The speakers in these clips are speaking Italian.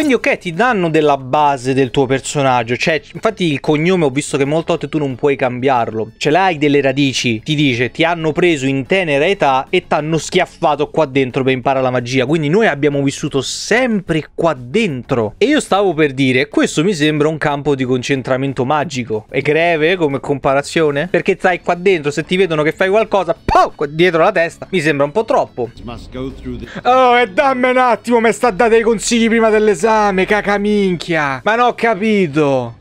Quindi ok, ti danno della base del tuo personaggio, cioè infatti il cognome ho visto che molte volte tu non puoi cambiarlo, ce l'hai delle radici, ti dice ti hanno preso in tenera età e ti hanno schiaffato qua dentro per imparare la magia, quindi noi abbiamo vissuto sempre qua dentro. E io stavo per dire, questo mi sembra un campo di concentramento magico, è greve come comparazione, perché stai qua dentro, se ti vedono che fai qualcosa, pow, dietro la testa, mi sembra un po' troppo. Oh, e dammi un attimo, mi sta dando i consigli prima dell'esame, caca minchia. Ma non ho capito.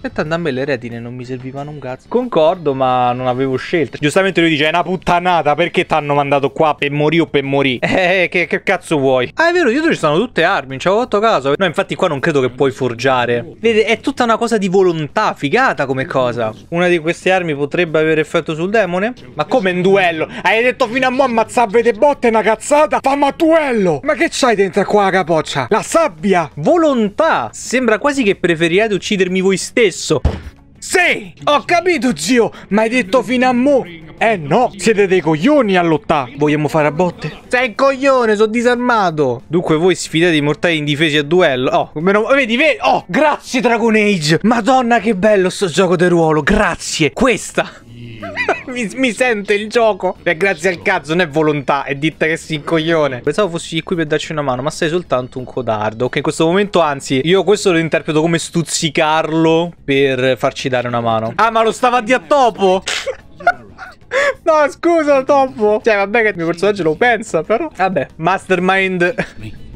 Aspetta, a me le retine non mi servivano un cazzo. Concordo, ma non avevo scelta. Giustamente lui dice: È una puttanata. Perché ti hanno mandato qua per morire o per morire? Eh, che, che, cazzo vuoi? Ah, è vero, dietro ci sono tutte armi. Non ci avevo fatto caso. No, infatti, qua non credo che puoi forgiare. Vede, è tutta una cosa di volontà. Figata come cosa. Una di queste armi potrebbe avere effetto sul demone? Ma come in duello? Hai detto fino a mo' ammazzavete botte una cazzata? Famma a duello! Ma che c'hai dentro qua la capoccia? La sabbia! Volontà! Sembra quasi che preferiate uccidermi voi stessi stesso. Sì, ho capito zio, ma hai detto fino a mo'. Eh no, siete dei coglioni a lottare. Vogliamo fare a botte? Sei un coglione, sono disarmato. Dunque voi sfidate i mortali indifesi a duello. Oh, meno... vedi, vedi. Oh, grazie Dragon Age. Madonna che bello sto gioco di ruolo, grazie. Questa mi, mi, sente il gioco. E grazie al cazzo, non è volontà, è ditta che si incoglione. Pensavo fossi qui per darci una mano, ma sei soltanto un codardo. Che in questo momento, anzi, io questo lo interpreto come stuzzicarlo per farci dare una mano. Ah, ma lo stava dire a topo? No, scusa, topo. Cioè, vabbè che il mio personaggio lo pensa, però. Vabbè, mastermind.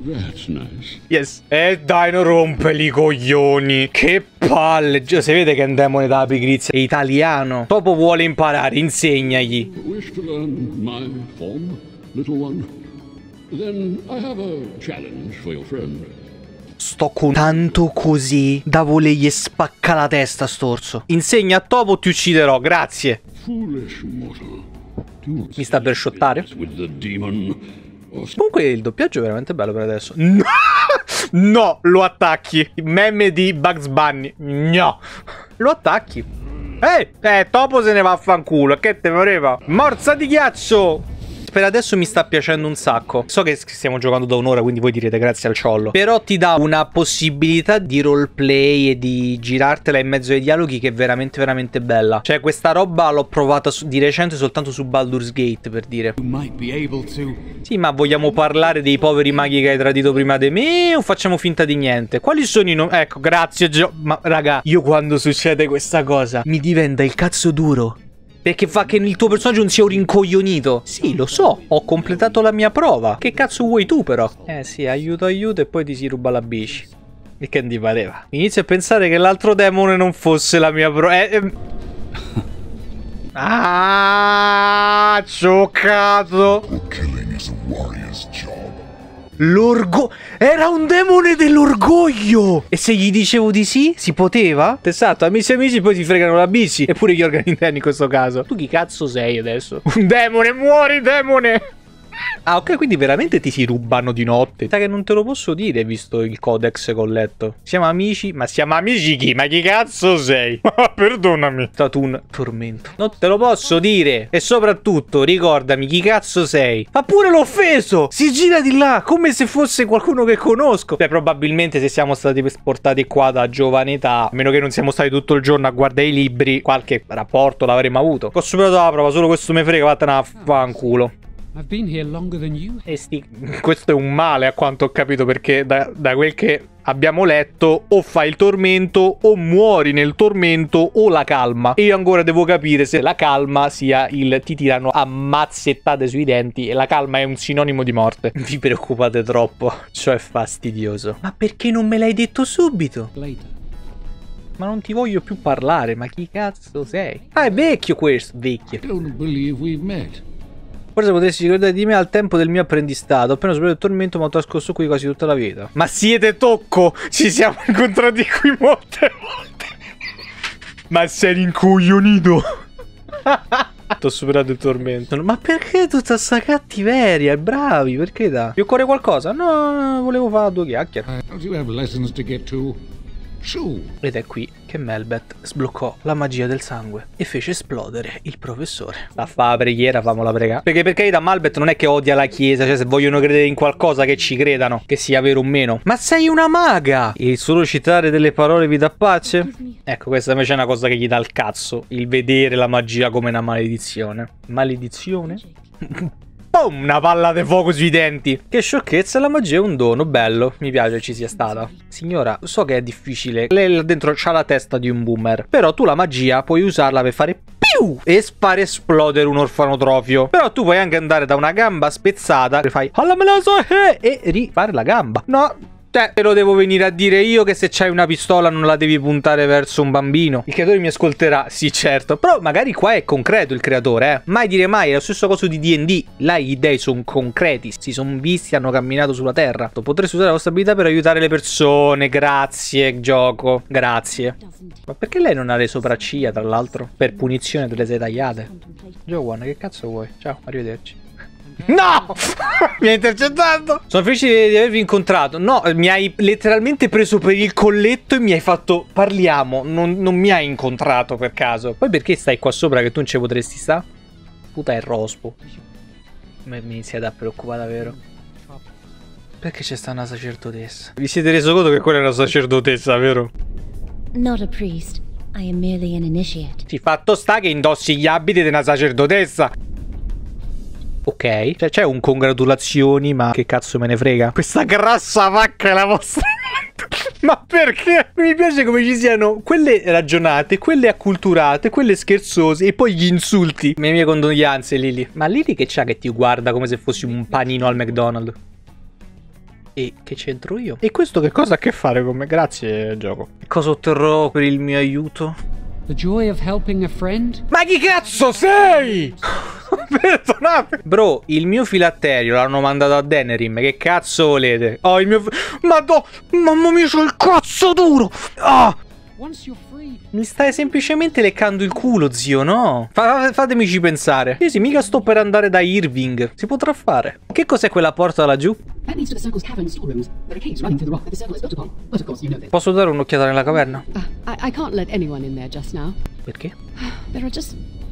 That's nice. Yes. E dai, non rompeli i coglioni. Che palle. Già, si vede che è un demone dalla pigrizia. È italiano. Topo vuole imparare, insegnagli. Wish to learn my form, little one? Then I have a challenge for your friend. Sto con tanto così da volergli spacca la testa storso. Insegna a Topo ti ucciderò, grazie. Mi sta per shottare? Comunque il doppiaggio è veramente bello per adesso. No, no lo attacchi. Meme di Bugs Bunny. No, lo attacchi. Ehi, eh, Topo se ne va a fanculo. Che te voleva? Morsa di ghiaccio per adesso mi sta piacendo un sacco. So che stiamo giocando da un'ora, quindi voi direte grazie al ciollo. Però ti dà una possibilità di roleplay e di girartela in mezzo ai dialoghi che è veramente, veramente bella. Cioè, questa roba l'ho provata su, di recente soltanto su Baldur's Gate, per dire. Sì, ma vogliamo parlare dei poveri maghi che hai tradito prima di me o facciamo finta di niente? Quali sono i nomi? Ecco, grazie Gio... Ma, raga, io quando succede questa cosa mi diventa il cazzo duro. Perché fa che il tuo personaggio non sia un rincoglionito. Sì, lo so, ho completato la mia prova. Che cazzo vuoi tu però? Eh sì, aiuto aiuto e poi ti si ruba la bici. E che ti pareva? Inizio a pensare che l'altro demone non fosse la mia prova. Eh, eh. ah, cioccato. Killing is a warrior's L'orgoglio. Era un demone dell'orgoglio! E se gli dicevo di sì, si poteva? Esatto, amici e amici poi ti fregano la bici. Eppure gli organi interni in questo caso. Tu chi cazzo sei adesso? Un demone, muori demone! Ah, ok, quindi veramente ti si rubano di notte. Sai che non te lo posso dire, visto il codex che ho letto. Siamo amici? Ma siamo amici chi? Ma chi cazzo sei? Perdonami. Stato un tormento. Non te lo posso dire. E soprattutto, ricordami chi cazzo sei. Ma pure l'ho offeso! Si gira di là, come se fosse qualcuno che conosco. Beh, probabilmente se siamo stati portati qua da giovane età, a meno che non siamo stati tutto il giorno a guardare i libri, qualche rapporto l'avremmo avuto. Ho superato la prova, solo questo mi frega, vattene a fanculo. E sti... Questo è un male a quanto ho capito perché da, da, quel che abbiamo letto o fai il tormento o muori nel tormento o la calma. E io ancora devo capire se la calma sia il ti tirano a mazzettate sui denti e la calma è un sinonimo di morte. Vi preoccupate troppo, ciò è fastidioso. Ma perché non me l'hai detto subito? Ma non ti voglio più parlare, ma chi cazzo sei? Ah, è vecchio questo, vecchio. I don't believe we've met. Forse potessi ricordare di me al tempo del mio apprendistato. Appena superato il tormento, ma ho trascorso qui quasi tutta la vita. Ma siete tocco! Ci siamo incontrati qui molte volte. ma sei rincoglionito. Ho superato il tormento. Ma perché tutta sta cattiveria? Bravi, perché da? Vi occorre qualcosa? No, volevo fare due chiacchiere. Uh, Ed è qui che Melbet sbloccò la magia del sangue e fece esplodere il professore. La fa la preghiera, famola pregare. Perché per carità Malbet non è che odia la chiesa, cioè se vogliono credere in qualcosa che ci credano, che sia vero o meno. Ma sei una maga! Il solo citare delle parole vi dà pace? Ecco, questa invece è una cosa che gli dà il cazzo, il vedere la magia come una maledizione. Maledizione? Boom! Una palla di fuoco sui denti. Che sciocchezza, la magia è un dono bello. Mi piace ci sia stata. Signora, so che è difficile. Lei là dentro c'ha la testa di un boomer. Però tu la magia puoi usarla per fare più e fare esplodere un orfanotrofio. Però tu puoi anche andare da una gamba spezzata e fai alla me la eh", e rifare la gamba. No, cioè, te lo devo venire a dire io che se c'hai una pistola non la devi puntare verso un bambino. Il creatore mi ascolterà, sì certo. Però magari qua è concreto il creatore, eh. Mai dire mai, è lo stesso cosa di D&D. Là gli dei sono concreti, si sono visti, hanno camminato sulla terra. Potresti usare la vostra abilità per aiutare le persone, grazie gioco, grazie. Ma perché lei non ha le sopracciglia, tra l'altro? Per punizione delle sei tagliate. Joe che cazzo vuoi? Ciao, arrivederci. No! mi hai intercettato! Sono felice di avervi incontrato. No, mi hai letteralmente preso per il colletto e mi hai fatto parliamo. Non, non mi hai incontrato per caso. Poi perché stai qua sopra che tu non ci potresti stare? Puta è rospo. Mi inizia a preoccupare davvero. Perché c'è sta una sacerdotessa? Vi siete reso conto che quella è una sacerdotessa, vero? Not a priest. I am merely an initiate. Sì, fatto sta che indossi gli abiti di una sacerdotessa. Ok, cioè c'è un congratulazioni, ma che cazzo me ne frega? Questa grassa vacca è la vostra. ma perché? Mi piace come ci siano quelle ragionate, quelle acculturate, quelle scherzose e poi gli insulti. Le mie condoglianze, Lily. Ma Lily che c'ha che ti guarda come se fossi un panino al McDonald's? E che c'entro io? E questo che cosa ha a che fare con me? Grazie, gioco. Cosa otterrò per il mio aiuto? The joy of helping a friend? Ma chi cazzo sei? Perdonate. Bro, il mio filatterio l'hanno mandato a Denerim. Che cazzo volete? Oh, il mio. Madò, mamma mia, c'ho il cazzo duro. Ah. Mi stai semplicemente leccando il culo, zio, no? Fa fatemici pensare. Sì, sì, mica sto per andare da Irving. Si potrà fare. Che cos'è quella porta laggiù? Posso dare un'occhiata nella caverna? Now. Perché?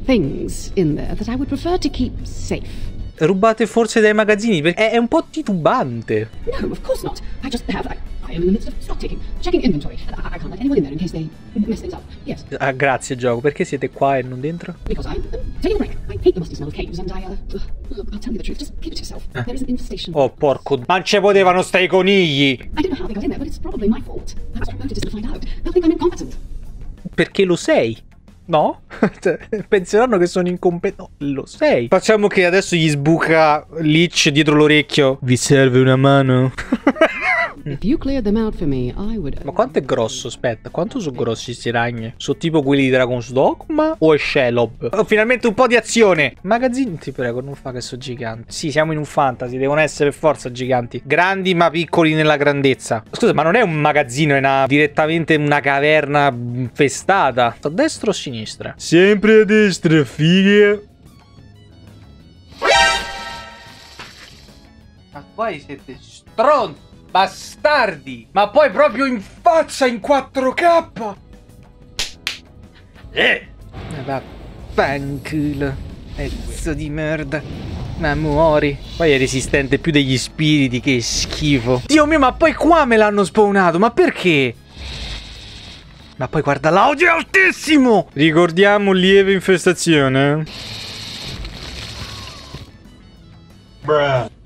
Things in there that I would prefer to keep safe. Rubate forse dai magazzini? Perché è un po' titubante. No, of course not. I just have. I, I am in the midst of stock taking, checking inventory, I, I can't let anyone in there in case they mess things up. Yes. Ah, grazie, gioco. Perché siete qua e non dentro? Because I'm um, taking a break. I hate the musty smell of caves, and I, uh, look, I'll tell you the truth. Just keep it to yourself. There is an infestation. Oh, porco. Ma ci potevano stare i conigli. I don't know how they got in there, but it's probably my fault. I was promoted just to find out. They'll think I'm incompetent. Perché lo sei. No? Cioè, penseranno che sono incompetente. No, lo sei. Facciamo che adesso gli sbuca Lich dietro l'orecchio. Vi serve una mano? If you cleared them out for me, I would. Ma quanto è grosso? Aspetta, quanto sono grossi sti ragni? Sono tipo quelli di Dragon's Dogma o è Shelob? Oh, finalmente un po' di azione! Magazzini, ti prego, non fa che sono giganti. Sì, siamo in un fantasy, devono essere per forza giganti. Grandi ma piccoli nella grandezza. Scusa, ma non è un magazzino, è una, direttamente una caverna infestata. A destra o a sinistra? Sempre a destra, fighe. Ma poi siete stronzi! Bastardi! Ma poi proprio in faccia in 4K! Eh! eh va, fanculo. Pezzo di merda. Ma muori. Poi è resistente più degli spiriti, che schifo. Dio mio, ma poi qua me l'hanno spawnato, ma perché? Ma poi guarda, l'audio è altissimo! Ricordiamo lieve infestazione. Bruh.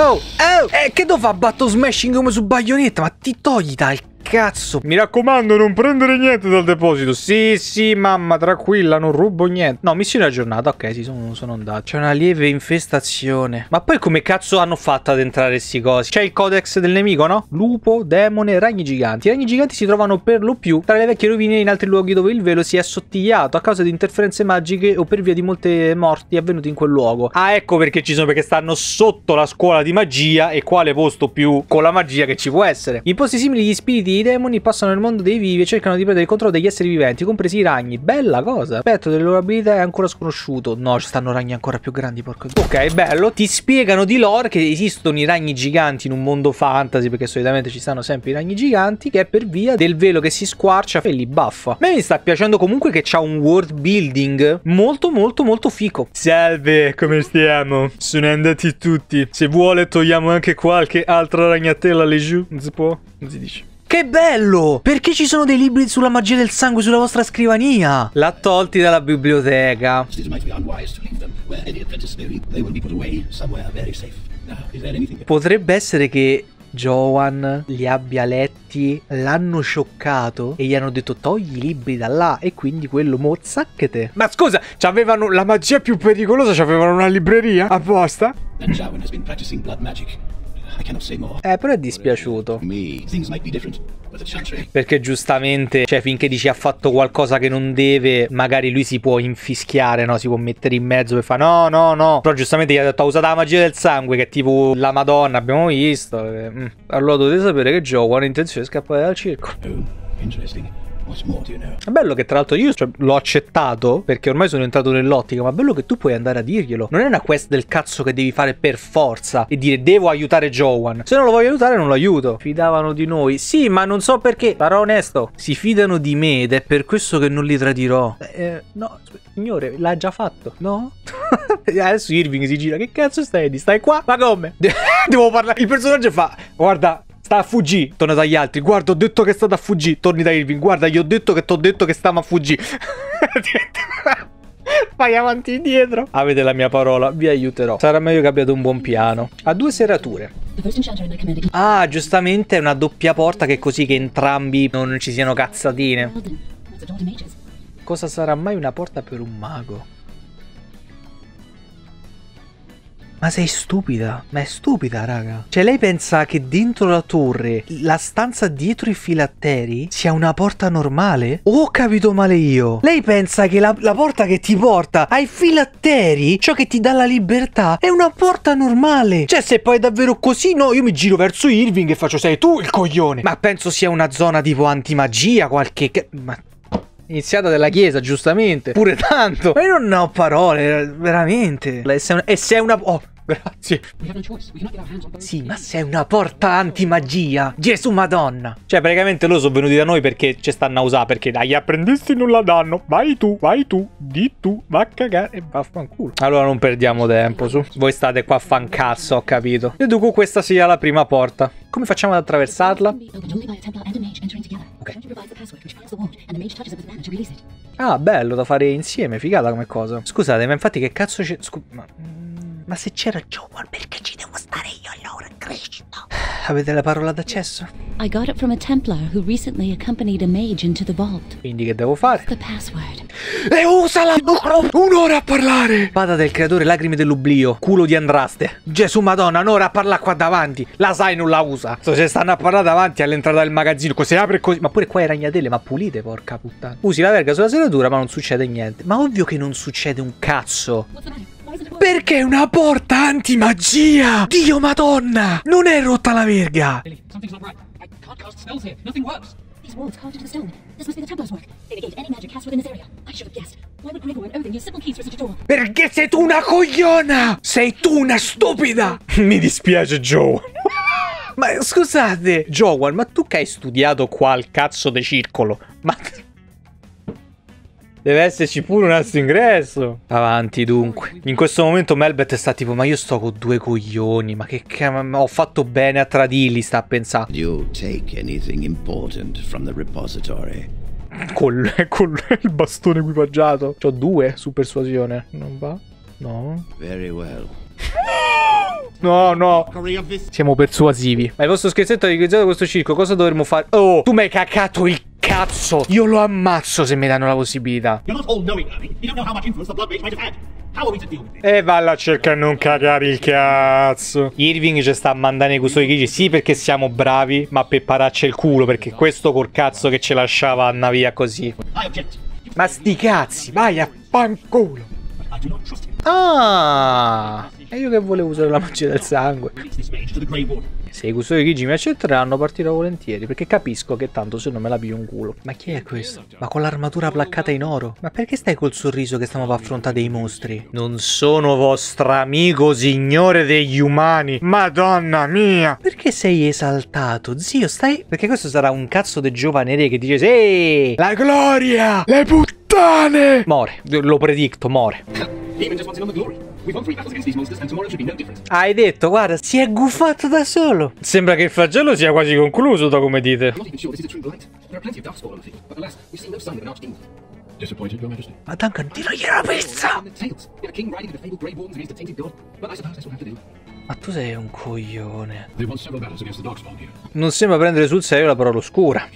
Oh, oh, eh, che dove fa batto smashing come su baionetta? Ma ti togli dal cazzo. Mi raccomando, non prendere niente dal deposito. Sì, sì, mamma, tranquilla, non rubo niente. No, missione aggiornata. Ok, sì, sono, sono andato. C'è una lieve infestazione. Ma poi come cazzo hanno fatto ad entrare sti cosi? C'è il codex del nemico, no? Lupo, demone, ragni giganti. I ragni giganti si trovano per lo più tra le vecchie rovine in altri luoghi dove il velo si è assottigliato a causa di interferenze magiche o per via di molte morti avvenute in quel luogo. Ah, ecco perché ci sono, perché stanno sotto la scuola di magia e quale posto più con la magia che ci può essere. In posti simili gli spiriti i demoni passano nel mondo dei vivi e cercano di prendere il controllo degli esseri viventi, compresi i ragni. Bella cosa. L'aspetto delle loro abilità è ancora sconosciuto. No, ci stanno ragni ancora più grandi, porco dio. Ok, bello. Ti spiegano di lore che esistono i ragni giganti in un mondo fantasy, perché solitamente ci stanno sempre i ragni giganti, che è per via del velo che si squarcia e li baffa. A me mi sta piacendo comunque che c'ha un world building molto molto molto fico. Salve, come stiamo? Sono andati tutti. Se vuole togliamo anche qualche altra ragnatela lì giù. Non si può? Non si dice. Che bello! Perché ci sono dei libri sulla magia del sangue sulla vostra scrivania? L'ha tolti dalla biblioteca. Anything Potrebbe essere che Joan li abbia letti, l'hanno scioccato e gli hanno detto togli i libri da là e quindi quello mozzacchete. Ma scusa, c'avevano la magia più pericolosa, c'avevano una libreria apposta? that Jowan has been practicing blood magic? Eh, però è dispiaciuto. Perché giustamente, cioè, finché dici ha fatto qualcosa che non deve, magari lui si può infischiare, no? Si può mettere in mezzo e fa no, no, no. Però giustamente gli ha detto ha usato la magia del sangue, che è tipo la Madonna, abbiamo visto. E, mm. Allora dovete sapere che Joe ha intenzione di scappare dal circo. Oh, interesting. È bello che tra l'altro io cioè, l'ho accettato perché ormai sono entrato nell'ottica, ma è bello che tu puoi andare a dirglielo. Non è una quest del cazzo che devi fare per forza e dire devo aiutare Joan. Se non lo voglio aiutare non lo aiuto. Fidavano di noi. Sì, ma non so perché. Sarò onesto. Si fidano di me ed è per questo che non li tradirò. Eh, no, signore, l'ha già fatto. No? Adesso Irving si gira. Che cazzo stai? di? Stai qua? Ma come? devo parlare. Il personaggio fa. Guarda, Sta a fuggì, torna dagli altri. Guarda, ho detto che è stato a fuggì. Torni da Irving. Guarda, gli ho detto che ti ho detto che stiamo a fuggì. Vai avanti e indietro. Avete la mia parola, vi aiuterò. Sarà meglio che abbiate un buon piano. Ha due serrature. Ah, giustamente è una doppia porta che così che entrambi non ci siano cazzatine. Cosa sarà mai una porta per un mago? Ma sei stupida? Ma è stupida, raga. Cioè, lei pensa che dentro la torre, la stanza dietro i filatteri, sia una porta normale? O ho capito male io? Lei pensa che la, la porta che ti porta ai filatteri, ciò che ti dà la libertà, è una porta normale. Cioè, se poi è davvero così, no, io mi giro verso Irving e faccio, sei tu il coglione. Ma penso sia una zona tipo antimagia, qualche... Ma iniziata della chiesa, giustamente. Pure tanto. Ma io non ho parole, veramente. E se è una... Oh, grazie. Sì, ma sei una porta antimagia. Gesù Madonna. Cioè, praticamente loro sono venuti da noi perché ci stanno a usare. Perché dagli apprendisti non la danno. Vai tu, vai tu, di tu, va a cagare e vaffanculo. Allora non perdiamo tempo, su. Voi state qua a fan cazzo, ho capito. Deduco questa sia la prima porta. Come facciamo ad attraversarla? It. Ah, bello da fare insieme, figata come cosa. Scusate, ma infatti che cazzo c'è... Scu- ma... ma se c'era Joel, perché ci devo stare io allora, Cristo? Avete la parola d'accesso? I got it from a Templar who recently accompanied a mage into the vault. Quindi che devo fare? The password. E usala! Un'ora a parlare! Spada del creatore, lacrime dell'oblio, culo di Andraste. Gesù Madonna, un'ora a parlare qua davanti. La sai non la usa. So, se stanno a parlare davanti all'entrata del magazzino, così apre così. Ma pure qua i ragnatele, ma pulite, porca puttana. Usi la verga sulla serratura, ma non succede niente. Ma ovvio che non succede un cazzo. What's the matter? Perché è una porta antimagia! Dio Madonna! Non è rotta la verga! Lily, something's not right. I can't cast spells here. Nothing works. These walls carved into the stone. This must be the Templars' work. They negate any magic cast within this area. I should have guessed. Why would Gregor and Odin use simple keys for such a door? Perché sei tu una cogliona! Sei tu una stupida! Mi dispiace, Joe. ma scusate, Joan, ma tu che hai studiato qua al cazzo de circolo? Ma. Deve esserci pure un altro ingresso. Avanti dunque. In questo momento Melbet sta tipo, ma io sto con due coglioni, ma che ca- ma ho fatto bene a tradirli, sta a pensare. You take anything important from the repository? Col, col il bastone equipaggiato. C'ho due su persuasione. Non va? No. Very well. No, no. Siamo persuasivi. Ma il vostro scherzetto ha richiamato questo circo. Cosa dovremmo fare? Oh, tu mi hai cacato il cazzo. Io lo ammazzo se mi danno la possibilità. E valla a cercare di non cagare il cazzo. Irving ci sta a mandare i custodi grigi. Sì, perché siamo bravi, ma per pararci il culo. Perché questo col cazzo che ci lasciava andare via così. Ma sti cazzi, vai a fanculo. I do not trust him. Ah, e io che volevo usare la magia del sangue. Se i custodi grigi mi accetteranno, partirò volentieri. Perché capisco che tanto se no me la piglio un culo. Ma chi è questo? Ma con l'armatura placcata in oro? Ma perché stai col sorriso che stiamo per affrontare dei mostri? Non sono vostro amico, signore degli umani. Madonna mia! Perché sei esaltato? Zio, stai. Perché questo sarà un cazzo di giovane re che dice: Sì! La gloria! Le puttane! More. Lo predicto, more. Hai detto, guarda, si è guffato da solo. Sembra che il flagello sia quasi concluso, da come dite. Ma Duncan, tiragli la pizza! Ma tu sei un coglione. Non sembra prendere sul serio la parola oscura.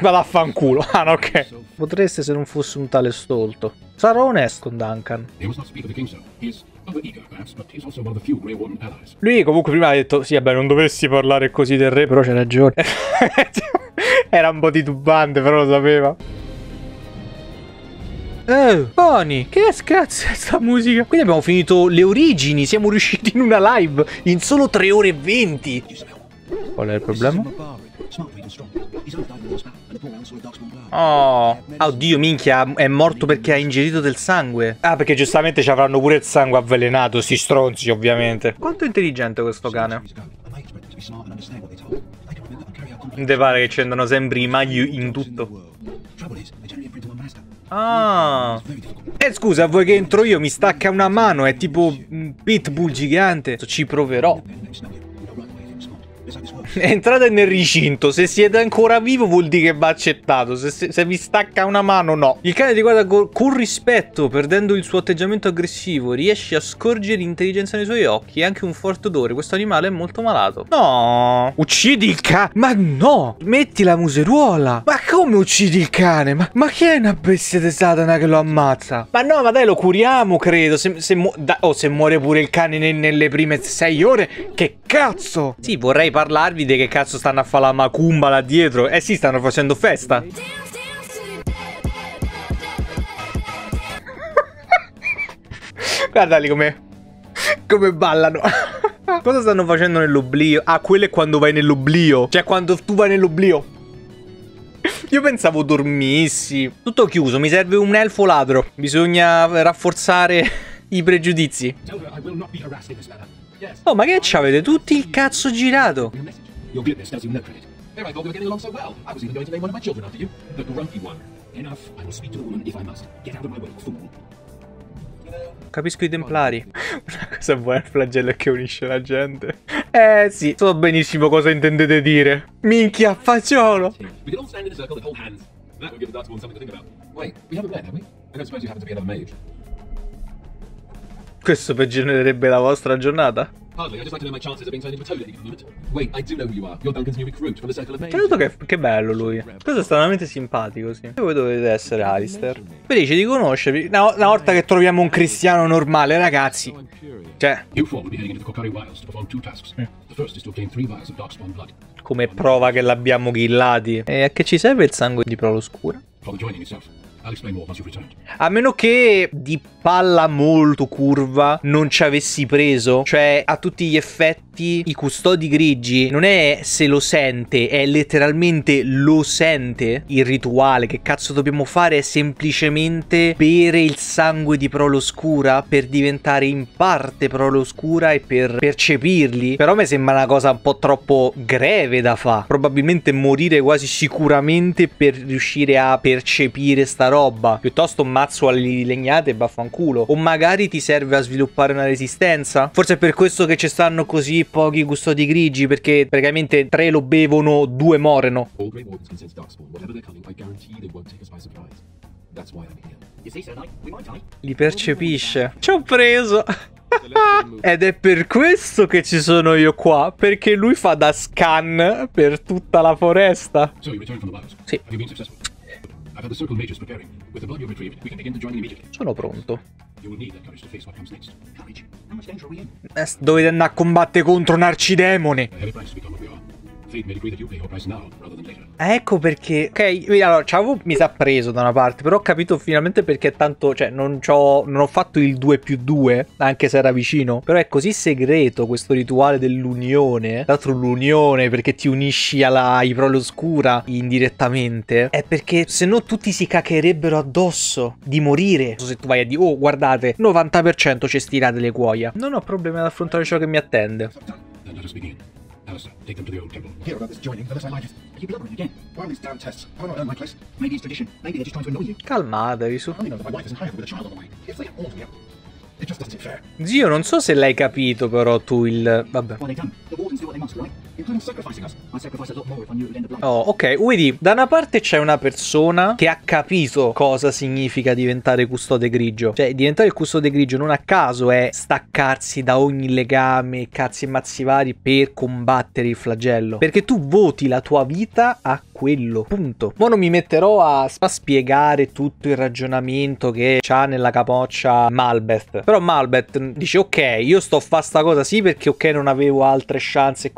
Vado a fanculo. Ah, no, ok. Potreste se non fosse un tale stolto. Sarò onesto con Duncan. Lui comunque prima ha detto, sì, vabbè, non dovessi parlare così del re, però c'è ragione. Era un po' titubante, però lo sapeva. Oh, Bonnie, che cazzo è sta musica? Quindi abbiamo finito le origini, siamo riusciti in una live in solo 3 ore e 20. Qual è il problema? Oh, oddio, minchia, è morto perché ha ingerito del sangue. Ah, perché giustamente ci avranno pure il sangue avvelenato, sti stronzi, ovviamente. Quanto è intelligente questo cane? Non te pare che c'entrano sempre i maghi in tutto. Ah. Difficult. Eh scusa, vuoi che entro io? Mi stacca una mano, è tipo un pitbull gigante. Ci proverò. Entrate nel recinto, se siete ancora vivo vuol dire che va accettato, se, se- se vi stacca una mano no. Il cane ti guarda co- con rispetto, perdendo il suo atteggiamento aggressivo, riesci a scorgere l'intelligenza nei suoi occhi e anche un forte odore, questo animale è molto malato. No, uccidi il cane, ma no, metti la museruola. Ma come uccidi il cane? Ma, ma che è una bestia di Satana che lo ammazza? Ma no, ma dai lo curiamo credo, se, se, mu- da- oh, se muore pure il cane ne- nelle prime sei ore, che cazzo? Sì, vorrei parlarvi di che cazzo stanno a fare la macumba là dietro. Eh sì, stanno facendo festa. Guardali come. come ballano. Cosa stanno facendo nell'oblio? Ah, quello è quando vai nell'oblio. Cioè, quando tu vai nell'oblio. Io pensavo dormissi. Tutto chiuso, mi serve un elfo ladro. Bisogna rafforzare i pregiudizi. Oh, ma che c'avete tutti il cazzo girato? Your glibness does you no credit. There I thought we were getting along so well. I was even going to name one of my children after you. The grumpy one. Enough. I will speak to the woman if I must. Get out of my way, fool. Capisco i templari. Una cosa buona il flagello che unisce la gente. Eh sì, so benissimo cosa intendete dire. Minchia, mage. Questo peggiorerebbe la vostra giornata? Hardly. I just like to know my chances of being turned into a toe lady for the moment. Wait, I do know who you are. You're Duncan's new recruit from the Circle of Mages. Credo che, che bello lui. Questo è stranamente simpatico, sì. E voi dovete essere Alistair. Felice di conoscervi. Una, una volta che troviamo un cristiano normale, ragazzi. Cioè, come prova che l'abbiamo killati. E a che ci serve il sangue di Prolo Oscura? For the joining itself. A meno che di palla molto curva non ci avessi preso, cioè a tutti gli effetti i custodi grigi non è se lo sente, è letteralmente lo sente il rituale. Che cazzo dobbiamo fare? È semplicemente bere il sangue di Prolo Oscura per diventare in parte Prolo Oscura e per percepirli. Però mi sembra una cosa un po' troppo greve da fa. Probabilmente morire quasi sicuramente per riuscire a percepire sta roba. Piuttosto mazzo alle legnate e vaffanculo. O magari ti serve a sviluppare una resistenza. Forse è per questo che ci stanno così pochi custodi grigi. Perché praticamente tre lo bevono, due morono. Li percepisce. Ci ho preso. Ed è per questo che ci sono io qua. Perché lui fa da scan per tutta la foresta. Sì. Sono pronto. Eh, Dovete andare a combattere contro un arcidemone. Ecco perché. Ok, allora, c'avevo mi sa preso da una parte, però ho capito finalmente perché tanto. Cioè, non, non ho fatto il 2 più 2, anche se era vicino. Però è così segreto questo rituale dell'unione. Tra l'altro, l'unione perché ti unisci alla Iprole Oscura indirettamente. È perché se no tutti si cacherebbero addosso di morire. Se tu vai a dire, oh, guardate, 90% ci stirate le cuoia. Non ho problemi ad affrontare ciò che mi attende. Then let us begin. Alistair, take them to the old temple. Hear about this joining, the it. Are you blubbering again? Why all these damn tests? I not earned my place? Maybe it's tradition. Maybe they're just trying to annoy you. Calmatevi su. I only know that my wife isn't hired with a child on the way. If they all me up, it just doesn't seem fair. Zio, non so se l'hai capito, però tu il. Vabbè. Oh, ok, vedi, da una parte c'è una persona che ha capito cosa significa diventare custode grigio. Cioè, diventare il custode grigio non a caso è staccarsi da ogni legame, cazzi e mazzi vari per combattere il flagello. Perché tu voti la tua vita a quello, punto. Ora non mi metterò a, a spiegare tutto il ragionamento che c'ha nella capoccia Malbeth. Però Malbeth dice, ok, io sto a fare sta cosa sì perché ok non avevo altre chance e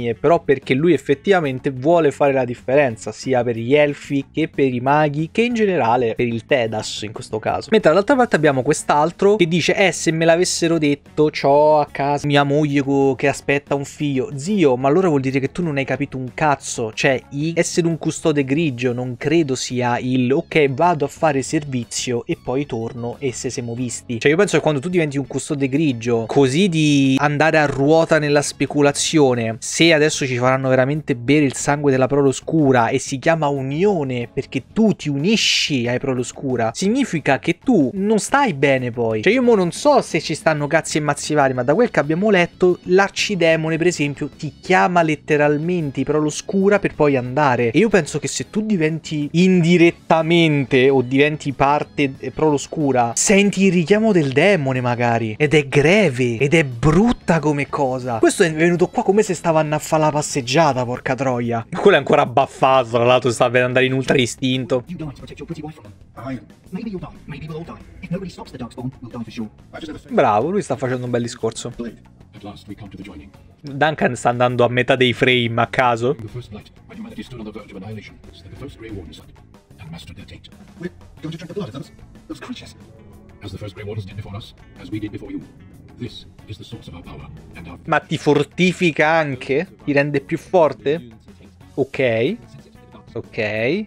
compagnie, però perché lui effettivamente vuole fare la differenza, sia per gli elfi che per i maghi, che in generale per il Tedas in questo caso. Mentre dall'altra parte abbiamo quest'altro che dice, eh, se me l'avessero detto, c'ho a casa mia moglie che aspetta un figlio. Zio, ma allora vuol dire che tu non hai capito un cazzo. Cioè, i- essere un custode grigio non credo sia il, ok, vado a fare servizio e poi torno e se siamo visti. Cioè, io penso che quando tu diventi un custode grigio, così di andare a ruota nella speculazione, se adesso ci faranno veramente bere il sangue della prole oscura e si chiama unione perché tu ti unisci ai prole oscura, significa che tu non stai bene poi. Cioè io mo non so se ci stanno cazzi e mazzi vari, ma da quel che abbiamo letto, l'arcidemone per esempio ti chiama letteralmente i prole oscura per poi andare. E io penso che se tu diventi indirettamente o diventi parte eh, prole oscura, senti il richiamo del demone magari. Ed è greve, ed è brutta come cosa. Questo è venuto qua come se stavano a fare la passeggiata, porca troia. Quello è ancora abbaffato, tra l'altro sta per andare in ultra istinto. Bravo, lui sta facendo un bel discorso. Duncan sta andando a metà dei frame a caso. As the first Grey Wardens did before us, as we did before you. Ma ti fortifica anche? Ti rende più forte? Ok. Ok.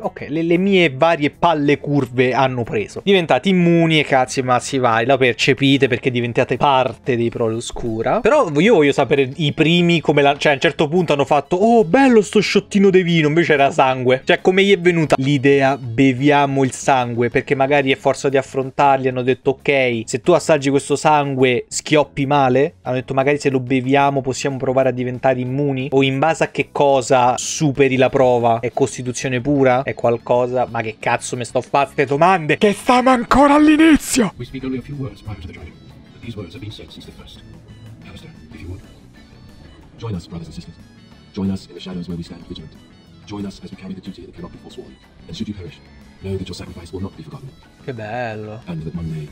Ok, le, le mie varie palle curve hanno preso. Diventate immuni e cazzi e mazzi vari. La percepite perché diventate parte dei prole oscura. Però io voglio sapere i primi come la... Cioè a un certo punto hanno fatto Oh bello sto sciottino di vino Invece era sangue Cioè come gli è venuta l'idea Beviamo il sangue Perché magari a forza di affrontarli hanno detto Ok se tu assaggi questo sangue Schioppi male Hanno detto magari se lo beviamo Possiamo provare a diventare immuni O in base a che cosa superi la prova È costituzione pura? È qualcosa Ma che cazzo mi sto a fare queste domande Che stiamo ancora all'inizio We speak only a few words prior to the joining, but these words have been said since the first. Alistair, if you would. Join us, brothers and sisters. Join us in the shadows where we stand vigilant. Join us as we carry the duty that cannot be forsworn. And should you perish, know that your sacrifice will not be forgotten, Che bello and that one day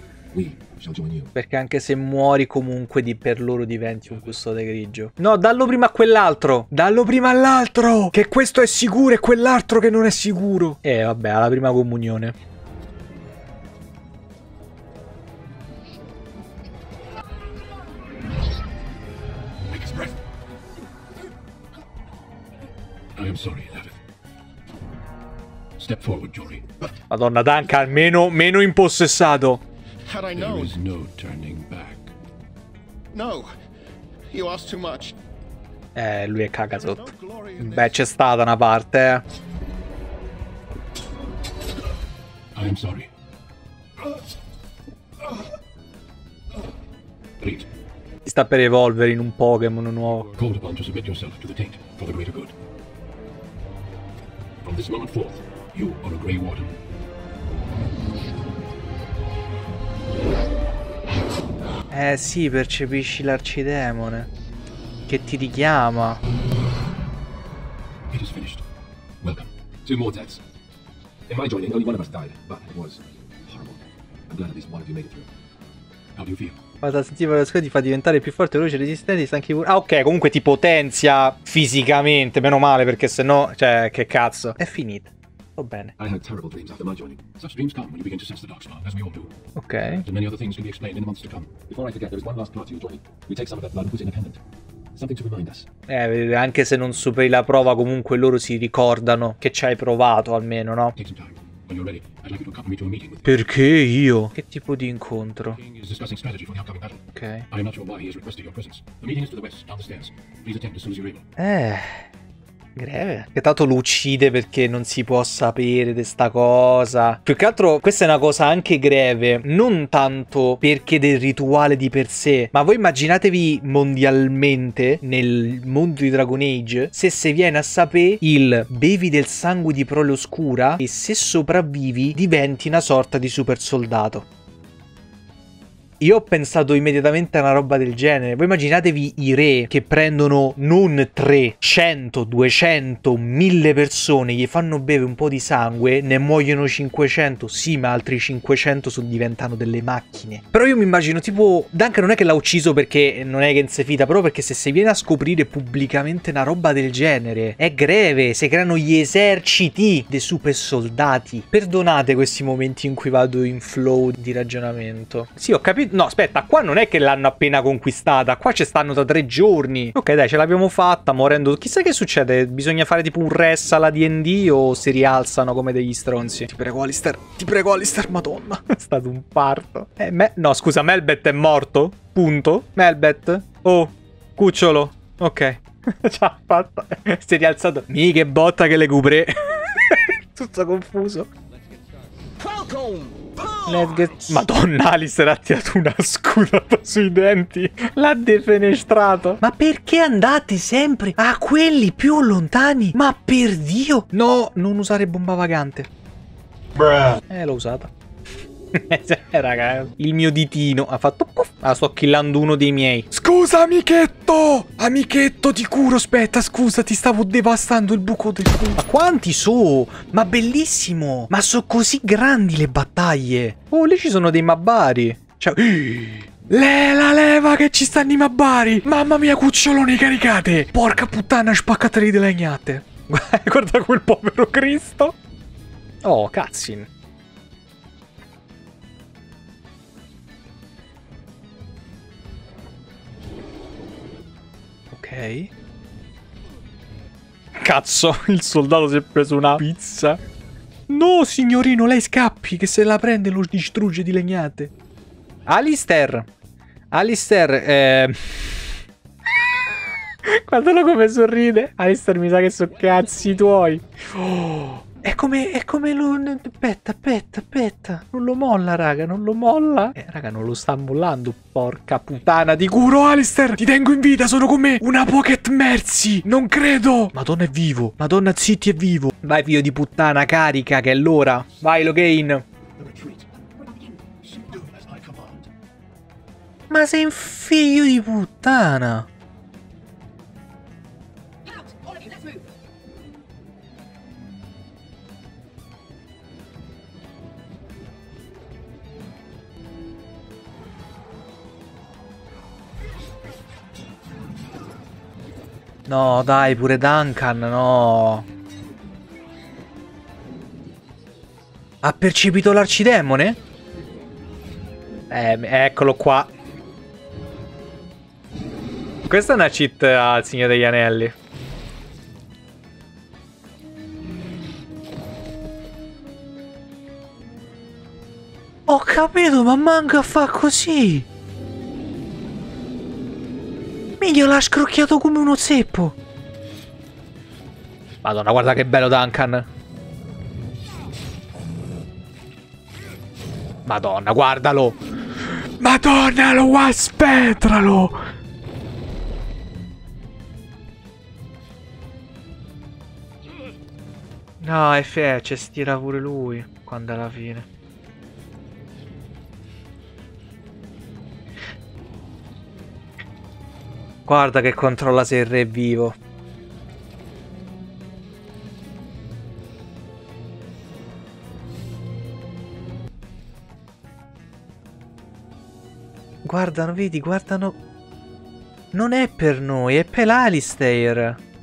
shall join you. Perché anche se muori comunque di per loro diventi un custode grigio. No, dallo prima a quell'altro. Dallo prima all'altro. Che questo è sicuro e quell'altro che non è sicuro. Eh, vabbè, alla prima comunione. Sorry. Step forward, Jory. Madonna, Duncan, meno, meno impossessato. Had I There known. is no turning back. No. You asked too much. Eh, lui è caga No sotto. glory in Beh, c'è stata una parte, eh. I am sorry. Read. Si sta per evolvere in un Pokémon nuovo. Called upon to submit yourself to the taint for the greater good. From this moment forth, you are a Grey Warden. Eh sì, percepisci l'arcidemone. Che ti richiama. It is finished. Welcome. Two more deaths. In my joining, only one of us died, but it was horrible. I'm glad at least one of you made it through. How do you feel? Quando la sentiva la scuola ti fa diventare più forte, veloce, resistente, stanchi pure. Ah, ok, comunque ti potenzia fisicamente, meno male, perché sennò, cioè, che cazzo. È finita. Va bene. I had terrible dreams after my joining. Such dreams come when you begin to sense the dark spark, as we all do. Ok. And many other things can be explained in the months to come. Before I forget, there is one last part to your joining. We take some of that blood and put in a pendant. Something to remind us. Eh, anche se non superi la prova, comunque loro si ricordano che ci hai provato, almeno, no? You Perché io? Che tipo di incontro? Ok. Eh. Greve. Che tanto lo uccide perché non si può sapere di sta cosa. Più che altro, questa è una cosa anche greve. Non tanto perché del rituale di per sé. Ma voi immaginatevi mondialmente, nel mondo di Dragon Age, se si viene a sapere il bevi del sangue di prole oscura e se sopravvivi diventi una sorta di super soldato. Io ho pensato immediatamente a una roba del genere. Voi immaginatevi i re che prendono non 3, 100, 200, 1000 persone, gli fanno bere un po' di sangue, ne muoiono 500. Sì, ma altri 500 sono diventano delle macchine. Però io mi immagino tipo Duncan non è che l'ha ucciso perché non è che non si fida, però perché se si viene a scoprire pubblicamente una roba del genere è greve, si creano gli eserciti dei super soldati. Perdonate questi momenti in cui vado in flow di ragionamento. Sì, ho capito. No, aspetta, qua non è che l'hanno appena conquistata. Qua ci stanno da tre giorni. Ok, dai, ce l'abbiamo fatta, morendo. Chissà che succede. Bisogna fare tipo un res alla DD o si rialzano come degli stronzi. Ti prego, Alistair. Ti prego, Alistair, madonna. È stato un parto. Eh, me... No, scusa, Melbet è morto? Punto. Melbet? Oh, cucciolo. Ok. Ce l'ha fatta. si è rialzato. Mi che botta che le cupre. Tutto confuso. Let's get... Madonna, Alistair ha tirato una scudata sui denti. L'ha defenestrato. Ma perché andate sempre a quelli più lontani? Ma per Dio! No, non usare bomba vagante. Eh, l'ho usata. Eh, raga, il mio ditino ha fatto puff. Ah, sto killando uno dei miei. Scusa, amichetto! Amichetto, ti curo. Aspetta, scusa, ti stavo devastando il buco del culo. Ma quanti so? Ma bellissimo! Ma sono così grandi le battaglie. Oh, lì ci sono dei mabbari. Ciao. Le la leva che ci stanno i mabbari! Mamma mia, cuccioloni caricate! Porca puttana, spaccateli di legnate! Guarda quel povero Cristo! Oh, cutscene. Cazzo, il soldato si è preso una pizza. No, signorino, lei scappi, che se la prende lo distrugge di legnate. Alistair. Alistair, eh... Guardalo come sorride. Alistair mi sa che sono cazzi tuoi. Oh, è come, è come lo... Aspetta, aspetta, aspetta. Non lo molla, raga, non lo molla. Eh, raga, non lo sta mollando, porca puttana di curo, Alistair. Ti tengo in vita, sono con me. Una pocket mercy. Non credo. Madonna è vivo. Madonna zitti è vivo. Vai, figlio di puttana, carica, che è l'ora. Vai, Logain. Ma sei un figlio di puttana. No, dai, pure Duncan, no. Ha percepito l'arcidemone? Eh, eccolo qua. Questa è una cheat al Signore degli Anelli. Ho capito, ma manca a fa così. Miglio l'ha scrocchiato come uno zeppo. Madonna, guarda che bello Duncan. Madonna, guardalo. Madonna, lo aspetralo. No, è fece, stira pure lui. Quando è alla fine. Guarda che controlla se il re è vivo. guardano, vedi, guardano. Non è per noi, è per l'Alistair.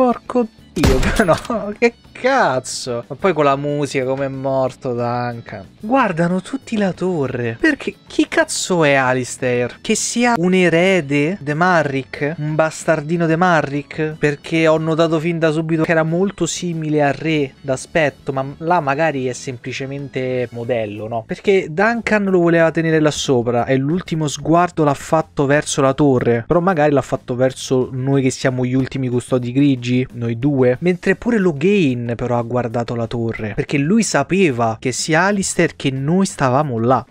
Porco dio, però, che cazzo? Ma poi con la musica come è morto Duncan. Guardano tutti la torre. Perché chi cazzo è Alistair? Che sia un erede de Marrick? Un bastardino de Marrick? Perché ho notato fin da subito che era molto simile al re d'aspetto, ma là magari è semplicemente modello, no? Perché Duncan lo voleva tenere là sopra e l'ultimo sguardo l'ha fatto verso la torre, però magari l'ha fatto verso noi che siamo gli ultimi custodi grigi, noi due, mentre pure Logain però ha guardato la torre, perché lui sapeva che sia Alistair che noi stavamo là.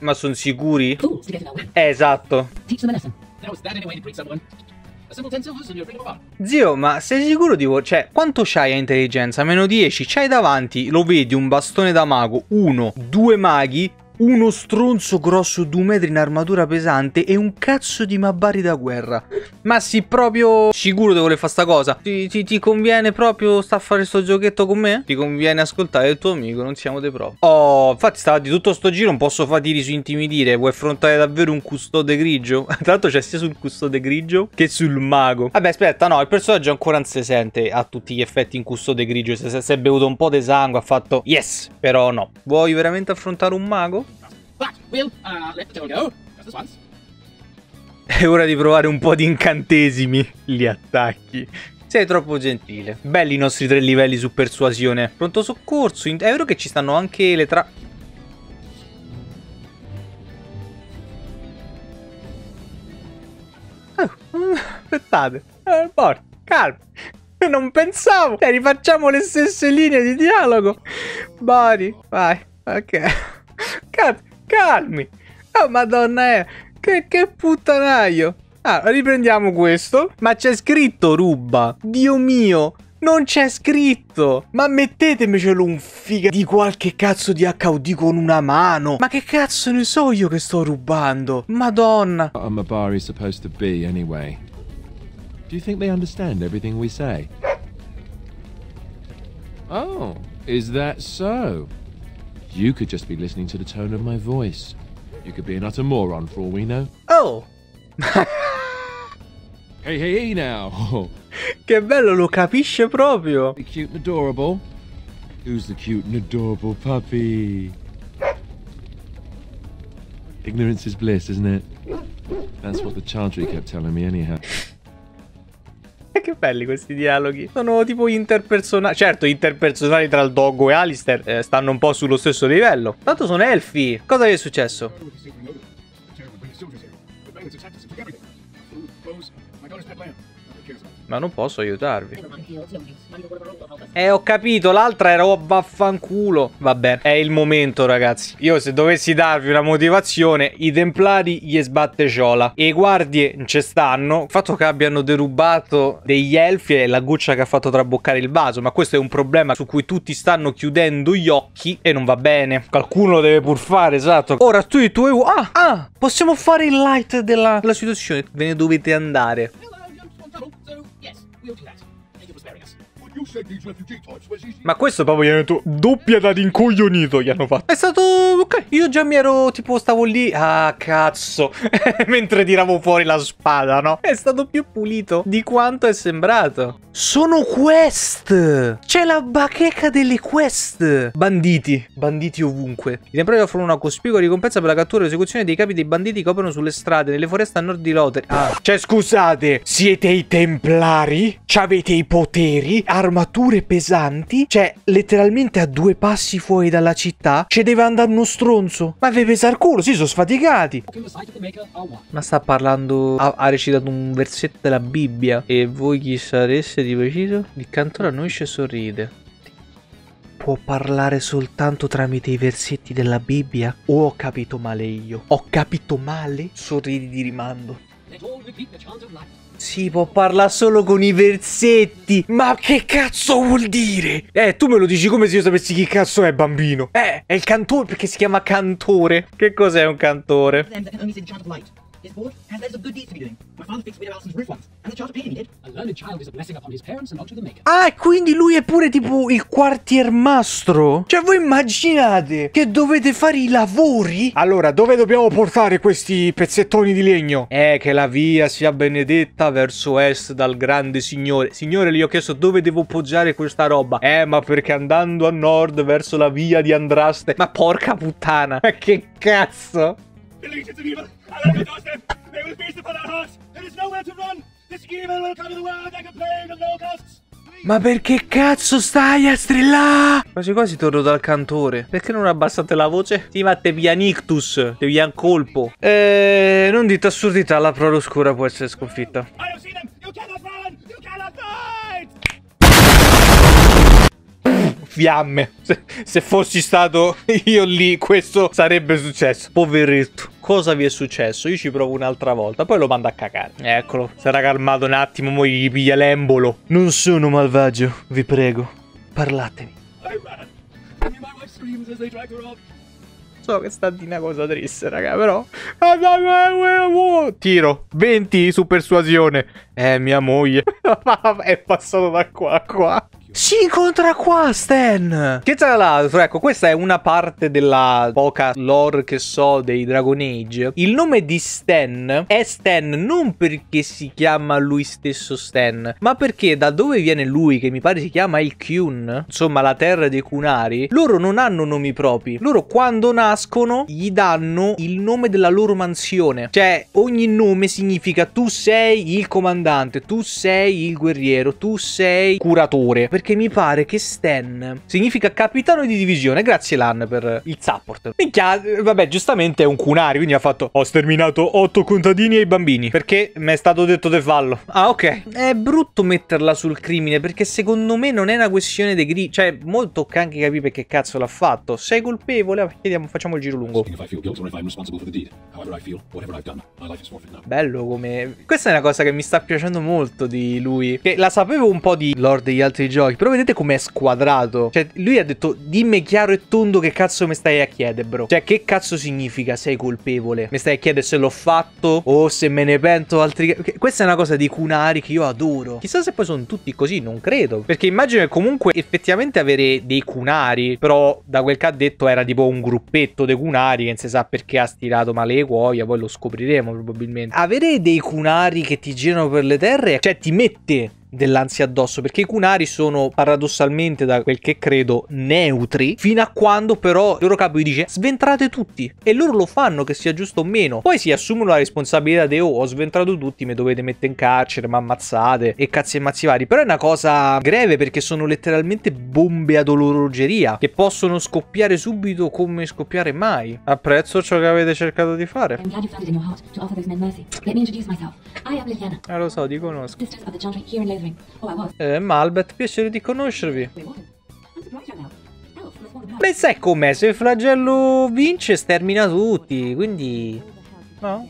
Ma sono sicuri? Eh, esatto. Zio, ma sei sicuro di... Cioè, quanto c'hai a intelligenza? Meno 10. C'hai davanti, lo vedi, un bastone da mago. Uno, due maghi, uno stronzo grosso due metri in armatura pesante e un cazzo di mabari da guerra. Ma sì, proprio sicuro di voler fare sta cosa? Ti, ti- ti conviene proprio sta a fare sto giochetto con me? Ti conviene ascoltare il tuo amico, non siamo dei pro. Oh, infatti stava di tutto sto giro, non posso fare tiri su intimidire. Vuoi affrontare davvero un custode grigio? Tra l'altro c'è sia sul custode grigio che sul mago. Vabbè, aspetta, no, il personaggio ancora non si sente a tutti gli effetti in custode grigio. Se si è bevuto un po' di sangue, ha fatto yes, però no. Vuoi veramente affrontare un mago? Uh. È ora di provare un po' di incantesimi. Li attacchi. Sei troppo gentile. Belli i nostri tre livelli su persuasione. Pronto soccorso. È vero che ci stanno anche le tra... Oh, mm, aspettate. Eh, calma. Non pensavo. Cioè, rifacciamo le stesse linee di dialogo. Bari, vai. Ok. Cazzo, calmi. Oh, madonna è. Che, che puttanaio. Ah, riprendiamo questo. Ma c'è scritto ruba. Dio mio. Non c'è scritto. Ma mettetemecelo un figa di qualche cazzo di HUD con una mano. Ma che cazzo ne so io che sto rubando? Madonna. What are Mabari supposed to be anyway? Do you think they understand everything we say? Oh, is that so? You could just be listening to the tone of my voice. You could be an utter moron for all we know. Oh. Hey, hey, hey now! Che bello, lo capisce proprio. the cute and adorable. Who's the cute and adorable puppy? Ignorance is bliss, isn't it? That's what the Chantry kept telling me, anyhow. Che belli questi dialoghi. Sono tipo interpersonali. Certo, interpersonali tra il doggo e Alistair eh, stanno un po' sullo stesso livello. Tanto sono elfi. Cosa gli è successo? Ma non posso aiutarvi. Eh, ho capito, l'altra era oh, vaffanculo. Vabbè, è il momento, ragazzi. Io se dovessi darvi una motivazione, i templari gli sbatte ciola. E i guardie non ci stanno. Il fatto che abbiano derubato degli elfi è la goccia che ha fatto traboccare il vaso. Ma questo è un problema su cui tutti stanno chiudendo gli occhi e non va bene. Qualcuno lo deve pur fare, esatto. Ora tu e i tuoi... Ah, ah, possiamo fare il light della, della situazione. Ve ne dovete andare. Yes, Ma questo proprio gli hanno detto doppia da rincoglionito gli hanno fatto. È stato ok, io già mi ero tipo stavo lì ah cazzo mentre tiravo fuori la spada, no? È stato più pulito di quanto è sembrato. Sono quest! C'è la bacheca delle quest! Banditi, banditi ovunque. I templari offrono una cospicua ricompensa per la cattura e l'esecuzione dei capi dei banditi che operano sulle strade, nelle foreste a nord di Lothar. Ah, cioè scusate, siete i templari? C'avete i poteri? Armature pesanti? Cioè, letteralmente a due passi fuori dalla città ci deve andare uno stronzo. Ma vi pesa il culo, sì, sono sfaticati. Ma sta parlando. Ha, ha recitato un versetto della Bibbia. E voi chi sareste di preciso? Il cantore e sorride. Può parlare soltanto tramite i versetti della Bibbia? O ho capito male io? Ho capito male? Sorridi di rimando. Si può parlare solo con i versetti. Ma che cazzo vuol dire? Eh, tu me lo dici come se io sapessi chi cazzo è bambino. Eh, è il cantore perché si chiama cantore. Che cos'è un cantore? That. His board has letters of good deeds to be doing. My father fixed Widow Allison's roof once, and the him, he did. A learned child is a blessing upon his parents and unto the maker. Ah, e quindi lui è pure tipo il quartiermastro? Cioè, voi immaginate che dovete fare i lavori? Allora, dove dobbiamo portare questi pezzettoni di legno? Eh, che la via sia benedetta verso est dal grande signore. Signore, gli ho chiesto dove devo poggiare questa roba. Eh, ma perché andando a nord verso la via di Andraste. Ma porca puttana, ma che cazzo? The legions of evil are at your doorstep. They will feast upon our hearts. There is nowhere to run. This evil will come to the world like a plague of locusts. Ma perché cazzo stai a strillare? Quasi quasi torno dal cantore. Perché non abbassate la voce? Sì, ma te via nictus, te via un colpo. Eh, non dite assurdità, la prova oscura può essere sconfitta. I have seen them. Fiamme. Se, se fossi stato io lì, questo sarebbe successo. Poveretto. Cosa vi è successo? Io ci provo un'altra volta, poi lo mando a cagare. Eccolo, era calmato un attimo, mo gli piglia l'embolo. Non sono malvagio, vi prego. Parlatemi. So che sta di una cosa triste, raga, però. Tiro 20 su persuasione. Eh, mia moglie. È passato da qua a qua. Si incontra qua, Stan! Che tra l'altro, ecco, questa è una parte della poca lore che so dei Dragon Age. Il nome di Stan è Stan non perché si chiama lui stesso Stan, ma perché da dove viene lui, che mi pare si chiama il Kyun, insomma la terra dei Kunari, loro non hanno nomi propri. Loro quando nascono gli danno il nome della loro mansione. Cioè, ogni nome significa tu sei il comandante, tu sei il guerriero, tu sei curatore. Perché mi pare che Stan significa capitano di divisione. Grazie Lan per il support. Minchia, vabbè, giustamente è un Kunari, quindi ha fatto ho sterminato otto contadini e i bambini. Perché mi è stato detto di fallo. Ah, ok. È brutto metterla sul crimine perché secondo me non è una questione di gri. Cioè, mo tocca anche capire perché cazzo l'ha fatto. Sei colpevole? Chiediamo, facciamo il giro lungo. Bello come... Questa è una cosa che mi sta piacendo molto di lui. Che la sapevo un po' di lore degli altri giochi. Però vedete com'è squadrato. Cioè, lui ha detto, dimmi chiaro e tondo che cazzo mi stai a chiedere, bro. Cioè, che cazzo significa sei colpevole? Mi stai a chiedere se l'ho fatto o se me ne pento altri... Questa è una cosa di Kunari che io adoro. Chissà se poi sono tutti così, non credo. Perché immagino che comunque effettivamente avere dei Kunari, però da quel che ha detto era tipo un gruppetto dei Kunari che non si sa perché ha stirato male le cuoia, poi lo scopriremo probabilmente. Avere dei Kunari che ti girano per le terre, cioè ti mette dell'ansia addosso perché i Kunari sono paradossalmente da quel che credo neutri fino a quando però il loro capo gli dice sventrate tutti e loro lo fanno che sia giusto o meno. Poi si assumono la responsabilità di oh ho sventrato tutti mi dovete mettere in carcere ma ammazzate e cazzi e mazzi vari. Però è una cosa greve perché sono letteralmente bombe ad orologeria che possono scoppiare subito come scoppiare mai. Apprezzo ciò che avete cercato di fare. Eh lo so ti conosco eh, Malbeth piacere di conoscervi. Beh, sai com'è? Se il flagello vince, stermina tutti. Quindi. No?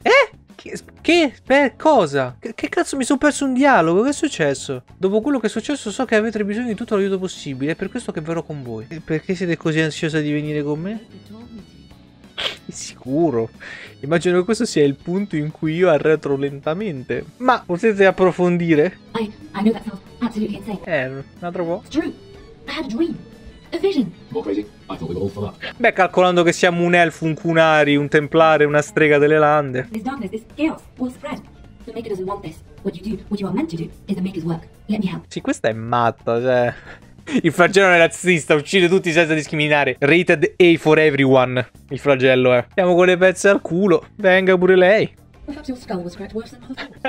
Eh? Che? che? Per cosa? Che, che cazzo mi sono perso un dialogo? Che è successo? Dopo quello che è successo, so che avete bisogno di tutto l'aiuto possibile. È per questo che verrò con voi. E perché siete così ansiosa di venire con me? Sicuro. Immagino che questo sia il punto in cui io arretro lentamente. Ma potete approfondire? I, I know that sounds absolutely insane. Eh, un altro po'. Beh, calcolando che siamo un elfo, un kunari, un templare, una strega delle lande. This darkness, this chaos will spread. The Maker doesn't want this. What you do, what you are meant to do, is the Maker's work. Let me help. Sì, questa è matta, cioè. Il flagello è razzista, uccide tutti senza discriminare. Rated A for everyone. Il flagello è. Siamo con le pezze al culo. Venga pure lei.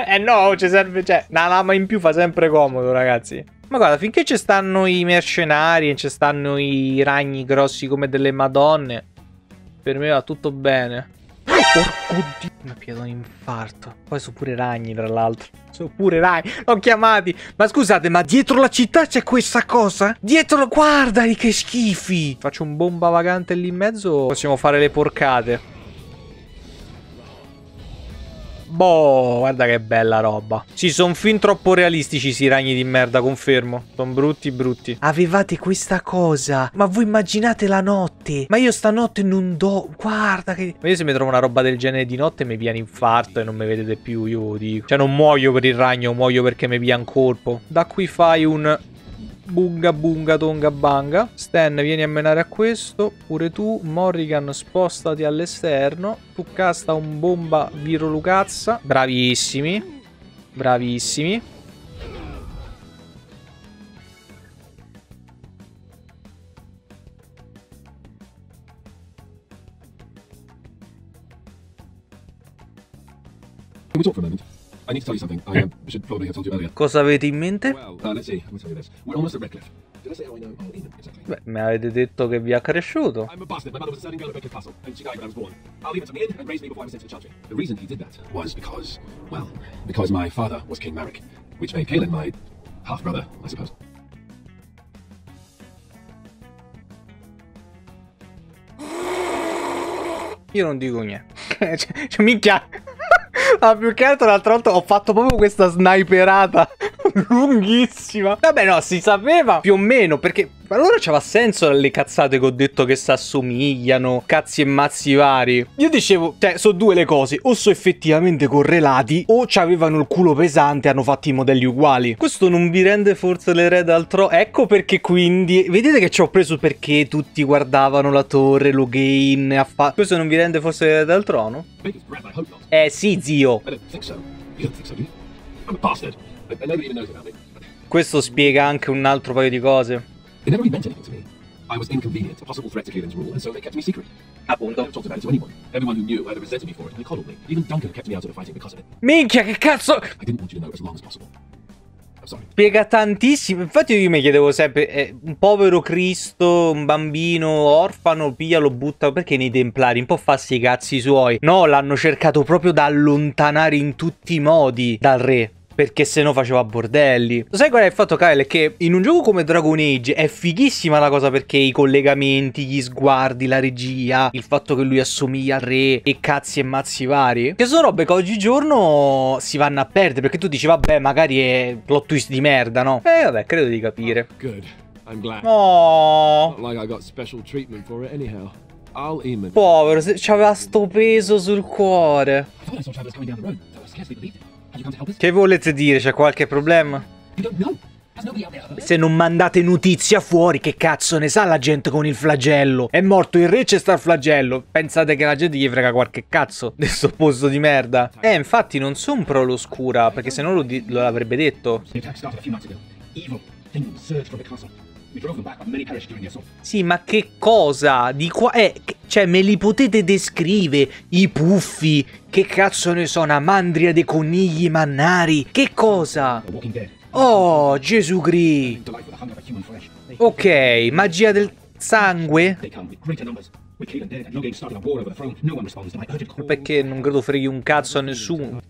Eh no, ci serve. Cioè, una lama in più fa sempre comodo, ragazzi. Ma guarda, finché ci stanno i mercenari e ci stanno i ragni grossi come delle madonne, per me va tutto bene. Porco dio, mi piace un infarto. Poi sono pure ragni, tra l'altro. Sono pure ragni. L'ho chiamati. Ma scusate, ma dietro la città c'è questa cosa? Dietro, guardali che schifi. Faccio un bomba vagante lì in mezzo. Possiamo fare le porcate. Boh, guarda che bella roba. Sì, sono fin troppo realistici sti ragni di merda, confermo. Sono brutti, brutti. Avevate questa cosa. Ma voi immaginate la notte. Ma io stanotte non do... Guarda che... Ma io se mi trovo una roba del genere di notte mi viene infarto e non mi vedete più, io lo dico. Cioè non muoio per il ragno, muoio perché mi via un colpo. Da qui fai un... Bunga bunga tonga banga. Stan, vieni a menare a questo. Pure tu. Morrigan, spostati all'esterno. Tu casta un bomba virolugazza. Bravissimi. Bravissimi. Can we talk for a moment? I need to tell you something. I um, should probably have told you earlier. Cosa avete in mente? Well, uh, let's see. Let me tell you this. We're almost at Redcliffe. Did I say how I know Al Eamon exactly? Beh, mi avete detto che vi ha cresciuto. I'm a bastard. My mother was a serving girl at Redcliffe Castle, and she died when I was born. Al Eamon took me in and raised me before I was sent to the chantry. The reason he did that was because, well, because my father was King Marek, which made Caelan my half brother, I suppose. Io non dico niente. cioè, minchia. Ah, più che altro l'altra volta ho fatto proprio questa sniperata lunghissima. Vabbè, no, si sapeva più o meno perché allora c'aveva senso le cazzate che ho detto che si assomigliano, cazzi e mazzi vari. Io dicevo, cioè, sono due le cose, o sono effettivamente correlati o avevano il culo pesante e hanno fatto i modelli uguali. Questo non vi rende forse l'erede al trono? Ecco perché quindi, vedete che ci ho preso perché tutti guardavano la torre, Logain, affa... Questo non vi rende forse l'erede al trono? Eh sì, zio. Questo spiega anche un altro paio di cose. It never really meant anything to me. I was inconvenient, a possible threat to Caelan's rule, and so they kept me secret. I Appunto. never talked about it to anyone. Everyone who knew either resented me for it or they coddled me. Even Duncan kept me out of the fighting because of it. Minchia, che cazzo... I didn't want you to know as long as possible. Spiega tantissimo. Infatti, io mi chiedevo sempre: eh, un povero Cristo, un bambino orfano, piglia, lo butta. Perché nei templari? Un po' fa sti cazzi suoi. No, l'hanno cercato proprio da allontanare in tutti i modi dal re. Perché se no faceva bordelli. Lo sai qual è il fatto, Kyle? È che in un gioco come Dragon Age è fighissima la cosa perché i collegamenti, gli sguardi, la regia, il fatto che lui assomiglia al re e cazzi e mazzi vari. Che sono robe che oggigiorno si vanno a perdere. Perché tu dici, vabbè, magari è plot twist di merda, no? Eh, vabbè, credo di capire. Good. I'm glad. Oh. Not like I got special treatment for it anyhow. Al Eamon. Povero, c'aveva sto peso sul cuore. I thought I saw travelers coming down the road, I scarcely believed it. Che volete dire? C'è qualche problema? Se non mandate notizia fuori, che cazzo ne sa la gente con il flagello? È morto il re, c'è sta il flagello. Pensate che la gente gli frega qualche cazzo del suo posto di merda? Eh, infatti non sono pro l'oscura, perché se no lo, di- avrebbe detto. The attack started a few months ago. Evil things. Sì, ma che cosa? Di qua... Eh, cioè, me li potete descrivere? I puffi? Che cazzo ne so, una mandria dei conigli mannari? Che cosa? Oh, Gesù Cristo. Ok, magia del sangue? Perché non credo freghi un cazzo a nessuno.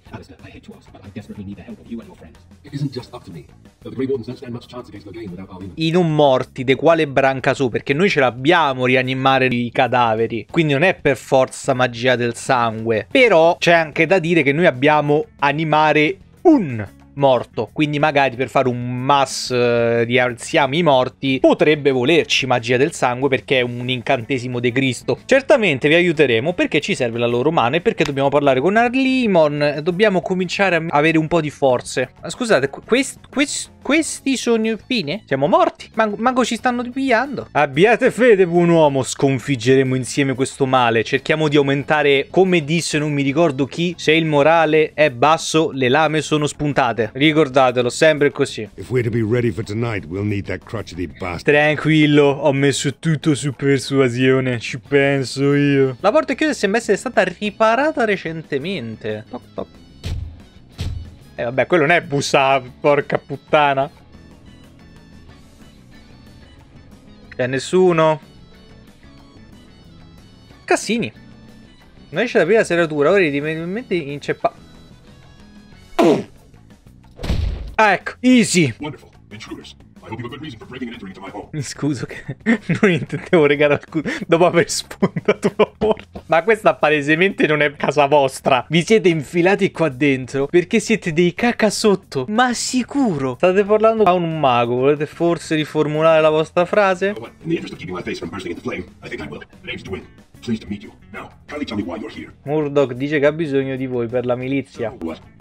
I non morti, de quale branca su? Perché noi ce l'abbiamo rianimare i cadaveri. Quindi non è per forza magia del sangue. Però c'è anche da dire che noi abbiamo animare un morto. Quindi magari per fare un mass eh, rialziamo i morti potrebbe volerci magia del sangue perché è un incantesimo de Cristo. Certamente vi aiuteremo perché ci serve la loro mano e perché dobbiamo parlare con Arlimon. Dobbiamo cominciare a avere un po' di forze. Ma Scusate, que- quest- quest- questi sono fine? Siamo morti? Manco, manco ci stanno ripigliando. Abbiate fede, buon uomo. Sconfiggeremo insieme questo male. Cerchiamo di aumentare, come disse non mi ricordo chi, se il morale è basso, le lame sono spuntate. Ricordatelo, sempre così. If we're to be ready for tonight, we'll need that crotchety bastard. Tranquillo, ho messo tutto su persuasione, ci penso io. La porta chiusa sembra essere stata riparata recentemente. Toc toc. Eh vabbè, quello non è bussa, porca puttana. C'è nessuno. Cassini. Non esce da aprire la serratura, ora rimedialmente inceppa... Ah, ecco, easy. Wonderful. Intruders. Scuso che non intendevo regalare scudo dopo aver sfondato la porta. Ma questa palesemente non è casa vostra. Vi siete infilati qua dentro perché siete dei caca sotto. Ma sicuro. State parlando a un mago. Volete forse riformulare la vostra frase? Here. Murdoch dice che ha bisogno di voi per la milizia. So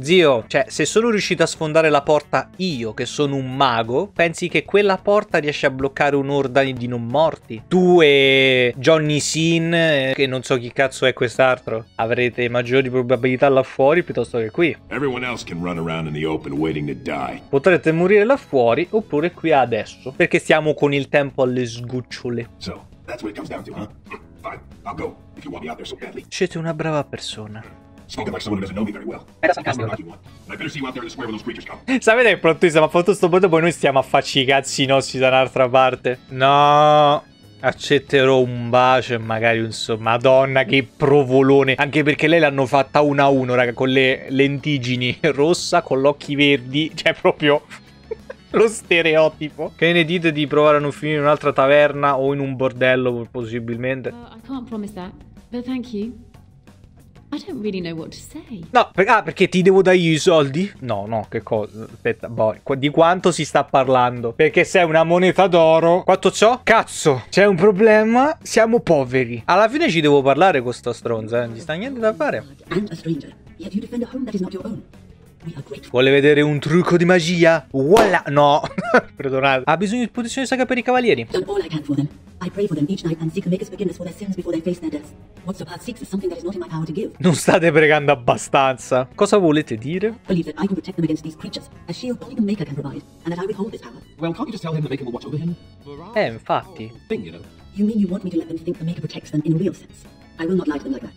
Zio, cioè, se sono riuscito a sfondare la porta io, che sono un mago, pensi che quella porta riesce a bloccare un'orda di non morti? Tu e Johnny Sin, eh, che non so chi cazzo è quest'altro, avrete maggiori probabilità là fuori piuttosto che qui. Everyone else can run around in the open waiting to die. Potrete morire là fuori oppure qui adesso, perché stiamo con il tempo alle sgocciole. So, that's what it comes down to, huh? Fine, I'll go, if you want me out there so badly. Siete una brava persona. Spoken like someone who doesn't know me very well. Era I'm sarcastico. Murdoch, you want. And I better see you out there in the square when those creatures come. Sapete che plot twist, ma fatto sto punto poi noi stiamo a farci i cazzi nostri da un'altra parte. No. Accetterò un bacio e magari un so. Madonna, che provolone. Anche perché lei l'hanno fatta una a uno, raga, con le lentiggini rossa, con gli occhi verdi. Cioè, proprio. Lo stereotipo. Che ne dite di provare a non finire in un'altra taverna o in un bordello, possibilmente? Uh, I can't promise that, but thank you. I don't really know what to say. No, per- ah, perché ti devo dare i soldi? No, no, che cosa? Aspetta, boh, qu- di quanto si sta parlando? Perché sei una moneta d'oro. Quanto c'ho? Cazzo, c'è un problema, siamo poveri. Alla fine ci devo parlare con sta stronza, eh. Non ci sta niente da fare. And a stranger. Yet you defend a home that is not your own. Vuole vedere un trucco di magia? Voilà! No, perdonate. Ha bisogno di protezione sacra per i cavalieri. Non state pregando abbastanza. Cosa volete dire? Eh, infatti. You mean you want me to let them think the Maker protects them in a real sense?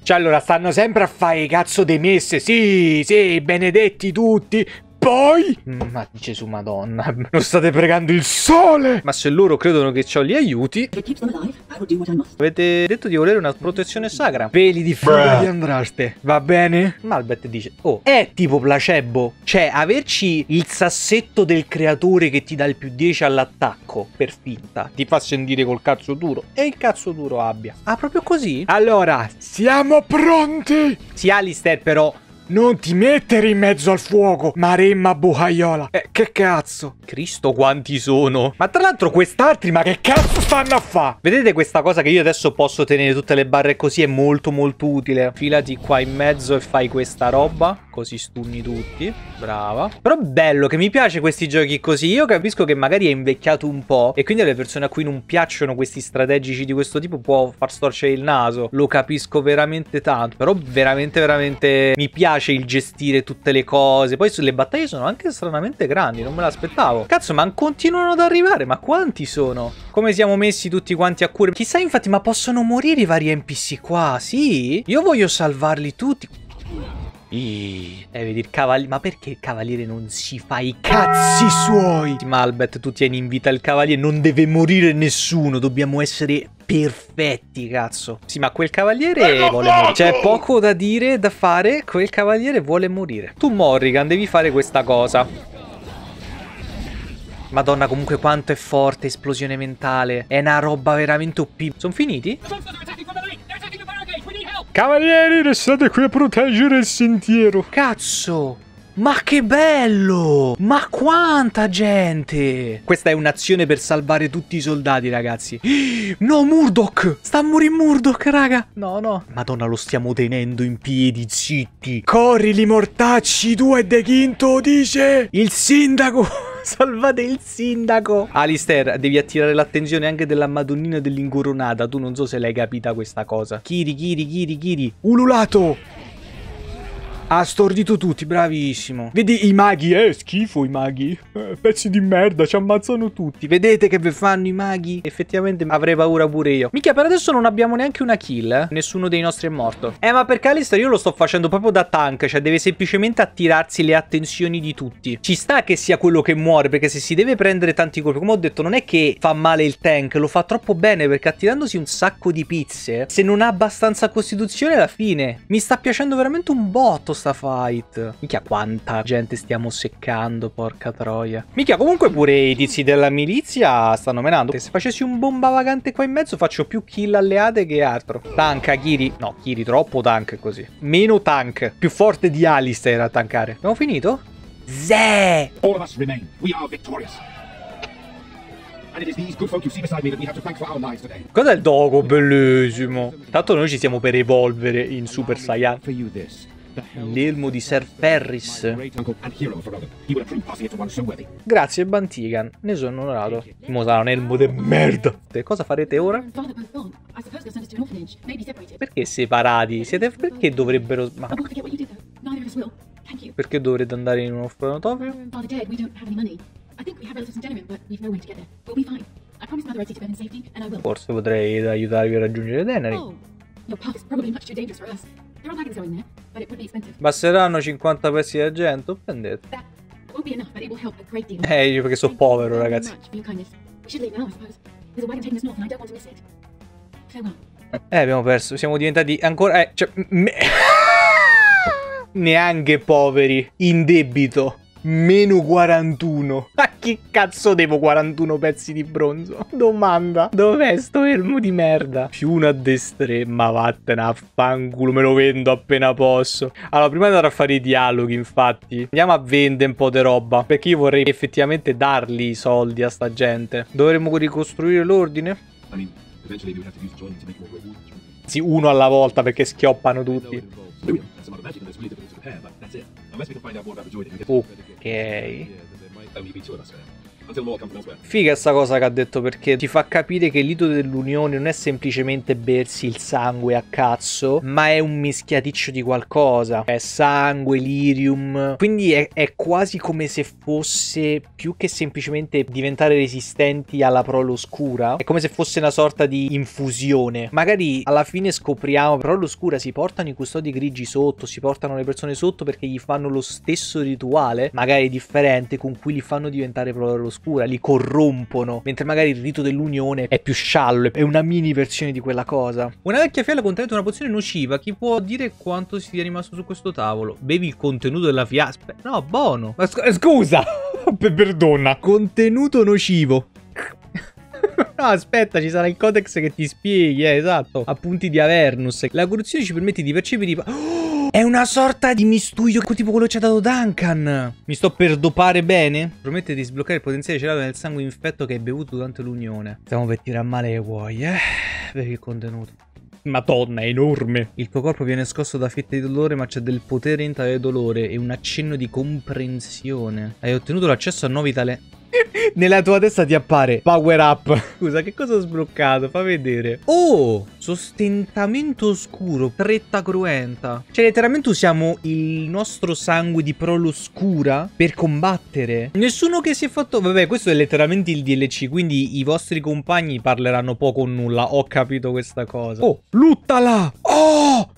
Cioè, allora stanno sempre a fare cazzo dei messe. Sì, sì, benedetti tutti. Poi. Ma Gesù Madonna. Non state pregando il sole. Ma se loro credono che ciò li aiuti. Avete detto di volere una protezione sacra. Peli di fuga di Andraste. Va bene? Malbet dice: Oh, è tipo placebo. Cioè, averci il sassetto del creatore che ti dà il più 10 all'attacco per finta. Ti fa sentire col cazzo duro. E il cazzo duro abbia. Ah, proprio così? Allora, siamo pronti. Sì, Alistair, però. Non ti mettere in mezzo al fuoco, Maremma Bucaiola. Eh, che cazzo? Cristo, quanti sono? Ma tra l'altro quest'altri, ma che cazzo stanno a fa? Vedete questa cosa che io adesso posso tenere tutte le barre così? È molto molto utile. Filati qua in mezzo e fai questa roba. Così stunni tutti. Brava. Però bello che mi piace questi giochi così. Io capisco che magari è invecchiato un po'. E quindi alle persone a cui non piacciono questi strategici di questo tipo può far storcere il naso. Lo capisco veramente tanto. Però veramente, veramente mi piace il gestire tutte le cose. Poi le battaglie sono anche stranamente grandi. Non me l'aspettavo. Cazzo, ma continuano ad arrivare. Ma quanti sono? Come siamo messi tutti quanti a cura? Chissà infatti, ma possono morire i vari NPC qua? Sì? Io voglio salvarli tutti. Eh, vedi il cavaliere. Ma perché il cavaliere non si fa i cazzi suoi? Malbet, tu tieni in vita il cavaliere. Non deve morire nessuno. Dobbiamo essere perfetti, cazzo. Sì, ma quel cavaliere vuole morire. C'è poco da dire, da fare. Quel cavaliere vuole morire. Tu, Morrigan, devi fare questa cosa. Madonna, comunque quanto è forte, esplosione mentale. È una roba veramente OP. Sono finiti? Cavalieri, restate qui a proteggere il sentiero. Cazzo! Ma che bello! Ma quanta gente! Questa è un'azione per salvare tutti i soldati, ragazzi. No, Murdoch! Sta a morire Murdoch, raga! No, no. Madonna, lo stiamo tenendo in piedi, zitti. Corri, li mortacci, tu e De Quinto, dice il sindaco. Salvate il sindaco! Alistair, devi attirare l'attenzione anche della Madonnina dell'incoronata. Tu non so se l'hai capita questa cosa. Kiri, Kiri, Kiri, Kiri. Ululato! Ha stordito tutti, bravissimo. Vedi i maghi, eh, schifo i maghi. Eh, pezzi di merda, ci ammazzano tutti. Vedete che ve fanno i maghi? Effettivamente avrei paura pure io. Mica, per adesso non abbiamo neanche una kill, eh. Nessuno dei nostri è morto. Eh, ma perché Alistair io lo sto facendo proprio da tank, cioè deve semplicemente attirarsi le attenzioni di tutti. Ci sta che sia quello che muore, perché se si deve prendere tanti colpi, come ho detto, non è che fa male il tank, lo fa troppo bene, perché attirandosi un sacco di pizze, se non ha abbastanza costituzione alla fine, mi sta piacendo veramente un botto sta fight. Mica quanta gente stiamo seccando, porca troia. Mica comunque pure i tizi della milizia stanno menando. Se facessi un bomba vagante qua in mezzo faccio più kill alleate che altro. Tanka, Kiri. No, Kiri, troppo tank così. Meno tank. Più forte di Alistair a tankare. Abbiamo finito? Zè! All of us remain. We are victorious. Cos'è il dogo? Bellissimo. Tanto noi ci stiamo per evolvere in Super Saiyan. L'elmo di Sir Ferris. Grazie Bantigan, ne sono onorato. Mo sarà un elmo de merda. E cosa farete ora? Perché separati? Siete perché dovrebbero ma perché dovrete andare in un orfanotrofio? Forse potrei aiutarvi a raggiungere Denary. Oh, your path is probably much too dangerous for us. There are wagons going there, but it would be expensive. Basteranno 50 pezzi di argento? Prendete. That won't be enough, but it will help a great deal. Eh, io perché sono povero, ragazzi. Eh, abbiamo perso. Siamo diventati ancora. Eh, cioè. Neanche poveri. In debito. Meno 41. Ma che cazzo devo 41 pezzi di bronzo? Domanda. Dov'è sto elmo di merda? Più una destre. Ma vattene a fanculo. Me lo vendo appena posso. Allora, prima di andare a fare i dialoghi, infatti, andiamo a vendere un po' di roba. Perché io vorrei effettivamente dargli i soldi a sta gente. Dovremmo ricostruire l'ordine? Sì, uno alla volta perché schioppano tutti. Miriam Okay. Yeah, there might only be two of us going. Figa sta cosa che ha detto perché ti fa capire che l'ito dell'unione non è semplicemente bersi il sangue a cazzo, ma è un mischiaticcio di qualcosa. È sangue, lirium. Quindi è, è quasi come se fosse più che semplicemente diventare resistenti alla prole oscura. È come se fosse una sorta di infusione. Magari alla fine scopriamo prole oscura si portano i custodi grigi sotto, si portano le persone sotto perché gli fanno lo stesso rituale, magari differente, con cui li fanno diventare prole oscura, li corrompono, mentre magari il rito dell'unione è più sciallo, è una mini versione di quella cosa. Una vecchia fiala contenente una pozione nociva, chi può dire quanto sia rimasto su questo tavolo? Bevi il contenuto della fiala? No, buono. Ma sc- scusa, perdona. Contenuto nocivo. No, aspetta, ci sarà il codex che ti spieghi, eh, esatto. Appunti di Avernus. La corruzione ci permette di percepire... Oh, è una sorta di mistuglio tipo quello che ci ha dato Duncan. Mi sto per dopare bene? Promette di sbloccare il potenziale celato nel sangue infetto che hai bevuto durante l'unione. Stiamo per tirare a male le vuoi, eh. Vedi il contenuto. Madonna, è enorme. Il tuo corpo viene scosso da fette di dolore, ma c'è del potere in tale dolore e un accenno di comprensione. Hai ottenuto l'accesso a nuovi talenti. Nella tua testa ti appare power up. Scusa, che cosa ho sbloccato? Fa vedere. Oh, sostentamento oscuro, tretta cruenta. Cioè, letteralmente usiamo il nostro sangue di prole oscura per combattere. Nessuno che si è fatto. Vabbè, questo è letteralmente il DLC. Quindi i vostri compagni parleranno poco o nulla. Ho capito questa cosa. Oh, luttala! Oh!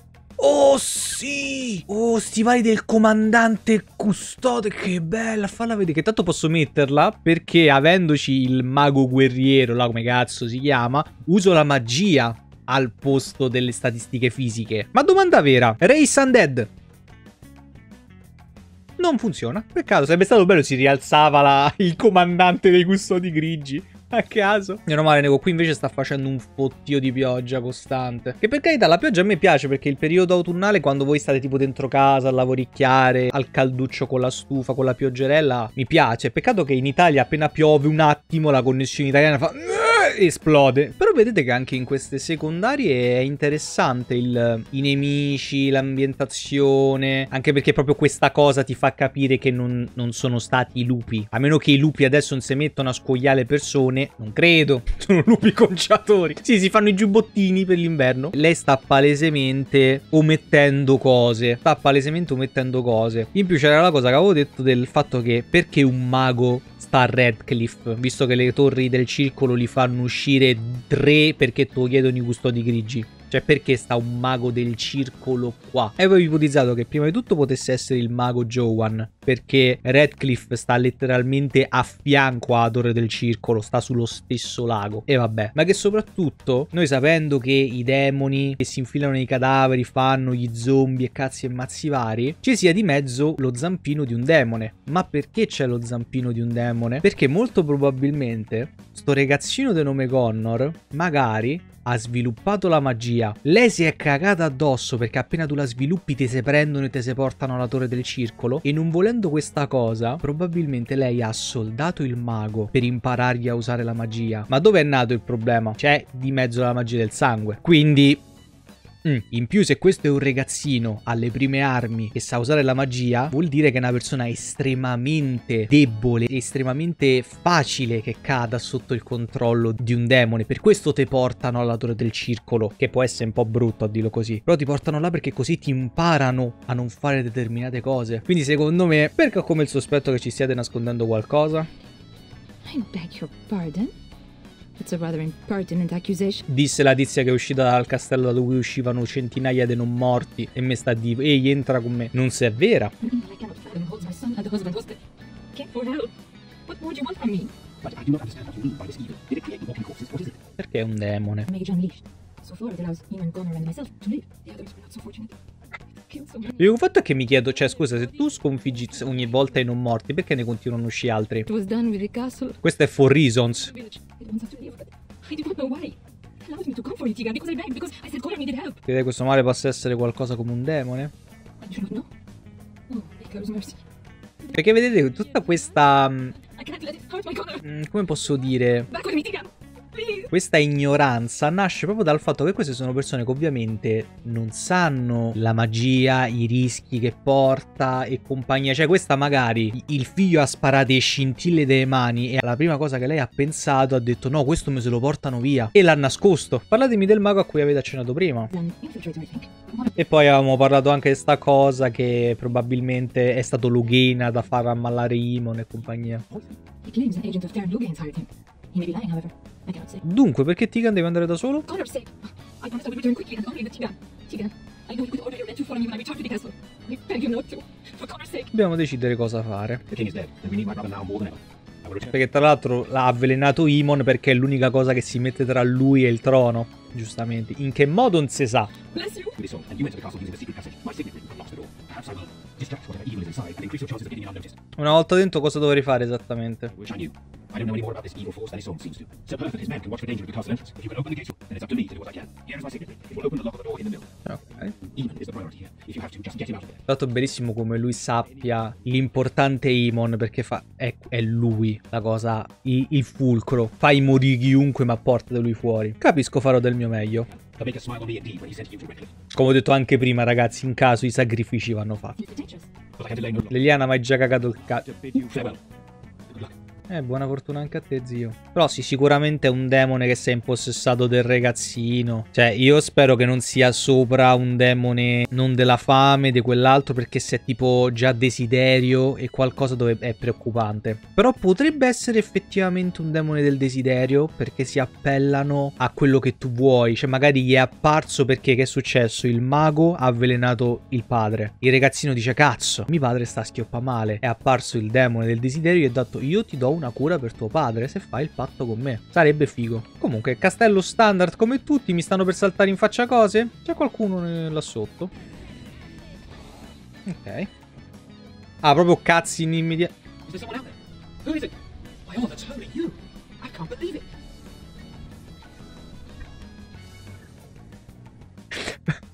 Oh sì! Oh, stivali del comandante custode, che bella! Falla vedere, che tanto posso metterla perché avendoci il mago guerriero, là come cazzo si chiama, uso la magia al posto delle statistiche fisiche. Ma domanda vera, Race Undead non funziona. Peccato, sarebbe stato bello se rialzava la- il comandante dei custodi grigi. A caso. Meno male, Nego, qui invece sta facendo un fottio di pioggia costante. Che per carità, la pioggia a me piace perché il periodo autunnale, quando voi state tipo dentro casa a lavoricchiare, al calduccio con la stufa, con la pioggerella, mi piace. Peccato che in Italia appena piove un attimo la connessione italiana fa... Esplode. Però vedete che anche in queste secondarie è interessante il- i nemici, l'ambientazione. Anche perché proprio questa cosa ti fa capire che non, non sono stati i lupi. A meno che i lupi adesso non si mettono a scogliare persone. Non credo. Sono lupi conciatori. Sì, si fanno i giubbottini per l'inverno. Lei sta palesemente omettendo cose. Sta palesemente omettendo cose. In più c'era la cosa che avevo detto del fatto che perché un mago a Redcliffe, visto che le torri del circolo li fanno uscire tre perché togliedono i custodi grigi. Cioè, perché sta un mago del circolo qua? E avevo ipotizzato che prima di tutto potesse essere il mago Joan, perché Radcliffe sta letteralmente a fianco a Torre del Circolo, sta sullo stesso lago. E vabbè, ma che soprattutto, noi sapendo che i demoni che si infilano nei cadaveri fanno gli zombie e cazzi e mazzi vari, ci sia di mezzo lo zampino di un demone. Ma perché c'è lo zampino di un demone? Perché molto probabilmente sto ragazzino del nome Connor magari ha sviluppato la magia. Lei si è cagata addosso perché appena tu la sviluppi ti se prendono e ti se portano alla torre del circolo. E non volendo questa cosa, probabilmente lei ha soldato il mago per imparargli a usare la magia. Ma dove è nato il problema? C'è di mezzo la magia del sangue. Quindi Mm. In più, se questo è un ragazzino alle prime armi che sa usare la magia, vuol dire che è una persona estremamente debole, estremamente facile che cada sotto il controllo di un demone. Per questo ti portano alla torre del circolo, che può essere un po' brutto a dirlo così. Però ti portano là perché così ti imparano a non fare determinate cose. Quindi, secondo me, perché ho come il sospetto che ci stiate nascondendo qualcosa? I beg your pardon? Disse la tizia che è uscita dal castello da cui uscivano centinaia di non morti e me sta dire, ehi entra con me. Non se è vera. And? Perché è un demone. Mage unleashed. So far it allows Eamon, Connor and myself to live. The others were not so fortunate. Many. Il fatto è che mi chiedo, cioè scusa, se tu sconfiggi ogni volta i non morti, perché ne continuano a uscire altri? Questo è for reasons. I do not know why. It allowed me to come for you, Tigan, because I begged, because I said Connor needed help. Crede che questo male possa essere qualcosa come un demone? I do not know. Oh, Maker's mercy. Perché vedete tutta questa... mm, I cannot let it hurt my Connor. mm, come posso dire? Back with me, Tigan. Questa ignoranza nasce proprio dal fatto che queste sono persone che ovviamente non sanno la magia, i rischi che porta e compagnia. Cioè, questa magari il figlio ha sparato le scintille delle mani e la prima cosa che lei ha pensato ha detto no, questo me se lo portano via. E l'ha nascosto. Parlatemi del mago a cui avete accennato prima. E poi avevamo parlato anche di sta cosa che probabilmente è stato Lughina da far ammalare Imon e compagnia. He claims an agent of Terran Lugans hired him. Dunque, perché Tigan deve andare da solo? Sake. Dobbiamo decidere cosa fare. Perché tra l'altro l'ha avvelenato Imon perché è l'unica cosa che si mette tra lui e il trono. Giustamente. In che modo non si sa. Una volta dentro cosa dovrei fare esattamente? I don't know any more about this evil force than his song seems to. Sir Perfect, his men can watch for danger at the castle entrance. If you can open the gates, then it's up to me to do what I can. Here is my signet. It will open the lock of the door in the middle. Ok. Eamon is the priority here. If you have to, just get him out of there. È bellissimo come lui sappia l'importante Imon perché fa, è, è lui la cosa, il, il fulcro. Fai morire chiunque ma porta da lui fuori. Capisco, farò del mio meglio. Come ho detto anche prima ragazzi, in caso i sacrifici vanno fatti. Leliana mi hai già cagato il cazzo. Eh, buona fortuna anche a te, zio. Però sì, sicuramente è un demone che si è impossessato del ragazzino. Cioè, io spero che non sia sopra un demone non della fame, di quell'altro, perché se è tipo già desiderio e qualcosa dove è preoccupante. Però potrebbe essere effettivamente un demone del desiderio, perché si appellano a quello che tu vuoi. Cioè, magari gli è apparso perché che è successo? Il mago ha avvelenato il padre. Il ragazzino dice, cazzo, mio padre sta schioppa male. È apparso il demone del desiderio e ha detto, io ti do una cura per tuo padre se fai il patto con me. Sarebbe figo. Comunque, castello standard come tutti, mi stanno per saltare in faccia cose? C'è qualcuno là sotto. Ok. Ah, proprio cazzi in immediato. Is there someone out there? Who is it? Why, that's only you. I can't believe it.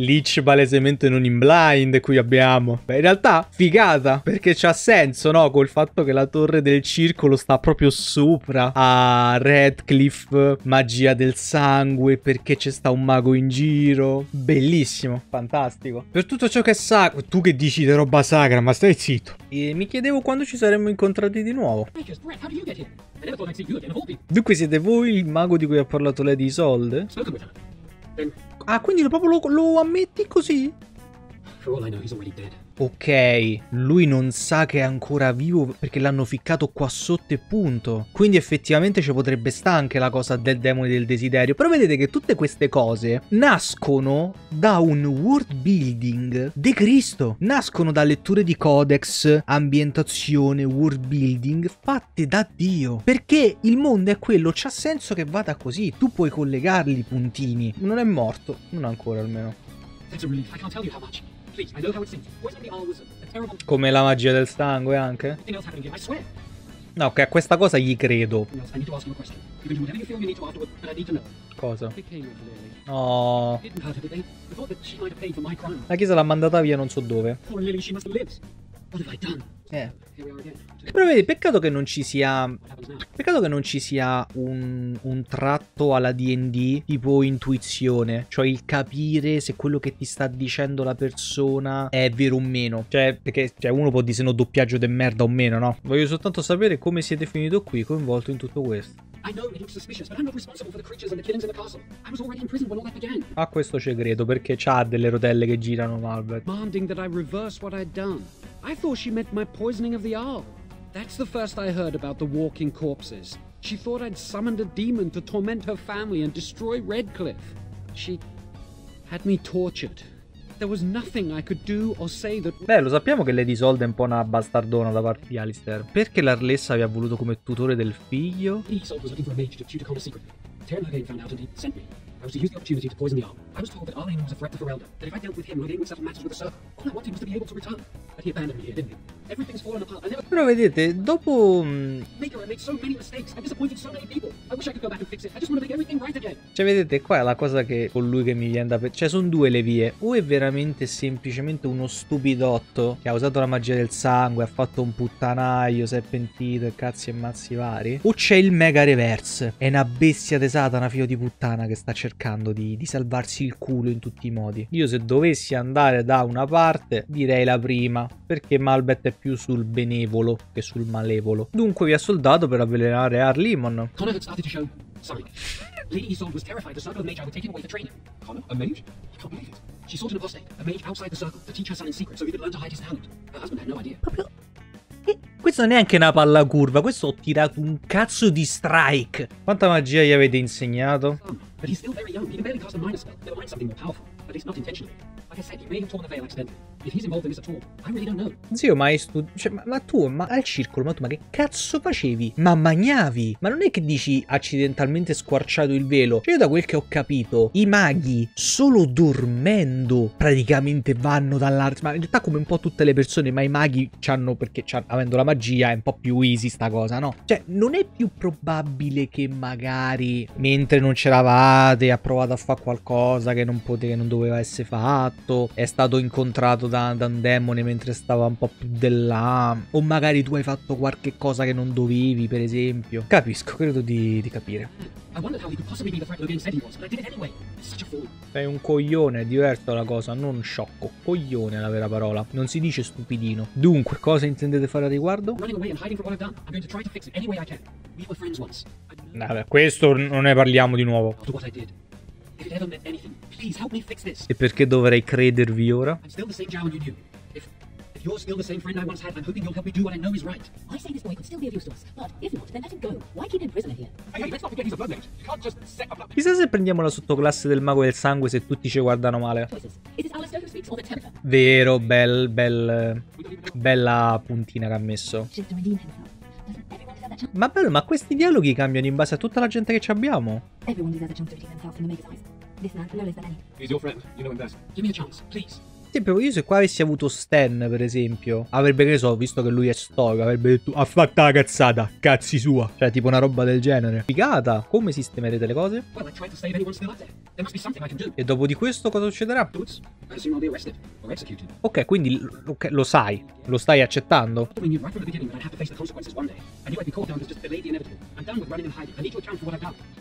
Lich palesemente non in blind qui abbiamo. Beh, in realtà figata, perché c'ha senso, no? Col fatto che la torre del circolo sta proprio sopra a Redcliffe, magia del sangue, perché c'è sta un mago in giro. Bellissimo, fantastico. Per tutto ciò che è sacro, tu che dici di roba sacra, ma stai zitto. E mi chiedevo quando ci saremmo incontrati di nuovo. Dunque siete voi il mago di cui ha parlato Lady Isolde? Spoken with her. Ah, quindi proprio lo, lo ammetti così? for all I know, he's already dead. Ok, lui non sa che è ancora vivo perché l'hanno ficcato qua sotto e punto. Quindi effettivamente ci potrebbe stare anche la cosa del demone del desiderio. Però vedete che tutte queste cose nascono da un world building di Cristo. Nascono da letture di codex, ambientazione, world building fatte da Dio. Perché il mondo è quello, c'ha senso che vada così. Tu puoi collegarli i puntini. Non è morto, non ancora almeno. That's a relief. I can't tell you how much. Come la magia del sangue anche. No, ok, a questa cosa gli credo. Cosa? Oh. Crime. La chiesa l'ha mandata via non so dove. What have I done? Eh. Però vedi, peccato che non ci sia. Peccato che non ci sia un, un tratto alla DD tipo intuizione, cioè il capire se quello che ti sta dicendo la persona è vero o meno. Cioè, perché cioè, uno può dire se no doppiaggio de merda o meno, no? Voglio soltanto sapere come siete finito qui coinvolto in tutto questo. I know it looks suspicious, but I'm not responsible for the creatures and the killings in the castle. I was already in prison when all that began. A questo ci credo perché c'ha delle rotelle che girano Malvet. demanding that I reverse what I'd done. I thought she meant my poisoning of the Arl. That's the first I heard about the walking corpses. She thought I'd summoned a demon to torment her family and destroy Redcliffe. She had me tortured. There was nothing I could do or say that Beh, lo sappiamo che Lady Isolde è un po' una bastardona da parte di Alistair. Perché l'Arlessa vi ha voluto come tutore del figlio? Lady Isolde was looking for a mage to tutor Connor secretly. Terran Hurgane found out and he sent me. I was to use the opportunity to poison the Arl. I was told that Arlene was a threat to Ferelda, that if I dealt with him, Hurgane would settle matters with the Circle. All I wanted was to be able to return. But he abandoned me here, didn't he? Everything's fallen apart. I never Però vedete, dopo... mm, Maker, I made so many mistakes. I disappointed so many people. I wish I could go back and fix it. I just want to make everything right again. Cioè, vedete, qua è la cosa che con lui che mi viene da... Cioè, sono due le vie. O è veramente semplicemente uno stupidotto che ha usato la magia del sangue, ha fatto un puttanaio, si è pentito e cazzi e mazzi vari. O c'è il mega reverse. È una bestia di Satana, figlio di puttana, che sta cercando di, di salvarsi il culo in tutti i modi. Io se dovessi andare da una parte, direi la prima. Perché Malbeth è più sul benevolo che sul malevolo. Dunque vi ha soldato per avvelenare Arlimon. Lady Isolde was terrified the Circle of Mage would take him away for training. Connor, a mage? I can't believe it. She sought an apostate, a mage outside the Circle, to teach her son in secret so he could learn to hide his talent. Her husband had no idea. Eh, Questo non è neanche una palla curva, questo ho tirato un cazzo di strike. Quanta magia gli avete insegnato? Some, but he's still very young. He can barely cast a minor spell. Never mind something more powerful. But it's not intentionally. Zio, ma hai studi- cioè, ma, ma tu, ma al circolo, ma tu, ma che cazzo facevi? Ma magnavi? Ma non è che dici accidentalmente squarciato il velo? Cioè, io da quel che ho capito, i maghi, solo dormendo, praticamente vanno dall'arte. Ma in realtà come un po' tutte le persone, ma i maghi c'hanno, perché c'hanno- avendo la magia è un po' più easy sta cosa, no? Cioè, non è più probabile che magari, mentre non c'eravate, ha provato a fare qualcosa che non, pote- che non doveva essere fatto, è stato incontrato da, da un demone mentre stava un po' più di là, o magari tu hai fatto qualche cosa che non dovevi, per esempio. Capisco, credo di, di capire. Sei un coglione, è diversa la cosa, non sciocco. Coglione è la vera parola. Non si dice stupidino. Dunque, cosa intendete fare a riguardo? Vabbè, questo non ne parliamo di nuovo. If it ever meant anything, please help me fix this. E perché dovrei credervi ora? I'm still the same Jowan you knew. If if you're still the same friend I once had, I'm hoping you'll help me do what I know is right. I say this boy could still be of use to us, but if not, then let him go. Why keep him prisoner here? Hey, hey, let's not forget he's a blood mage. You can't just set up. Chissà se prendiamo la sottoclasse del mago del sangue se tutti ci guardano male. Is the? Vero, bel, bel, bella puntina che ha messo. Ma bello, ma questi dialoghi cambiano in base a tutta la gente che ci abbiamo. Everyone deserves a chance to redeem themselves from the Maker's eyes. This man, any. He's your friend. You know him best. Give me a chance, please. Tipo, io se qua avessi avuto Stan, per esempio, avrebbe, che ne so, visto che lui è storico, avrebbe detto, ha fatto la cazzata, cazzi sua. Cioè, tipo una roba del genere. Figata, come sistemerete le cose? Well. E dopo di questo cosa succederà? Ok, quindi l- ok, lo sai, lo stai accettando?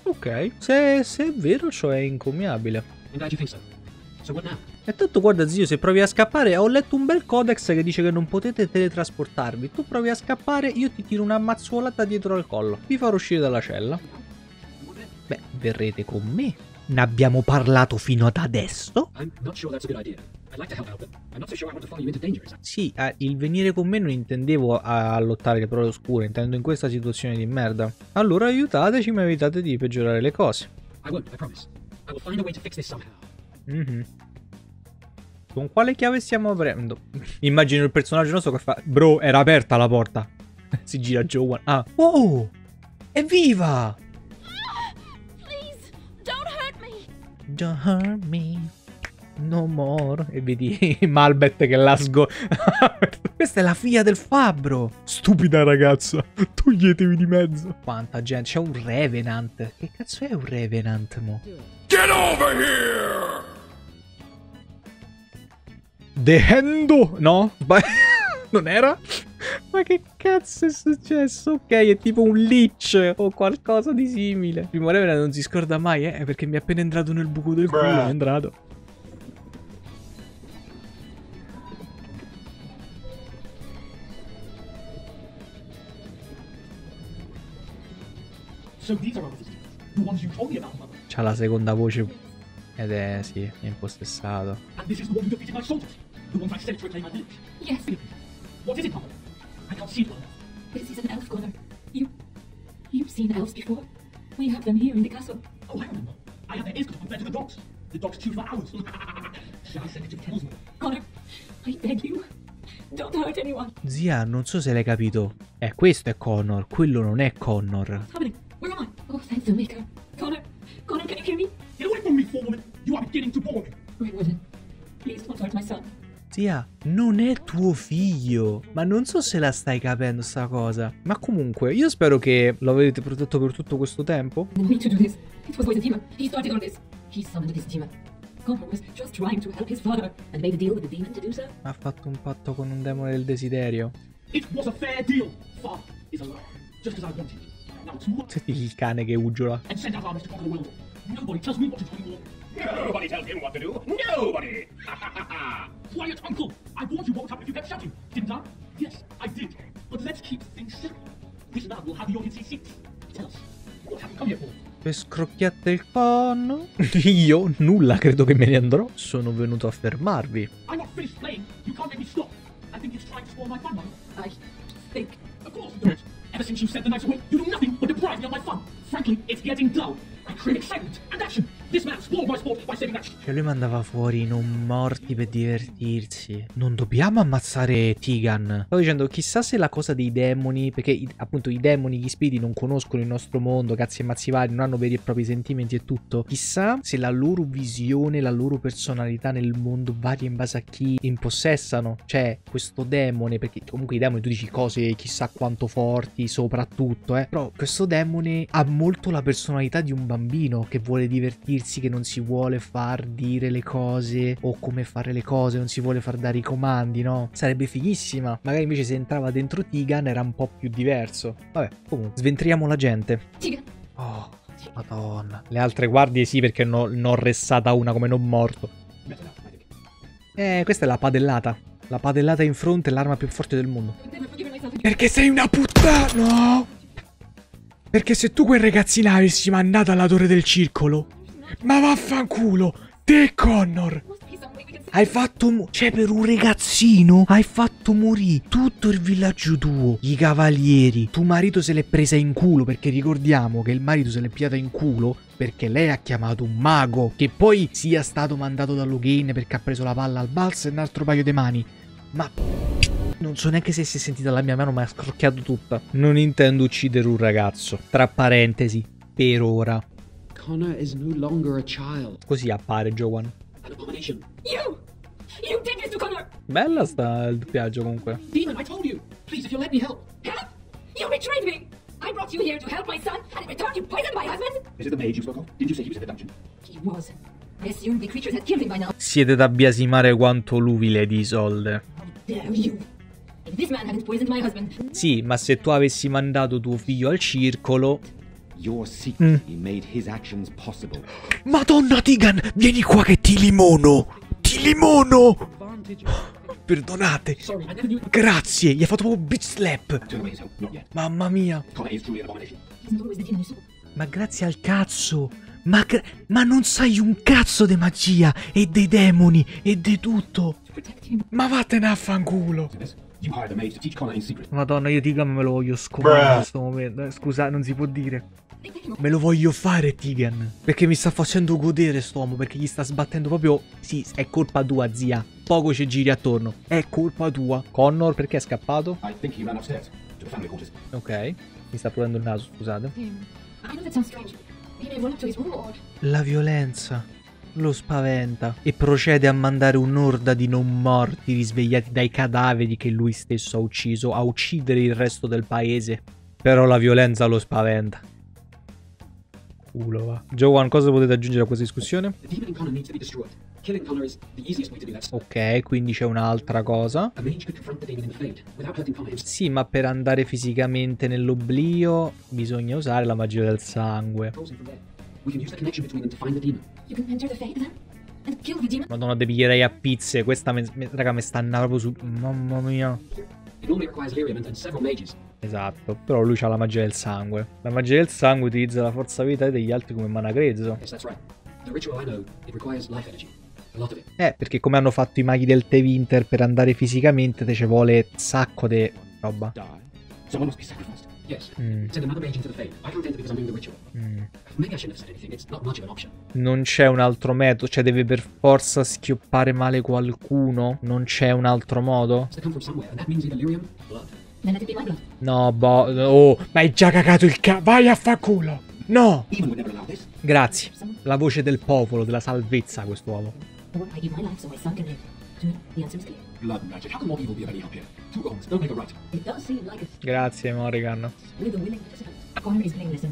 Ok. Se, se è vero, ciò è incommiabile. So what now? E tanto guarda zio, se provi a scappare, ho letto un bel codex che dice che non potete teletrasportarvi. Tu provi a scappare, io ti tiro una mazzuolata dietro al collo. Vi farò uscire dalla cella. Beh, verrete con me. ne abbiamo parlato fino ad adesso. Sì, eh, il venire con me non intendevo a, a lottare le prove oscure, intendo in questa situazione di merda. Allora aiutateci, ma evitate di peggiorare le cose. I won't, I promise. I will find a way to fix this somehow. Mhm. Con quale chiave stiamo aprendo? Immagino il personaggio nostro che fa... Bro, era aperta la porta. si gira Joe. Ah. Oh! Evviva! Please, don't hurt me. Don't hurt me. No more. E vedi Malbeth che la sgo... Questa è la figlia del fabbro. Stupida ragazza. Toglietevi di mezzo. Quanta gente. C'è un Revenant. Che cazzo è un Revenant, mo? Get over here! Dehendo? No? Sbag- non era? Ma che cazzo è successo? Ok, è tipo un leech o qualcosa di simile. Il primo Revenant non si scorda mai, eh, perché mi è appena entrato nel buco del culo. È entrato. The. C'ha la seconda voce. Ed è, sì, è impossessato. Who defeated my sent to reclaim my village. Yes, What is it, Mother? I can't see it well enough. this is an elf corner. You. You've seen elves before. We have them here in the castle. Oh, I remember. I had their ears cut off and fed to the dogs. The dogs chewed for hours. Shall I send it to mother? Connor, I beg you. Don't hurt anyone. Zia, non so se l'hai capito. Eh, questo è Connor, quello non è Connor. What's happening? Where am I? Oh, thank the maker. Connor, Connor, can you hear me? Get away from me, fool woman! You are beginning to bore Zia, non è tuo figlio. Ma non so se la stai capendo sta cosa. Ma comunque, io spero che lo avete protetto per tutto questo tempo. To do this. It was Demon. He started all this. He summoned this demon. So. Ha fatto un patto con un demone del desiderio. It was a fair deal. Father is alive, just as I wanted. Now it's mine. Senti il cane che uggiola. And send out armies to conquer the world. Nobody tells me what to do anymore. Nobody tells him what to do. Nobody! Ha ha ha ha! Quiet, uncle! I warned you what would happen if you kept shouting, didn't I? Yes, I did. But let's keep things simple. This man will have the audience seeks. Tell us, what have you come here for? Per scrocchiate il conno. Io nulla credo che me ne andrò. Sono venuto a fermarvi. I'm not finished playing. You can't make me stop. I think it's trying to spoil my fun, Mother. I think. Of course you don't. Ever since you sent the knights away, you do nothing but deprive me of my fun. Frankly, it's getting dull. I crave excitement and action. This man spoiled my sport by saving that Cioè lui mandava fuori i non morti per divertirsi. Non dobbiamo ammazzare Tigan. Stavo dicendo, chissà se la cosa dei demoni, perché appunto i demoni, gli spiriti non conoscono il nostro mondo, cazzi e mazzi vari, non hanno veri e propri sentimenti e tutto. Chissà se la loro visione, la loro personalità nel mondo varia in base a chi impossessano. Cioè, questo demone, perché comunque i demoni tu dici cose chissà quanto forti, soprattutto, eh. Però questo demone ha molto la personalità di un bambino che vuole divertirsi, che non si vuole far dire le cose o come fare le cose, non si vuole far dare i comandi, no? Sarebbe fighissima. Magari invece se entrava dentro Tigan era un po' più diverso. Vabbè, comunque, sventriamo la gente. Tigan, Oh, madonna. Le altre guardie sì, perché no- ne ho ressata una come non morto. Eh, questa è la padellata. La padellata in fronte è l'arma più forte del mondo. Perché sei una puttana! No! Perché se tu quel ragazzino avessi mandato alla torre del circolo, ma vaffanculo, te Connor, hai fatto... mu- cioè per un ragazzino, hai fatto morire tutto il villaggio tuo, i cavalieri, tuo marito se l'è presa in culo, perché ricordiamo che il marito se l'è piata in culo perché lei ha chiamato un mago, che poi sia stato mandato da Loghain perché ha preso la palla al balzo e un altro paio di mani. Ma non so neanche se si è sentita la mia mano, ma ha scrocchiato tutta. Non intendo uccidere un ragazzo. Tra parentesi, per ora. Connor is no longer a child. Così appare Joan. An abomination. You! You did this to Connor! Bella sta il doppiaggio comunque. Demon, I told you. Please, if you let me help. Help! You betrayed me! I brought you here to help my son, and in return you poisoned my husband! Is it the mage you spoke of? Didn't you say he was in the dungeon? He was. I assumed the creatures had killed him by now. Siete da biasimare quanto l'uvile di Isolde. Dare you! Sì, ma se tu avessi mandato tuo figlio al circolo. Your secrecy made his actions possible. Madonna Tigan, vieni qua che ti limono! Ti limono! Perdonate. Grazie, gli ha fatto proprio bitch slap. Mamma mia. Ma grazie al cazzo! Ma, ma non sai un cazzo di magia e dei demoni e di tutto. Ma vattene a fanculo. You hired a maid to teach Connor in secret. Madonna, io Tigan me lo voglio scomodare in questo momento. Eh, Scusa, non si può dire. Me lo voglio fare, Tigan. Perché mi sta facendo godere st'uomo. Perché gli sta sbattendo proprio. Sì, è colpa tua, zia. Poco ci giri attorno. È colpa tua. Connor, perché è scappato? Ok. Mi sta prendendo il naso, scusate. Or La violenza lo spaventa e procede a mandare un'orda di non morti risvegliati dai cadaveri che lui stesso ha ucciso a uccidere il resto del paese. Però la violenza lo spaventa. Culo va. Joan, cosa potete aggiungere a questa discussione? Ok, quindi c'è un'altra cosa. Sì, ma per andare fisicamente nell'oblio bisogna usare la magia del sangue. We can use the connection between them to find the demon. you can enter the fate then and kill the demon. Madonna, depiglierei a pizze. Questa, me, me- raga, mi sta andando proprio su... Mamma mia. It normally requires lyrium and, and several mages. Esatto, però lui ha la magia del sangue. La magia del sangue utilizza la forza vitale degli altri come mana grezzo. Yes, that's right. The ritual I know, it requires life energy. A lot of it. Eh, perché come hanno fatto i maghi del Tevinter per andare fisicamente, te ci vuole sacco di roba. Someone must be sacrificed. Yes. Mm. Send another mage into the Fade. I can't enter because I'm doing the ritual. Mm. Maybe I shouldn't have said anything. It's not much of an option. Non c'è un altro metodo, cioè deve per forza schioppare male qualcuno. Non c'è un altro modo? To come from somewhere, and that means either lyrium, blood. Then let it be my blood. No, boh. Oh, ma hai già cagato il ca... Vai a fa culo! No! Even would never allow this. Grazie. La voce del popolo, della salvezza, quest'uomo. Or I give my life so my son can live. To me, the answer is clear. Blood magic. How can more evil be of any help here? Grazie, Morrigan.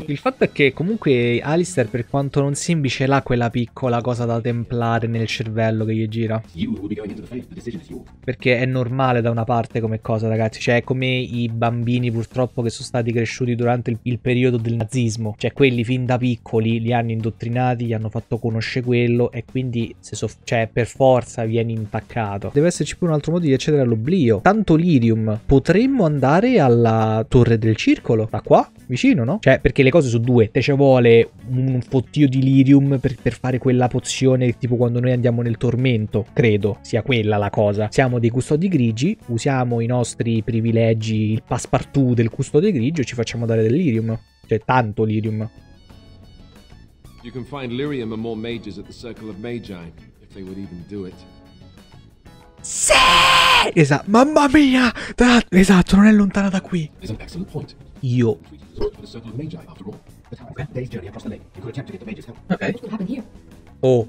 Il fatto è che comunque Alistair, per quanto non sembri, ce l'ha quella piccola cosa da templare nel cervello che gli gira. Yours. Perché è normale da una parte come cosa, ragazzi. Cioè, è come i bambini purtroppo che sono stati cresciuti durante il, il periodo del nazismo. Cioè, quelli fin da piccoli li hanno indottrinati, gli hanno fatto conoscere quello e quindi se soff- cioè, per forza vieni intaccato. Deve esserci poi un altro modo di accedere all'oblio. Tanto lirium. Potremmo andare alla torre del circolo. Da qua? Vicino, no? Cioè, perché le cose sono due. Te ci vuole un fottio di lirium per, per fare quella pozione, tipo quando noi andiamo nel tormento. Credo sia quella la cosa. Siamo dei custodi grigi, usiamo i nostri privilegi, il passepartout del custode grigio e ci facciamo dare del lirium. Cioè, tanto lirium. You can find lyrium and more mages at the Circle of Magi, if they would even do it. Sì! Esatto, mamma mia! Esatto, non è lontana da qui. It's an excellent point. Io. Ok. Oh.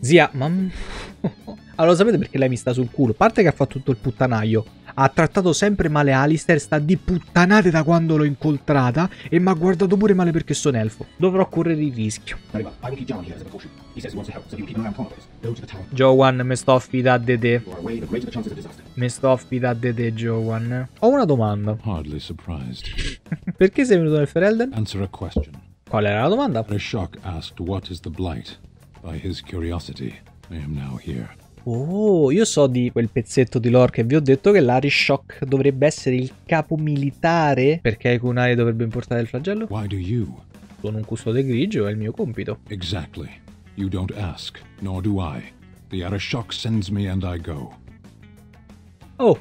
Zia, ma... Allora, sapete perché lei mi sta sul culo? A parte che ha fatto tutto il puttanaio. Ha trattato sempre male Alistair, sta di puttanate da quando l'ho incontrata e mi ha guardato pure male perché sono elfo. Dovrò correre il rischio. Keep John here as a precaution. He says he wants to help, so you keep an eye on Connor. Go to the tower. Joan, mi sto affidando de te. Mi sto affidando de te, Joan. Ho una domanda. Perché sei venuto nel Ferelden? Answer a question. Qual era la domanda? Rashok asked what is the blight. By his curiosity, I am now here. Oh, io so di quel pezzetto di lore che vi ho detto che l'Arishok dovrebbe essere il capo militare perché Kunai dovrebbe importare il flagello. Why do you? Sono un custode grigio, è il mio compito. Exactly. You don't ask, nor do I. The Arashok sends me and I go. Oh,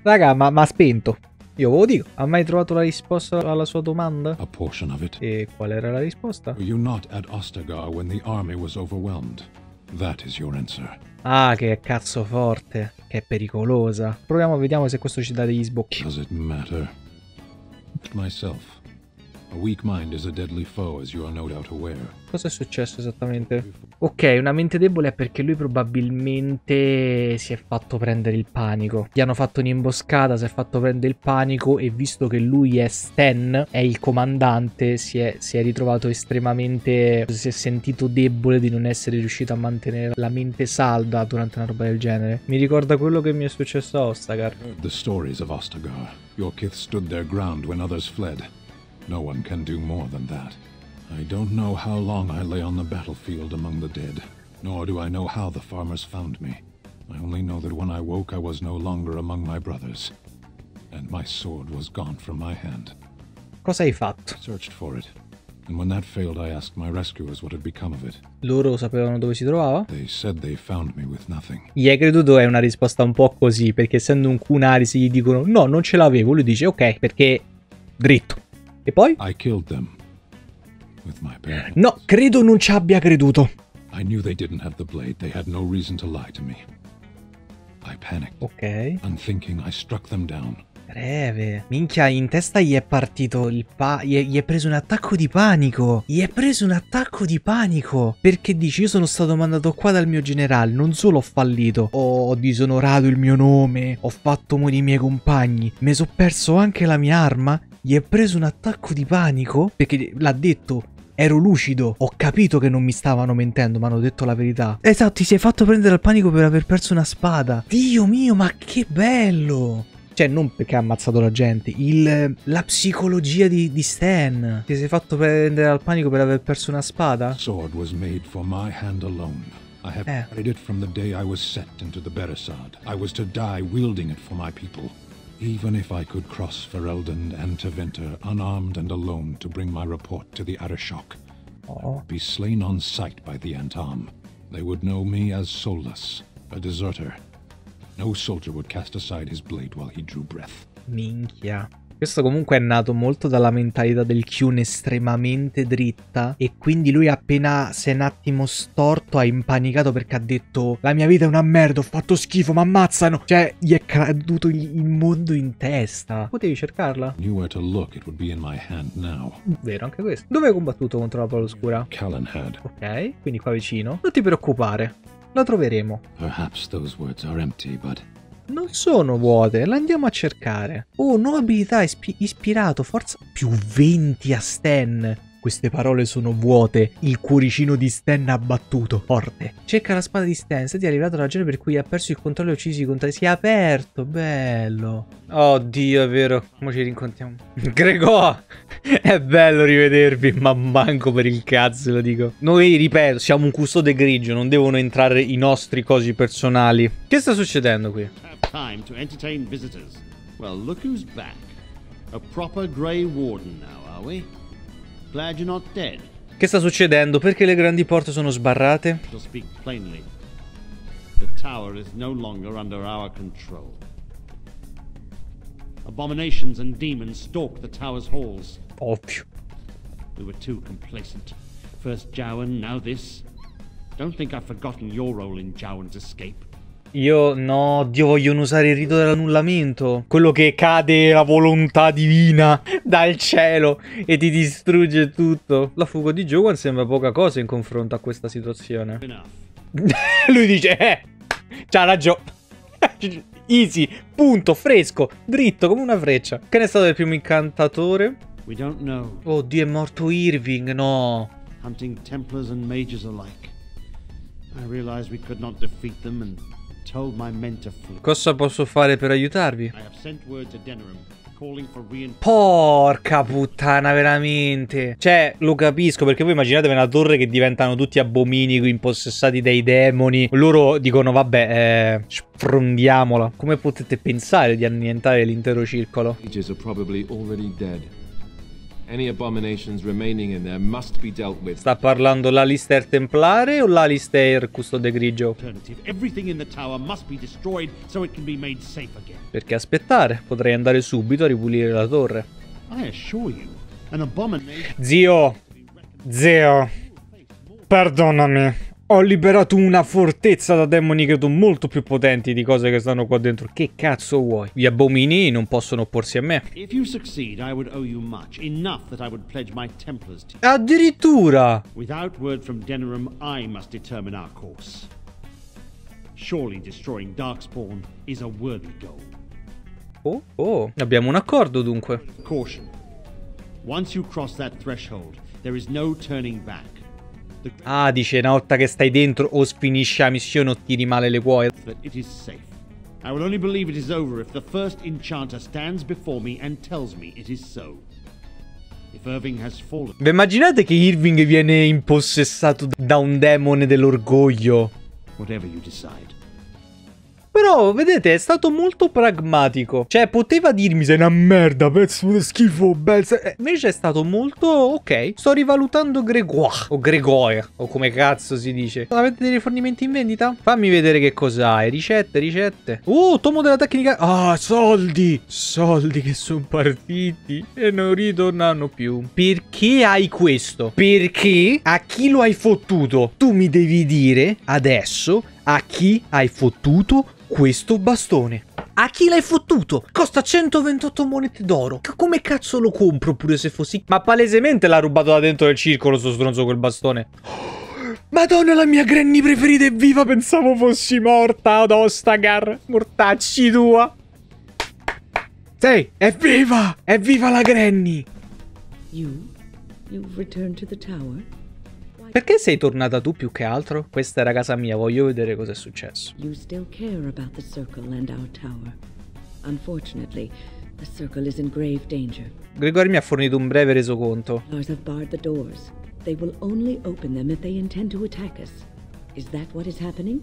raga, ma ha spento. Io ve lo dico, ha mai trovato la risposta alla sua domanda? A portion of it. E qual era la risposta? Were you not at Ostagar when the army was overwhelmed? That is your answer. Ah, che cazzo forte, che è pericolosa. Proviamo, vediamo se questo ci dà degli sbocchi. Does it matter? Myself. A weak mind is a deadly foe, as you are no doubt aware. Cosa è successo esattamente? Ok, una mente debole è perché lui probabilmente si è fatto prendere il panico. Gli hanno fatto un'imboscata, si è fatto prendere il panico e visto che lui è Stan, è il comandante, si è, si è ritrovato estremamente... si è sentito debole di non essere riuscito a mantenere la mente salda durante una roba del genere. Mi ricorda quello che mi è successo a Ostagar. The stories of Ostagar. Your kith stood their ground when others fled. No one can do more than that. I don't know how long I lay on the battlefield among the dead, nor do I know how the farmers found me. I only know that when I woke I was no longer among my brothers, and my sword was gone from my hand. Cosa hai fatto? Searched for it. And when that failed, I asked my rescuers what had become of it. Loro sapevano dove si trovava? They said they found me with nothing. Gli hai creduto è una risposta un po' così, perché essendo un Kunaris gli dicono no, non ce l'avevo, lui dice ok, perché dritto. E poi? No, credo non ci abbia creduto. Ok. Breve. Minchia, in testa gli è partito il pa... Gli è, gli è preso un attacco di panico. Gli è preso un attacco di panico. Perché dici, io sono stato mandato qua dal mio generale. Non solo ho fallito, ho disonorato il mio nome, ho fatto morire i miei compagni. Mi sono perso anche la mia arma. Gli è preso un attacco di panico. Perché l'ha detto, ero lucido, ho capito che non mi stavano mentendo, mi hanno detto la verità. Esatto, ti sei fatto prendere al panico per aver perso una spada. Dio mio, ma che bello! Cioè, non perché ha ammazzato la gente, il, la psicologia di, di Stan. Ti sei fatto prendere al panico per aver perso una spada? Sword was made for my hand alone. I have Eh. carried it from the day I was set into the Beresard. I was to die wielding it for my people. Even if I could cross Ferelden and Teventer unarmed and alone to bring my report to the Arashok, Oh. be slain on sight by the Antam, they would know me as soulless, a deserter. No soldier would cast aside his blade while he drew breath. Minchia. Questo comunque è nato molto dalla mentalità del Kyun estremamente dritta e quindi lui appena si è un attimo storto ha impanicato perché ha detto la mia vita è una merda, ho fatto schifo, mi ammazzano. Cioè, gli è caduto il mondo in testa. Potevi cercarla? Look. Vero, anche questo. Dove hai combattuto contro la palla oscura? Callan had. Ok, quindi qua vicino. Non ti preoccupare, la troveremo. Perhaps those words are empty, but Non sono vuote, la andiamo a cercare. Oh, nuova abilità ispi- ispirato, forza più 20 a Stan. Queste parole sono vuote. Il cuoricino di Stan ha battuto. Forte. Cerca la spada di Stan. Se ti è arrivata la ragione per cui ha perso il controllo e uccisi i contrari. Si è aperto. Bello. Oddio, è vero. Come ci rincontriamo. Gregò. È bello rivedervi, ma manco per il cazzo, lo dico. Noi, ripeto, siamo un custode grigio. Non devono entrare i nostri cosi personali. Che sta succedendo qui? time to entertain visitors. Well, look who's back. A proper Grey Warden now, are we? Che sta succedendo? Perché le grandi porte sono sbarrate? To speak plainly, the tower is no longer under our control. Abominations and demons stalk the tower's halls. Ovvio. We were too complacent. First Jowan, now this. Don't think I've forgotten your role in Jowan's escape. Io no, Dio vogliono usare il rito dell'annullamento. Quello che cade la volontà divina dal cielo e ti distrugge tutto. La fuga di Jowan sembra poca cosa in confronto a questa situazione. Lui dice, eh, c'ha ragione. Easy, punto, fresco, dritto come una freccia. Che ne è stato del primo incantatore? We don't know. Oddio, è morto Irving, no. Hunting Templars and mages alike. I realized we could not defeat them and told my men to flee. Cosa posso fare per aiutarvi? I have sent word to Denerim, calling for reinforcements. Porca puttana, veramente. Cioè, lo capisco perché voi immaginatevi una torre che diventano tutti abomini impossessati dai demoni. Loro dicono, vabbè, eh, sfrondiamola. Come potete pensare di annientare l'intero circolo? mages are probably already dead. Sta parlando l'Alistair Templare o l'Alistair Custode Grigio? Alternative. Everything in the tower must be destroyed so it can be made safe again. Perché aspettare? Potrei andare subito a ripulire la torre. I assure you, an abomination. Zio, zio, perdonami. Ho liberato una fortezza da demoni che sono molto più potenti di cose che stanno qua dentro. Che cazzo vuoi? Gli abomini non possono opporsi a me. Succeed, much. Addirittura! Without word from Denerim, I must determine our course. Surely destroying Darkspawn is a worthy goal. Oh, oh, abbiamo un accordo dunque. Caution. Once you cross that threshold, there is no turning back. Ah, dice, una volta che stai dentro o finisci la missione o tiri male le that it is safe. I will only believe it is over if the first enchanter stands before me and tells me it is so. Fallen, immaginate che Irving viene impossessato da un demone dell'orgoglio? whatever you decide. Però vedete, è stato molto pragmatico. Cioè, poteva dirmi sei una merda, pezzo di schifo, belza. Eh, Invece è stato molto ok. Sto rivalutando Gregoire. O Gregoire, o come cazzo si dice. Avete dei rifornimenti in vendita? Fammi vedere che cos'hai. Ricette, ricette. Uh, tomo della tecnica. Ah, soldi. Soldi che sono partiti e non ritornano più. Perché hai questo? Perché a chi lo hai fottuto? Tu mi devi dire adesso a chi hai fottuto questo bastone. A chi l'hai fottuto? Costa 128 monete d'oro. Come cazzo lo compro pure se fossi... Ma palesemente l'ha rubato da dentro del circolo sto stronzo quel bastone. Madonna, la mia granny preferita è viva. Pensavo fossi morta ad Ostagar. Mortacci tua. Sì, è viva! È viva la granny! You? You've returned to the tower? Perché sei tornata tu più che altro? Questa era casa mia, voglio vedere cosa è successo. You still care about the circle and our tower. Unfortunately, the circle is in grave danger. Gregorio mi ha fornito un breve resoconto. Lars have barred the doors. They will only open them if they intend to attack us. Is that what is happening?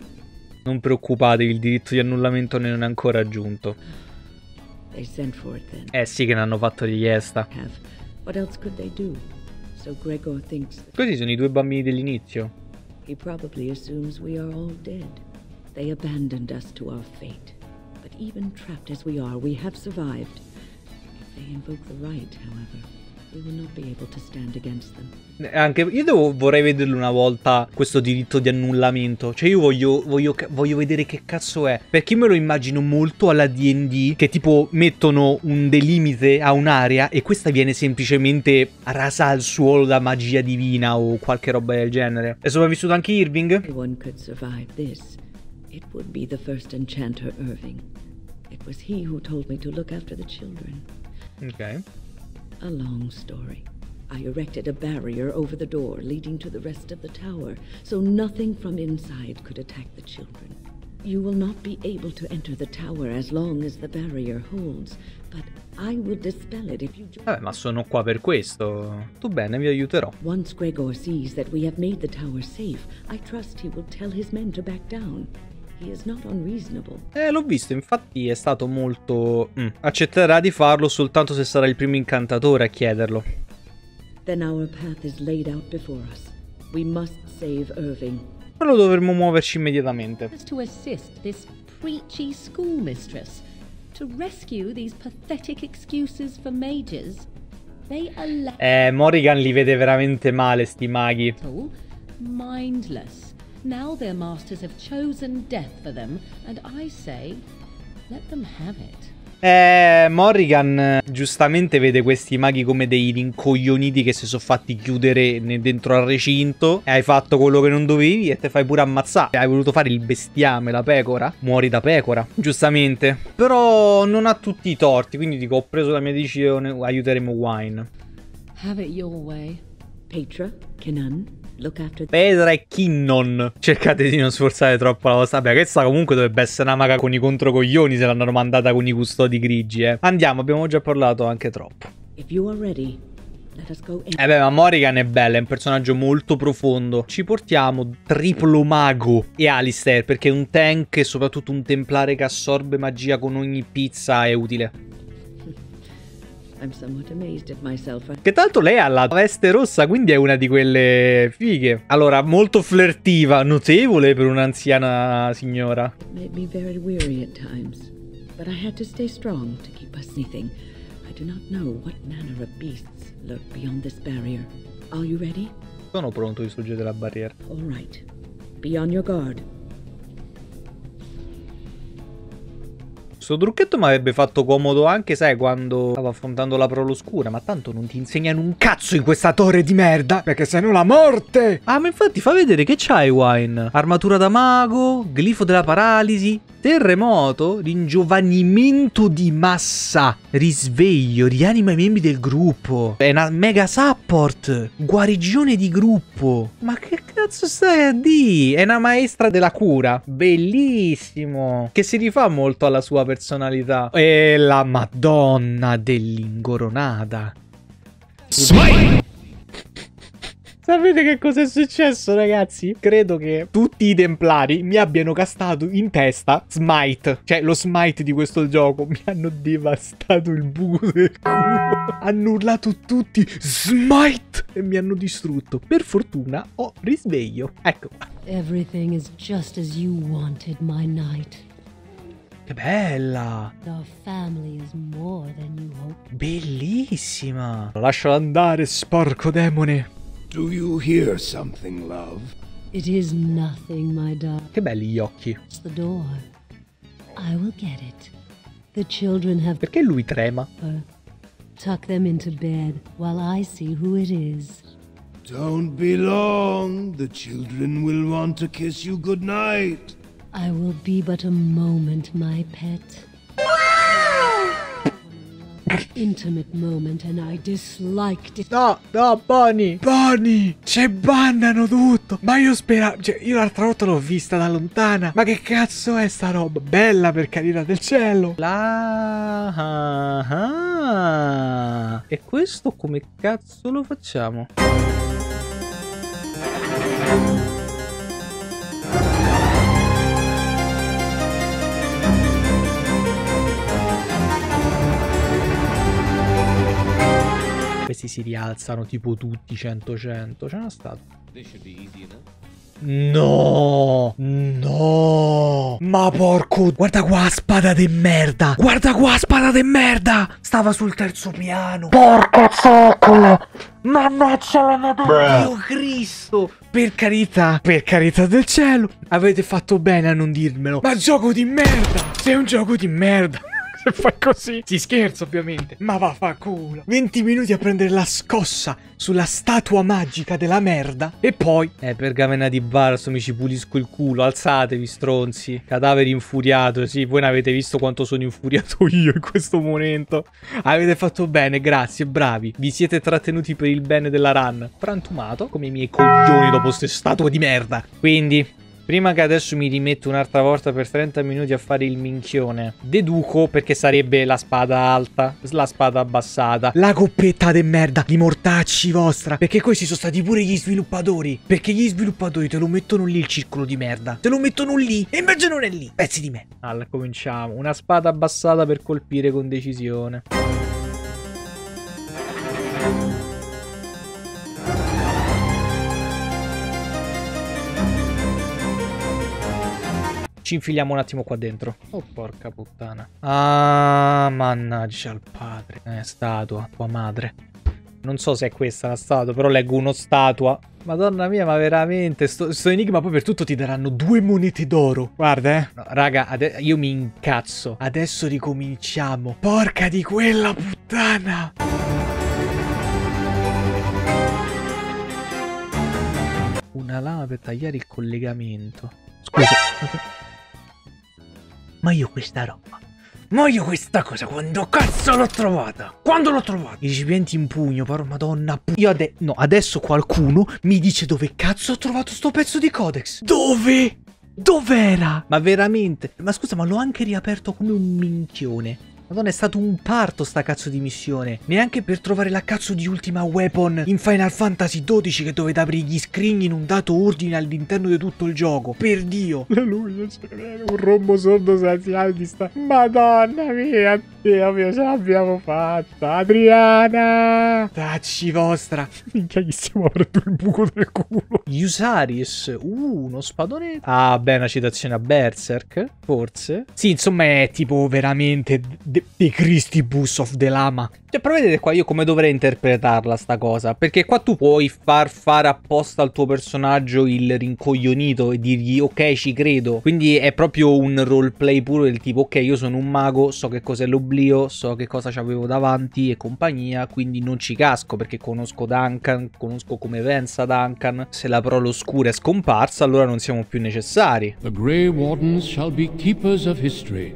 Non preoccupatevi, il diritto di annullamento non è ancora giunto. They sent for it then. Eh sì che ne hanno fatto richiesta. Have. What else could they do? So Gregor thinks Questi sono i due bambini dell'inizio. he probably assumes we are all dead. They abandoned us to our fate. But even trapped as we are, we have survived. If they invoke the right, however, Eh, Anche io devo, vorrei vederlo una volta questo diritto di annullamento. Cioè, io voglio, voglio, voglio vedere che cazzo è. Perché me lo immagino molto alla DD. Che tipo mettono un delimite a un'area e questa viene semplicemente rasa al suolo da magia divina o qualche roba del genere. È sopravvissuto anche Irving? Anyone could survive this. It would be the first enchanter Irving. It was he who told me to look after the children. Ok. A long story. I erected a barrier over the door leading to the rest of the tower, so nothing from inside could attack the children. You will not be able to enter the tower as long as the barrier holds, but I will dispel it if you join. Vabbè, ma sono qua per questo. Tu bene, vi aiuterò. Once Gregor sees that we have made the tower safe, I trust he will tell his men to back down. Eh, l'ho visto, infatti è stato molto... mm. Accetterà di farlo soltanto se sarà il primo incantatore a chiederlo. Però dovremmo muoverci immediatamente. Just to assist this preachy schoolmistress to rescue these pathetic excuses for mages. They allow Eh, Morrigan li vede veramente male, sti maghi. mindless. Now their masters have chosen death for them, and I say, let them have it. Eh, Morrigan eh, giustamente vede questi maghi come dei rincoglioniti che si sono fatti chiudere dentro al recinto e hai fatto quello che non dovevi e te fai pure ammazzare. Hai voluto fare il bestiame, la pecora? Muori da pecora, giustamente. Però non ha tutti i torti, quindi dico, ho preso la mia decisione, aiuteremo Wine. Have it your way. Petra, Kenan, Petra e Kinnon. Cercate di non sforzare troppo la vostra. Vabbè, questa comunque dovrebbe essere una maga con i controcoglioni se l'hanno mandata con i custodi grigi, eh. Andiamo, abbiamo già parlato anche troppo. If you are ready. Eh beh, ma Morrigan è bella, è un personaggio molto profondo. Ci portiamo triplo mago e Alistair, perché un tank e soprattutto un templare che assorbe magia con ogni pizza è utile. Che tanto lei ha la veste rossa, quindi è una di quelle fighe. Allora, molto flirtiva, notevole per un'anziana signora. It made me very weary at times, but I had to stay strong to keep us anything. I do not know what manner of beasts lurk beyond this barrier. Are you ready? Sono pronto di distruggere la barriera. All right. Be on your guard. Questo trucchetto mi avrebbe fatto comodo anche, sai, quando stavo affrontando la prole oscura. Ma tanto non ti insegnano un cazzo in questa torre di merda. Perché se no la morte. Ah, ma infatti fa vedere che c'hai, Wine. Armatura da mago, glifo della paralisi, terremoto, ringiovanimento di massa, risveglio, rianima i membri del gruppo. È una mega support. Guarigione di gruppo. Ma che cazzo stai a di? È una maestra della cura. Bellissimo. Che si rifà molto alla sua personalità. E la madonna dell'ingoronata. Sapete che cosa è successo, ragazzi? Credo che tutti i templari mi abbiano castato in testa Smite. Cioè, lo Smite di questo gioco. Mi hanno devastato il buco del culo. Hanno urlato tutti Smite e mi hanno distrutto. Per fortuna ho risveglio. Ecco qua. Everything is just as you wanted, my knight. Che bella. Bellissima. Lascialo andare, sporco demone. Do you hear something, love? It is nothing, my darling. Che belli gli occhi. It's the door. I will get it. The children have. Perché lui trema? Tuck them into bed while I see who it is. Don't be long. The children will want to kiss you goodnight. I will be but a moment, my pet. Intimate moment and I disliked it. No, no, Bonnie! Bonnie! Ci bannano tutto! Ma io speravo... Cioè, io l'altra volta l'ho vista da lontana. Ma che cazzo è sta roba? Bella per carità del cielo! La... ah, ah. E questo come cazzo lo facciamo? Questi si rialzano tipo tutti 100-100. C'è una statua. No, no, ma porco, guarda qua spada de merda, guarda qua spada de merda, stava sul terzo piano, porco zoccolo, mannaggia la madonna, Dio Cristo, per carità, per carità del cielo, avete fatto bene a non dirmelo, ma gioco di merda, sei un gioco di merda. Se fa così. Si scherza ovviamente. Ma va fa culo 20 minuti a prendere la scossa Sulla statua magica della merda E poi Eh pergamena di Barso mi ci pulisco il culo. Alzatevi stronzi. Cadavere infuriato. Sì voi non avete visto quanto sono infuriato io in questo momento. Avete fatto bene grazie bravi. Vi siete trattenuti per il bene della run. Frantumato Come i miei coglioni dopo ste statue di merda. Quindi Prima che adesso mi rimetto un'altra volta per 30 minuti a fare il minchione, deduco perché sarebbe la spada alta, la spada abbassata, la coppetta de merda, i mortacci vostra, perché questi sono stati pure gli sviluppatori, perché gli sviluppatori te lo mettono lì il circolo di merda, te lo mettono lì e invece non è lì, pezzi di me. Allora, cominciamo, una spada abbassata per colpire con decisione. Ci infiliamo un attimo qua dentro. Oh, porca puttana. Ah, mannaggia al padre. Eh, statua, tua madre. Non so se è questa la statua, però leggo uno statua. Madonna mia, ma veramente, sto, sto enigma poi per tutto ti daranno due monete d'oro. Guarda, eh. No, raga, io mi incazzo. Adesso ricominciamo. Porca di quella puttana. Una lama per tagliare il collegamento. Scusa. Ma io questa roba. Ma io questa cosa quando cazzo l'ho trovata? Quando l'ho trovata? I recipienti in pugno, però madonna. Io ade no, adesso qualcuno mi dice dove cazzo ho trovato sto pezzo di codex. Dove? Dov'era? Ma veramente? Ma scusa, ma l'ho anche riaperto come un minchione. Madonna, è stato un parto sta cazzo di missione. Neanche per trovare la cazzo di ultima weapon in Final Fantasy XII che dovete aprire gli screen in un dato ordine all'interno di tutto il gioco. Per Dio. La luce un rombo sordo di sta. Madonna mia, Dio mio, ce l'abbiamo fatta. Adriana. Tacci vostra. Minchia, gli stiamo aprendo il buco del culo. Usaris. Uh, uno spadone. Ah, beh, una citazione a Berserk. Forse. Sì, insomma, è tipo veramente The Christibus of the Lama. Cioè, però vedete qua io come dovrei interpretarla sta cosa. Perché qua tu puoi far fare apposta al tuo personaggio il rincoglionito e dirgli ok ci credo. Quindi è proprio un roleplay puro del tipo ok io sono un mago, so che cos'è l'oblio, so che cosa c'avevo davanti e compagnia. Quindi non ci casco perché conosco Duncan, conosco come pensa Duncan. Se la prole oscura è scomparsa allora non siamo più necessari. The Grey Wardens shall be keepers of history.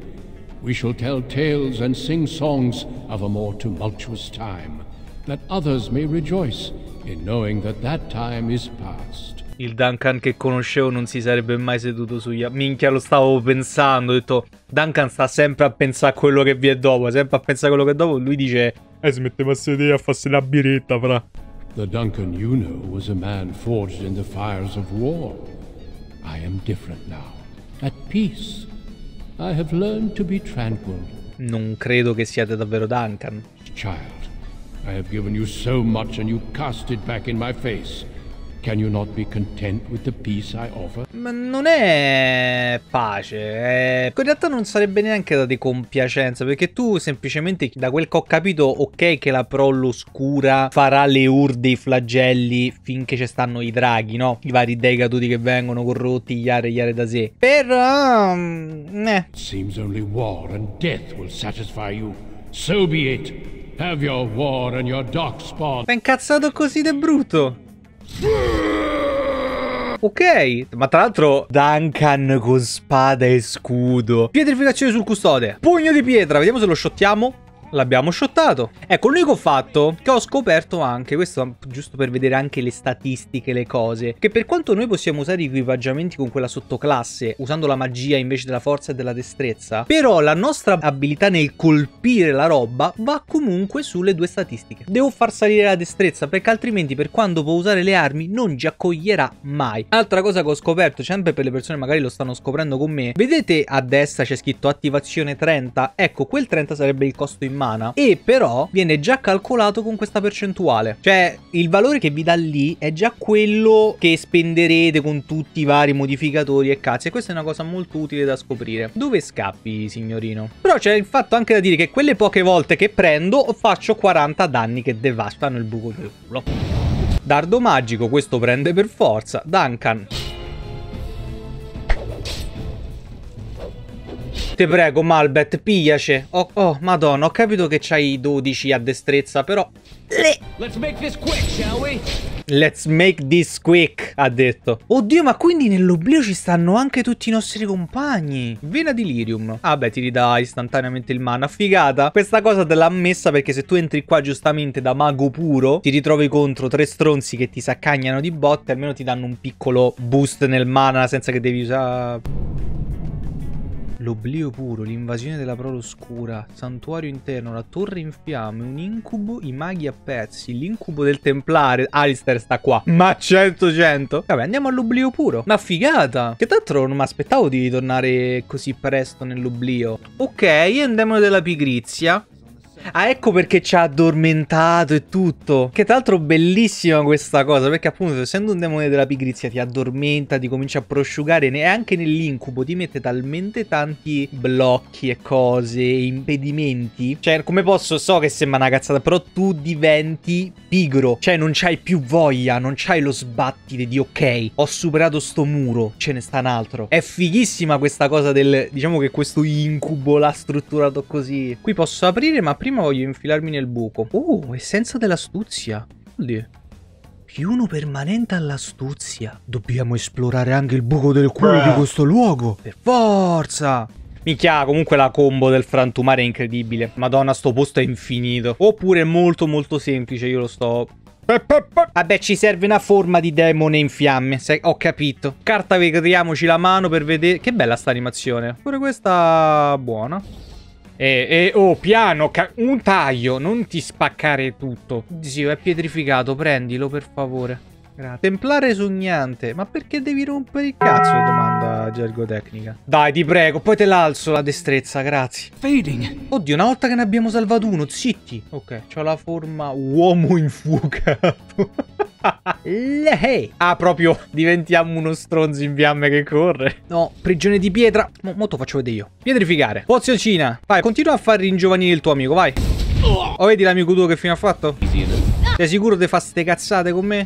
We shall tell tales and sing songs of a more tumultuous time, that others may rejoice in knowing that that time is past. Il Duncan che conoscevo non si sarebbe mai seduto sugli... Minchia, lo stavo pensando, ho detto... Duncan sta sempre a pensare a quello che vi è dopo, sempre a pensare a quello che è dopo. Lui dice... Eh, si metteva a sedere a farsi la biretta, fra... The Duncan you know was a man forged in the fires of war. I am different now. At peace. I have learned to be tranquil. Non credo che siate davvero Duncan. Child, I have given you so much and you cast it back in my face. Can you not be content with the peace I offer? Ma non è pace, è... in realtà non sarebbe neanche da di compiacenza, perché tu semplicemente, da quel che ho capito, ok che la prollo oscura farà le urde, i flagelli, finché ci stanno i draghi, no? I vari dei caduti che vengono corrotti, iare, iare da sé. Però... mm, eh. Seems only war and death will satisfy you. So be it. Have your war and your dark spawn. Ma è incazzato così de brutto. Ok, ma tra l'altro Duncan con spada e scudo. Pietrificazione sul custode. Pugno di pietra, vediamo se lo shottiamo. L'abbiamo shottato. Ecco, l'unico fatto che ho scoperto anche, questo giusto per vedere anche le statistiche, le cose, che per quanto noi possiamo usare equipaggiamenti con quella sottoclasse, usando la magia invece della forza e della destrezza, però la nostra abilità nel colpire la roba va comunque sulle due statistiche. Devo far salire la destrezza perché altrimenti per quando può usare le armi non ci accoglierà mai. Altra cosa che ho scoperto, sempre per le persone magari lo stanno scoprendo con me, vedete a destra c'è scritto attivazione 30? Ecco, quel 30 sarebbe il costo in mana e però viene già calcolato con questa percentuale. Cioè il valore che vi dà lì è già quello che spenderete con tutti i vari modificatori e cazzi e questa è una cosa molto utile da scoprire. Dove scappi signorino? Però c'è il fatto anche da dire che quelle poche volte che prendo faccio 40 danni che devastano il buco del culo. Dardo magico, questo prende per forza. Duncan. Te prego, Malbet, pigliace. Oh, oh, madonna, ho capito che c'hai 12 a destrezza, però... Le... Let's make this quick, shall we? Let's make this quick, ha detto. Oddio, ma quindi nell'oblio ci stanno anche tutti i nostri compagni. Vena di Lirium. Ah beh, ti ridà istantaneamente il mana. Figata. Questa cosa te l'ha messa perché se tu entri qua giustamente da mago puro, ti ritrovi contro tre stronzi che ti saccagnano di botte, almeno ti danno un piccolo boost nel mana senza che devi usare... L'oblio puro, l'invasione della prole oscura, santuario interno, la torre in fiamme, un incubo, i maghi a pezzi, l'incubo del templare. Alistair sta qua. Ma 100 100. Vabbè, andiamo all'oblio puro. Ma figata. Che tra l'altro non mi aspettavo di tornare così presto nell'oblio. Ok, andiamo della pigrizia. Ah, ecco perché ci ha addormentato e tutto. Che tra l'altro bellissima questa cosa. Perché appunto, essendo un demone della pigrizia, ti addormenta, ti comincia a prosciugare. E anche nell'incubo ti mette talmente tanti blocchi e cose, impedimenti. Cioè, come posso, so che sembra una cazzata, però tu diventi pigro. Cioè, non c'hai più voglia, non c'hai lo sbattite di ok, ho superato sto muro, ce ne sta un altro. È fighissima questa cosa del, diciamo che questo incubo l'ha strutturato così. Qui posso aprire, ma prima voglio infilarmi nel buco. Oh, essenza dell'astuzia. Oddio. Più uno permanente all'astuzia. Dobbiamo esplorare anche il buco del culo di questo luogo. Per forza. Minchia, comunque la combo del frantumare è incredibile. Madonna, sto posto è infinito. Oppure molto molto semplice, io lo sto... Vabbè, ci serve una forma di demone in fiamme. Se... Ho capito. Carta, vegriamoci la mano per vedere. Che bella sta animazione. Pure questa buona. E, e oh, piano, un taglio, non ti spaccare tutto. Zio, è pietrificato, prendilo per favore. Grazie. Templare sognante. Ma perché devi rompere il cazzo? Domanda gergo tecnica. Dai, ti prego, poi te l'alzo la destrezza, grazie. Fading. Oddio, una volta che ne abbiamo salvato uno, zitti. Ok, c'ho la forma uomo infuocato. Lei. Ah, proprio diventiamo uno stronzo in fiamme che corre. No, prigione di pietra. Mo, mo te faccio vedere io. Pietrificare. Poziocina. Vai, continua a far ringiovanire il tuo amico, vai. Oh, vedi l'amico tuo che fine ha fatto? Sei sicuro di fare ste cazzate con me?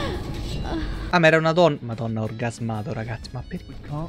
Ah, ma era una donna. Madonna, orgasmato, ragazzi. Ma perché? Uh,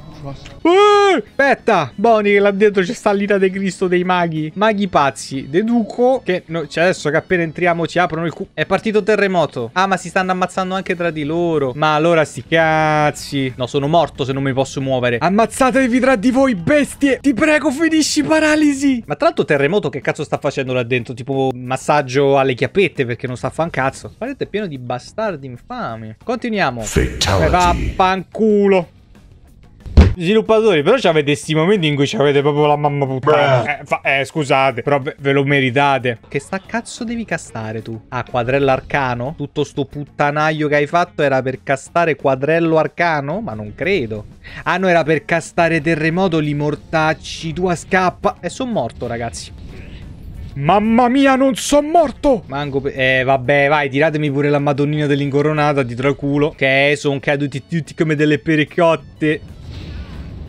aspetta, Boni, che là dentro c'è sta l'ira di Cristo dei maghi. Maghi pazzi. Deduco che no, cioè adesso che appena entriamo ci aprono il cu. È partito terremoto. Ah, ma si stanno ammazzando anche tra di loro. Ma allora sti cazzi. No, sono morto se non mi posso muovere. Ammazzatevi tra di voi, bestie. Ti prego, finisci paralisi. Ma tra l'altro terremoto che cazzo sta facendo là dentro? Tipo massaggio alle chiappette perché non sta a fa un cazzo. Guardate, è pieno di bastardi infami. Continuiamo. Fatality. Vaffanculo. Sviluppatori, però c'avete questi momenti in cui c'avete proprio la mamma puttana. Eh, eh, scusate, però ve, ve lo meritate. Che sta cazzo devi castare tu? Ah, quadrello arcano? Tutto sto puttanaio che hai fatto era per castare quadrello arcano? Ma non credo. Ah, no, era per castare terremoto, li mortacci, tua scappa. E sono morto, ragazzi. Mamma mia, non sono morto! Manco. Eh, vabbè, vai, tiratemi pure la madonnina dell'incoronata dietro al culo. Che sono caduti tutti come delle pericotte.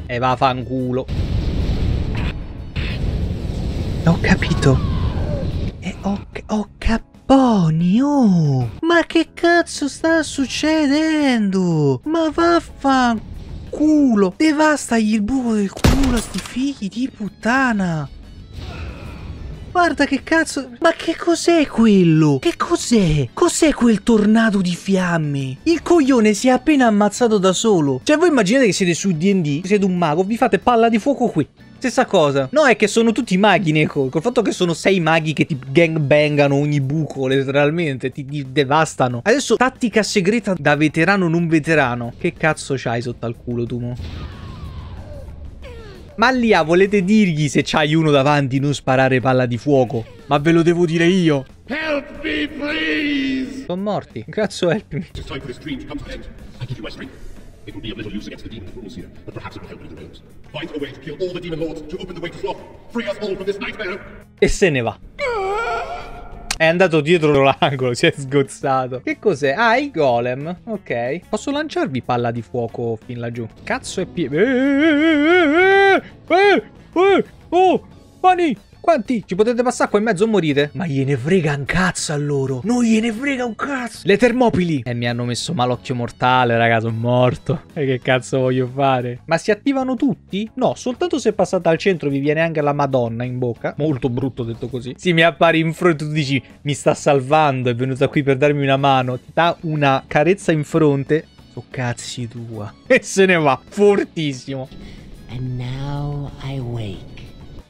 E va, fanculo. Ho capito. E ho, ho capponi, oh! Ma che cazzo sta succedendo? Ma vaffanculo! Devastagli il buco del culo a sti figli di puttana! Guarda che cazzo... Ma che cos'è quello? Che cos'è? Cos'è quel tornado di fiamme? Il coglione si è appena ammazzato da solo. Cioè voi immaginate che siete su D&D, siete un mago, vi fate palla di fuoco qui. Stessa cosa. No, è che sono tutti maghi, Neko. Col fatto che sono sei maghi che ti gangbangano ogni buco, letteralmente. Ti, ti devastano. Adesso, tattica segreta da veterano non veterano. Che cazzo c'hai sotto al culo, tu mo? Ma Lia, volete dirgli se c'hai uno davanti non sparare palla di fuoco? Ma ve lo devo dire io. Help me, please! Sono morti. Cazzo, help me. It is time for this dream to come to an end. I give you my strength. It will be of little use against the demon that rules here, but perhaps it will help a little realms. Find a way to kill all the demon lords to open the way to Sloth. Free us all from this nightmare. E se ne va. È andato dietro l'angolo, si è sgozzato. Che cos'è? Ah, il golem. Ok. Posso lanciarvi palla di fuoco fin laggiù? Cazzo. Eh, eh, eh, oh, mani, quanti? Ci potete passare qua in mezzo o morite? Ma gliene frega un cazzo a loro. Non gliene frega un cazzo. Le termopili. E mi hanno messo malocchio mortale, raga, sono morto. E che cazzo voglio fare? Ma si attivano tutti? No, soltanto se passate al centro vi viene anche la madonna in bocca. Molto brutto detto così. Si mi appari in fronte, tu dici, mi sta salvando, è venuta qui per darmi una mano. Ti dà una carezza in fronte. So cazzi tua. E se ne va, fortissimo. And now I wake.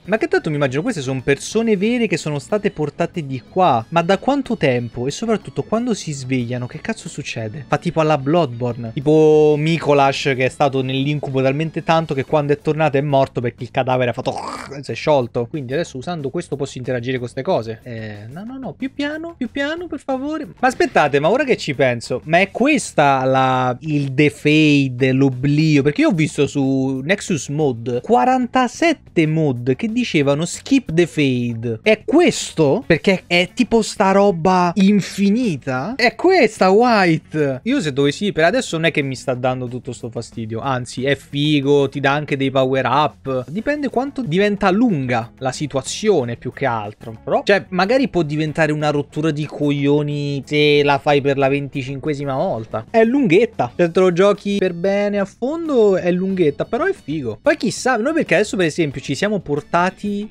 Ma che tanto mi immagino queste sono persone vere che sono state portate di qua. Ma da quanto tempo? E soprattutto quando si svegliano, che cazzo succede? Fa tipo alla Bloodborne. Tipo Mikolash che è stato nell'incubo talmente tanto che quando è tornato è morto perché il cadavere ha fatto... si è sciolto. Quindi adesso usando questo posso interagire con queste cose. Eh, no, no, no, più piano, più piano per favore. Ma aspettate, ma ora che ci penso, ma è questa la... il defade, l'oblio? Perché io ho visto su Nexus Mod 47 mod che dicevano skip the fade. È questo? Perché è tipo sta roba infinita? È questa, White. Io se dovessi, per adesso non è che mi sta dando tutto sto fastidio. Anzi, è figo, ti dà anche dei power up. Dipende quanto diventa lunga la situazione più che altro. Però, cioè, magari può diventare una rottura di coglioni se la fai per la venticinquesima volta. È lunghetta. Se te lo giochi per bene a fondo, è lunghetta. Però è figo. Poi chissà, noi perché adesso per esempio ci siamo portati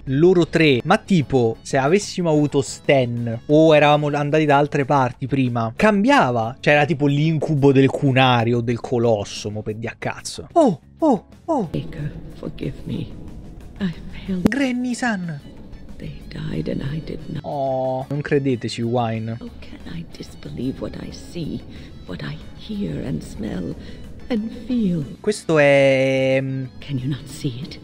loro tre. Ma tipo, se avessimo avuto Stan o eravamo andati da altre parti prima, cambiava. Cioè era tipo l'incubo del cunario, del colosso, mo per di a cazzo. Oh, oh, oh. Baker, forgive me. I failed. Granny San. They died and I did not. Oh, non credeteci, Wine. How can I disbelieve what I see, what I hear and smell and feel? Questo è... mm, Can you not see it?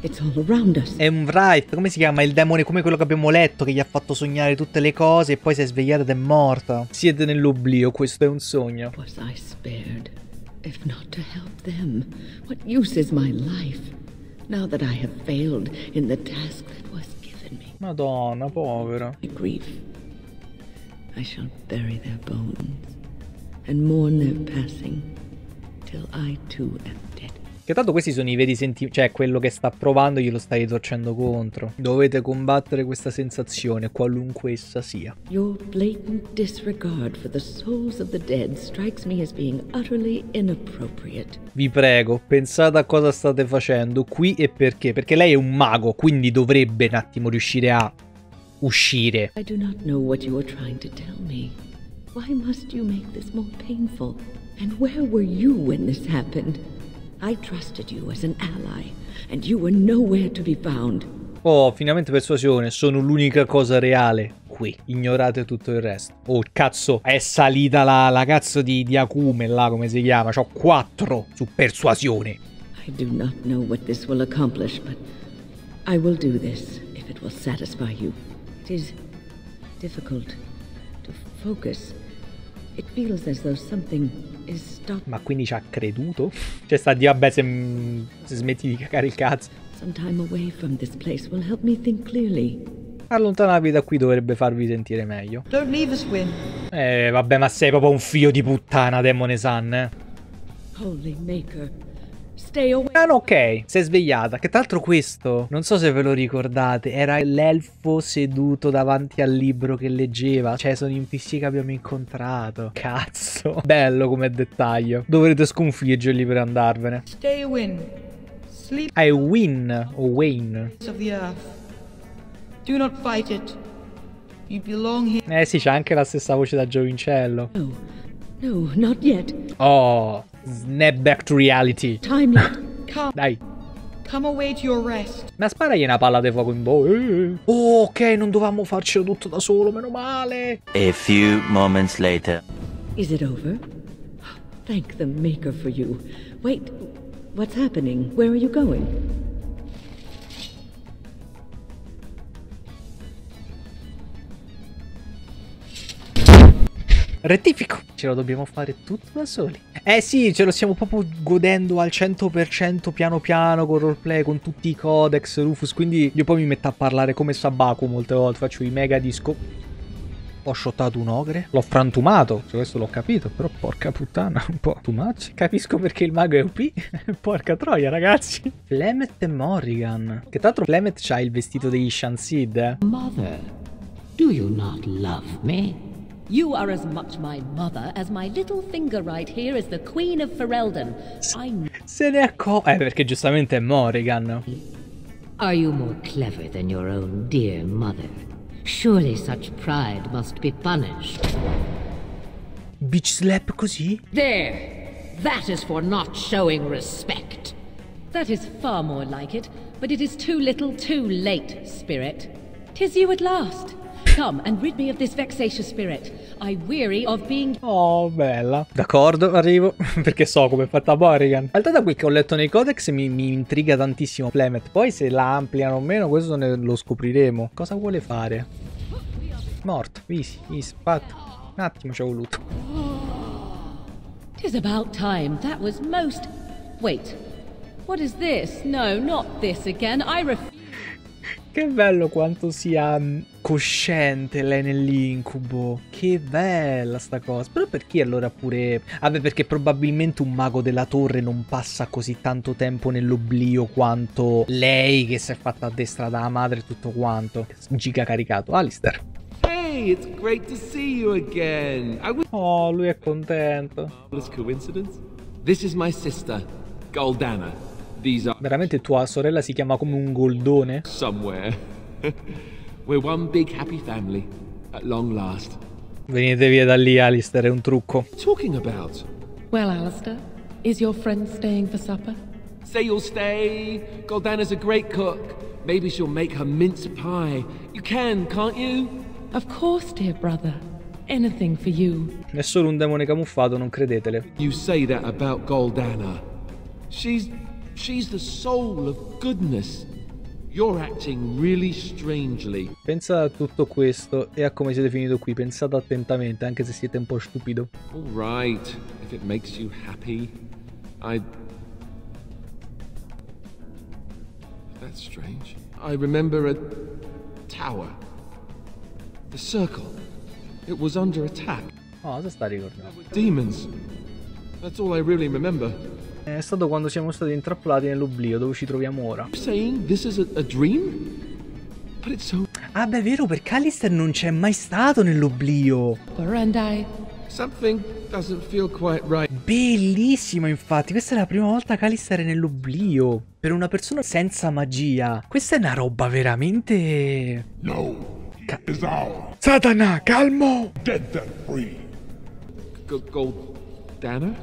È un Wright, come si chiama? Il demone come quello che abbiamo letto che gli ha fatto sognare tutte le cose e poi si è svegliata ed è morta. Siete nell'oblio, questo è un sogno. Was I spared? If not to help them, what use is my life? Now that I have failed in the task that was given me, Madonna, povera. my grief, I shall bury their bones and mourn their passing till I too am. Che tanto questi sono i veri sentimenti, cioè quello che sta provando glielo stai torcendo contro. Dovete combattere questa sensazione, qualunque essa sia. Your blatant disregard for the souls of the dead strikes me as being utterly inappropriate. Vi prego, pensate a cosa state facendo qui e perché. Perché lei è un mago, quindi dovrebbe un attimo riuscire a uscire. I do not know what you are trying to tell me. Why must you make this more painful? And where were you when this happened? I trusted you as an ally, and you were nowhere to be found. Oh, finalmente persuasione, sono l'unica cosa reale qui. Ignorate tutto il resto. Oh, cazzo, è salita la, la cazzo di, di Akume là, come si chiama? C'ho 4 su persuasione. I do not know what this will accomplish, but I will do this if it will satisfy you. It is difficult to focus. Ma quindi ci ha creduto? Cioè sta a dire, vabbè, se, se smetti di cagare il cazzo. Some time away from this place will help me think clearly. Allontanarvi da qui dovrebbe farvi sentire meglio. Don't leave us, Win. Eh, vabbè, ma sei proprio un figlio di puttana, Demone San, eh. Holy Maker. Ah, no, ok, si è svegliata. Che tra l'altro questo, non so se ve lo ricordate, era l'elfo seduto davanti al libro che leggeva. Cioè, sono in PC che abbiamo incontrato. Cazzo. Bello come dettaglio. Dovrete sconfiggerli per andarvene. Stay, Win. Sleep è Win o Wayne. Do not fight it. You belong here. Eh sì, c'ha anche la stessa voce da giovincello. No, no, not yet. Oh, snap back to reality. Time yet. Come, Dai. come away to your rest. Ma sparagli una palla di fuoco in bocca. Eh. Oh, ok, non dovevamo farcelo tutto da solo, meno male. A few moments later. Is it over? Thank the Maker for you. Wait, what's happening? Where are you going? Rettifico. Ce lo dobbiamo fare tutto da soli. Eh sì, ce lo stiamo proprio godendo al 100% piano piano con roleplay, con tutti i codex, Rufus. Quindi io poi mi metto a parlare come Sabaku molte volte. Faccio i mega disco. Ho shottato un ogre. L'ho frantumato. Cioè, questo l'ho capito. Però porca puttana, un po' too much. Capisco perché il mago è OP. porca troia, ragazzi. Flemet e Morrigan. Che tra l'altro Flemet c'ha il vestito degli Shansid, eh. Mother, do you not love me? You are as much my mother as my little finger right here is the Queen of Ferelden. I Se ne acco... Eh, perché giustamente è Morrigan. Are you more clever than your own dear mother? Surely such pride must be punished. Beach slap così? There! That is for not showing respect. That is far more like it, but it is too little too late, spirit. Tis you at last. Come and rid me of this vexatious spirit. I weary of being Oh, bella. D'accordo, arrivo. Perché so come è fatta Morrigan. In realtà da quel che ho letto nei codex mi, mi intriga tantissimo Flemet. Poi se la ampliano o meno, questo ne- lo scopriremo. Cosa vuole fare? Morto. Easy, easy. Fatto. Un attimo ci ho voluto. Tis about time. That was most. Wait. What is this? No, not this again. I refuse. Che bello quanto sia mm, cosciente lei nell'incubo. Che bella sta cosa. Però perché allora pure... Vabbè, perché probabilmente un mago della torre non passa così tanto tempo nell'oblio quanto lei che si è fatta a destra dalla madre e tutto quanto. Giga caricato. Alistair. Hey, it's great to see you again. Oh, lui è contento. Marvelous coincidence. This is my sister, Goldana. These are Veramente tua sorella si chiama come un goldone? somewhere. We're one big happy family, at long last. Venite via da lì, Alistair, è un trucco. Talking about. Well, Alistair, is your friend staying for supper? Say you'll stay. Goldana's a great cook. Maybe she'll make her mince pie. You can, can't you? Of course, dear brother. Anything for you. È solo un demone camuffato, non credetele. You say that about Goldana. She's she's the soul of goodness. You're acting really strangely. Pensa a tutto questo e a come siete finito qui. Pensate attentamente, anche se siete un po' stupido. All right, if it makes you happy. I That's strange. I remember a tower. The circle. It was under attack. Ah, cosa sta ricordando? Demons. That's all I really remember. È stato quando siamo stati intrappolati nell'oblio, dove ci troviamo ora. Saying this is a, a dream? But it's so Ah, beh, è vero, perché Alistair non c'è mai stato nell'oblio. And I. Something doesn't feel quite right. Bellissimo, infatti. Questa è la prima volta che Alistair è nell'oblio. Per una persona senza magia. Questa è una roba veramente... No. Ours. Satana, calmo! Dead them free. Go- Goldana?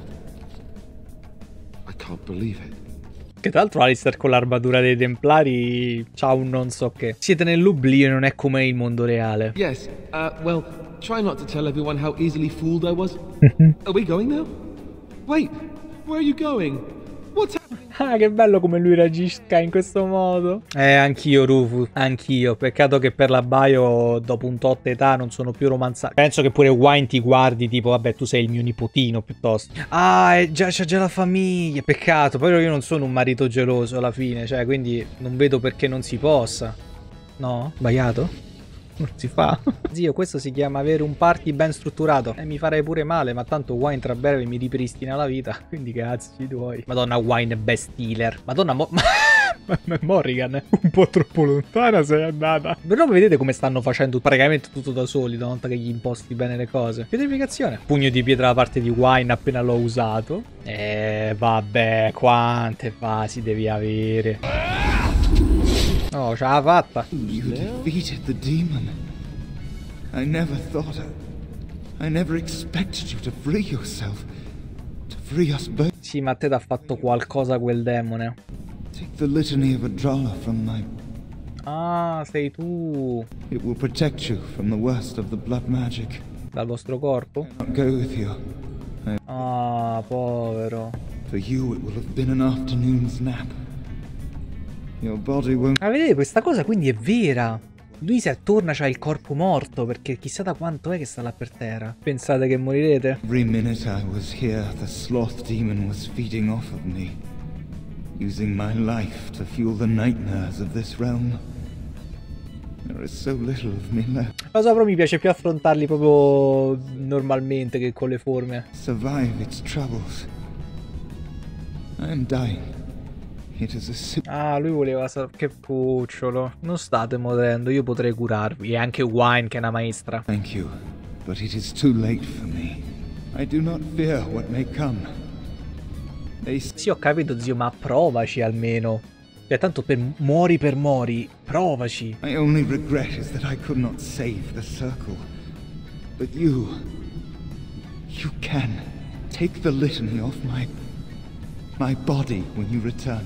Che tra l'altro Alistair con l'armatura dei Templari c'ha un non so che. Siete nell'oblio e non è come il mondo reale. Yes. Uh, well, try not to tell everyone how easily fooled I was. are we going now? Wait, where are you going? Ah, che bello come lui reagisca in questo modo. Eh, anch'io, Rufus. Anch'io. Peccato che per la bio, dopo un tot età, non sono più romanzato. Penso che pure Wine ti guardi, tipo, vabbè, tu sei il mio nipotino piuttosto. Ah, è già, c'ha già la famiglia. Peccato. Però io non sono un marito geloso alla fine. Cioè, quindi non vedo perché non si possa. No? Sbagliato? Non si fa. Zio, questo si chiama avere un party ben strutturato. E mi farei pure male, ma tanto Wine tra breve mi ripristina la vita. Quindi cazzi tuoi. Madonna, Wine best healer. Madonna, mo... Morrigan un po' troppo lontana sei andata. Però vedete come stanno facendo praticamente tutto da soli, una volta che gli imposti bene le cose. Pietrificazione. Pugno di pietra da parte di Wine appena l'ho usato. E vabbè, quante fasi devi avere. Oh, ce l'ha fatta. You defeated the demon. I never thought. I never expected you to free yourself. To free us both. Sì, ma a te t'ha fatto qualcosa quel demone. Take the litany of Adrala from my. Ah, sei tu. It will protect you from the worst of the blood magic. Dal vostro corpo? Go with you. I- Ah, povero. For you, it will have been an afternoon's nap. Ma vedete, questa cosa quindi è vera. Lui se torna c'ha il corpo morto perché chissà da quanto è che sta là per terra. Pensate che morirete? Every minute I was here, the sloth demon was feeding off of me, using my life to fuel the nightmares of this realm. There is so little of me left. Lo so, però mi piace più affrontarli proprio normalmente che con le forme. Survive its troubles. I am dying. Ah, lui voleva sa- che cucciolo. Non state morendo, io potrei curarvi. E anche Wine che è una maestra. Thank you, but it is too late for me. I do not fear what may come. They Sì, ho capito, zio, ma provaci almeno. Cioè, tanto per muori per mori, provaci. My only regret is that I could not save the circle. But you. You can. Take the litany off my. my body when you return.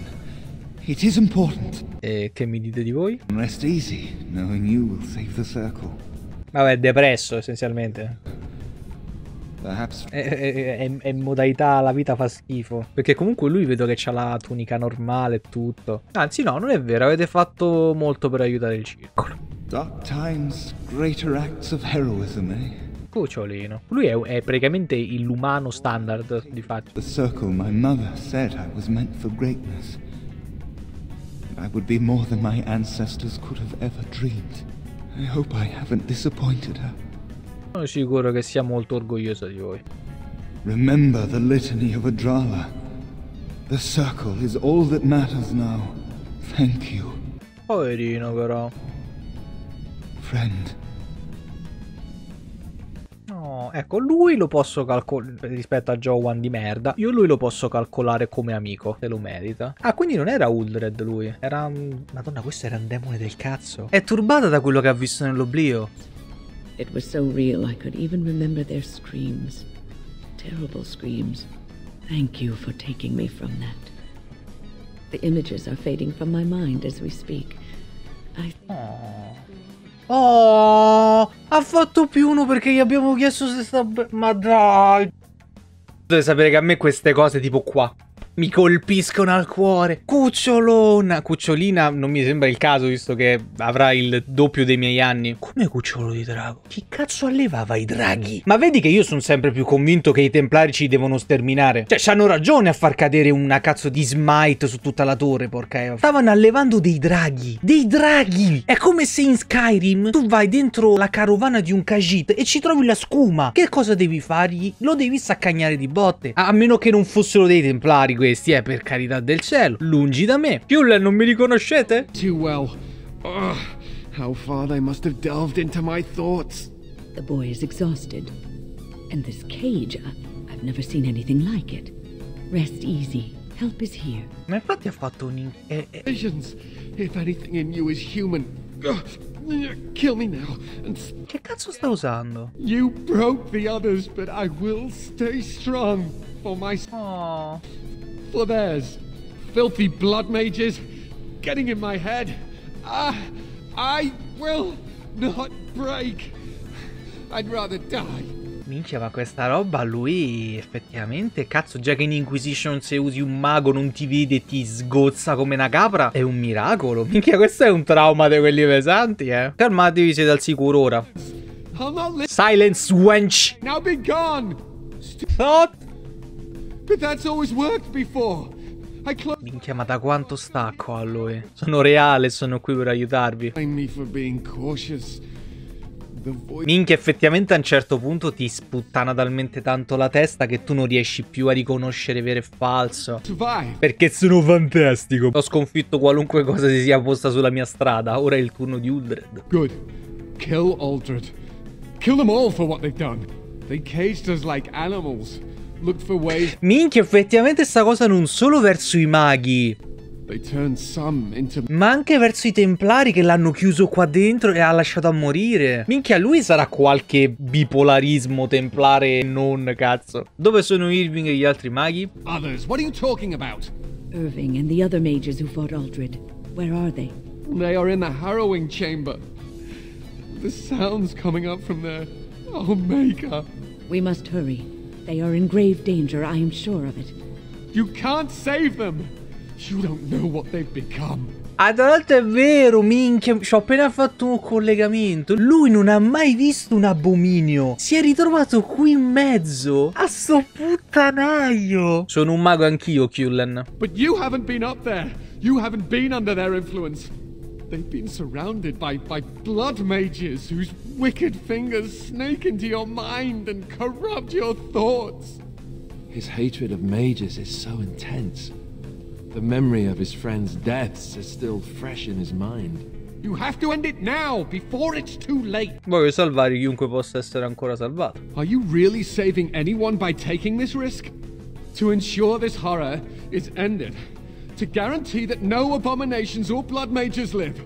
It is important. E che mi dite di voi? Rest easy, knowing you will save the circle. Vabbè, è depresso essenzialmente. Perhaps È, è- è- modalità la vita fa schifo. Perché comunque lui vedo che c'ha la tunica normale e tutto. Anzi, no, non è vero, avete fatto molto per aiutare il circolo. dark times, greater acts of heroism, eh? Cucciolino. Lui è, è praticamente l'umano standard, di fatto. The circle my mother said I was meant for greatness. I would be more than my ancestors could have ever dreamed. I hope I haven't disappointed her. Sono sicuro che sia molto orgoglioso di voi. Remember the litany of Adrala. The circle is all that matters now. Thank you, Poverino, però. friend. No, ecco, lui lo posso calcolare rispetto a Jowan di merda. Io lui lo posso calcolare come amico, se lo merita. Ah, quindi non era Uldred lui. Era. un- Madonna, questo era un demone del cazzo. È turbata da quello che ha visto nell'oblio. It was so real I could even remember their screams. Terrible screams. Thank you for taking me from that. The images are fading from my mind as we speak. I Oh, ha fatto più uno perché gli abbiamo chiesto se sta be- Ma dai. Dovete sapere che a me queste cose tipo qua mi colpiscono al cuore. Cucciolona. Cucciolina non mi sembra il caso visto che avrà il doppio dei miei anni. Come cucciolo di drago? Chi cazzo allevava i draghi? Ma vedi che io sono sempre più convinto che i templari ci devono sterminare. Cioè, c'hanno ragione a far cadere una cazzo di smite su tutta la torre, porca Eva. Stavano allevando dei draghi. Dei draghi! È come se in Skyrim tu vai dentro la carovana di un Khajiit e ci trovi la scuma. Che cosa devi fargli? Lo devi saccagnare di botte. A meno che non fossero dei templari questi, eh, per carità del cielo. Lungi da me. Piulle, non mi riconoscete? Too well. Ugh, how far they must have delved into my thoughts. The boy is exhausted. And this cage, I've never seen anything like it. Rest easy. Help is here. Ma infatti ha fatto un... eh, eh, Visions. If anything in you is human, kill me now. Che cazzo sta usando? you broke the others, but I will stay strong for my Oh. Theirs. Filthy blood mages getting in my head. Ah, I will not break. I'd rather die. Minchia, ma questa roba lui effettivamente, cazzo, già che in Inquisition se usi un mago non ti vede e ti sgozza come una capra, è un miracolo. Minchia, questo è un trauma di quelli pesanti, eh. Calmatevi, siete al sicuro ora. Silence, wench! Now be gone! What? But that's always worked before. Minchia, ma da quanto stacco a lui? Sono reale, sono qui per aiutarvi. Minchia, effettivamente a un certo punto ti sputtana talmente tanto la testa che tu non riesci più a riconoscere vero e falso. Perché sono fantastico. Ho sconfitto qualunque cosa si sia posta sulla mia strada. Ora è il turno di Uldred. Good. Kill Aldred. Kill them all for what they've done. They caged us like animals. Looked for ways. Minchia, effettivamente sta cosa non solo verso i maghi, ma anche verso i templari che l'hanno chiuso qua dentro e ha lasciato a morire. Minchia, lui sarà qualche bipolarismo templare e non, cazzo. Dove sono Irving e gli altri maghi? others. What are you talking about? Irving and the other mages who fought Aldred. Where are they? They are in the harrowing chamber. The sounds coming up from there. Oh, Maker. We must hurry. They are in grave danger, I am sure of it. You can't save them. You don't know what they've become. Ah, tra l'altro è vero, minchia, ci ho appena fatto un collegamento. Lui non ha mai visto un abominio. Si è ritrovato qui in mezzo. A sto puttanaio. Sono un mago anch'io, Cullen. But you haven't been up there. You haven't been under their influence. They've been surrounded by, by blood mages whose wicked fingers snake into your mind and corrupt your thoughts. His hatred of mages is so intense. The memory of his friends' deaths is still fresh in his mind. You have to end it now, before it's too late. Voglio salvare chiunque possa essere ancora salvato. Are you really saving anyone by taking this risk? To ensure this horror is ended, to guarantee that no abominations or blood mages live,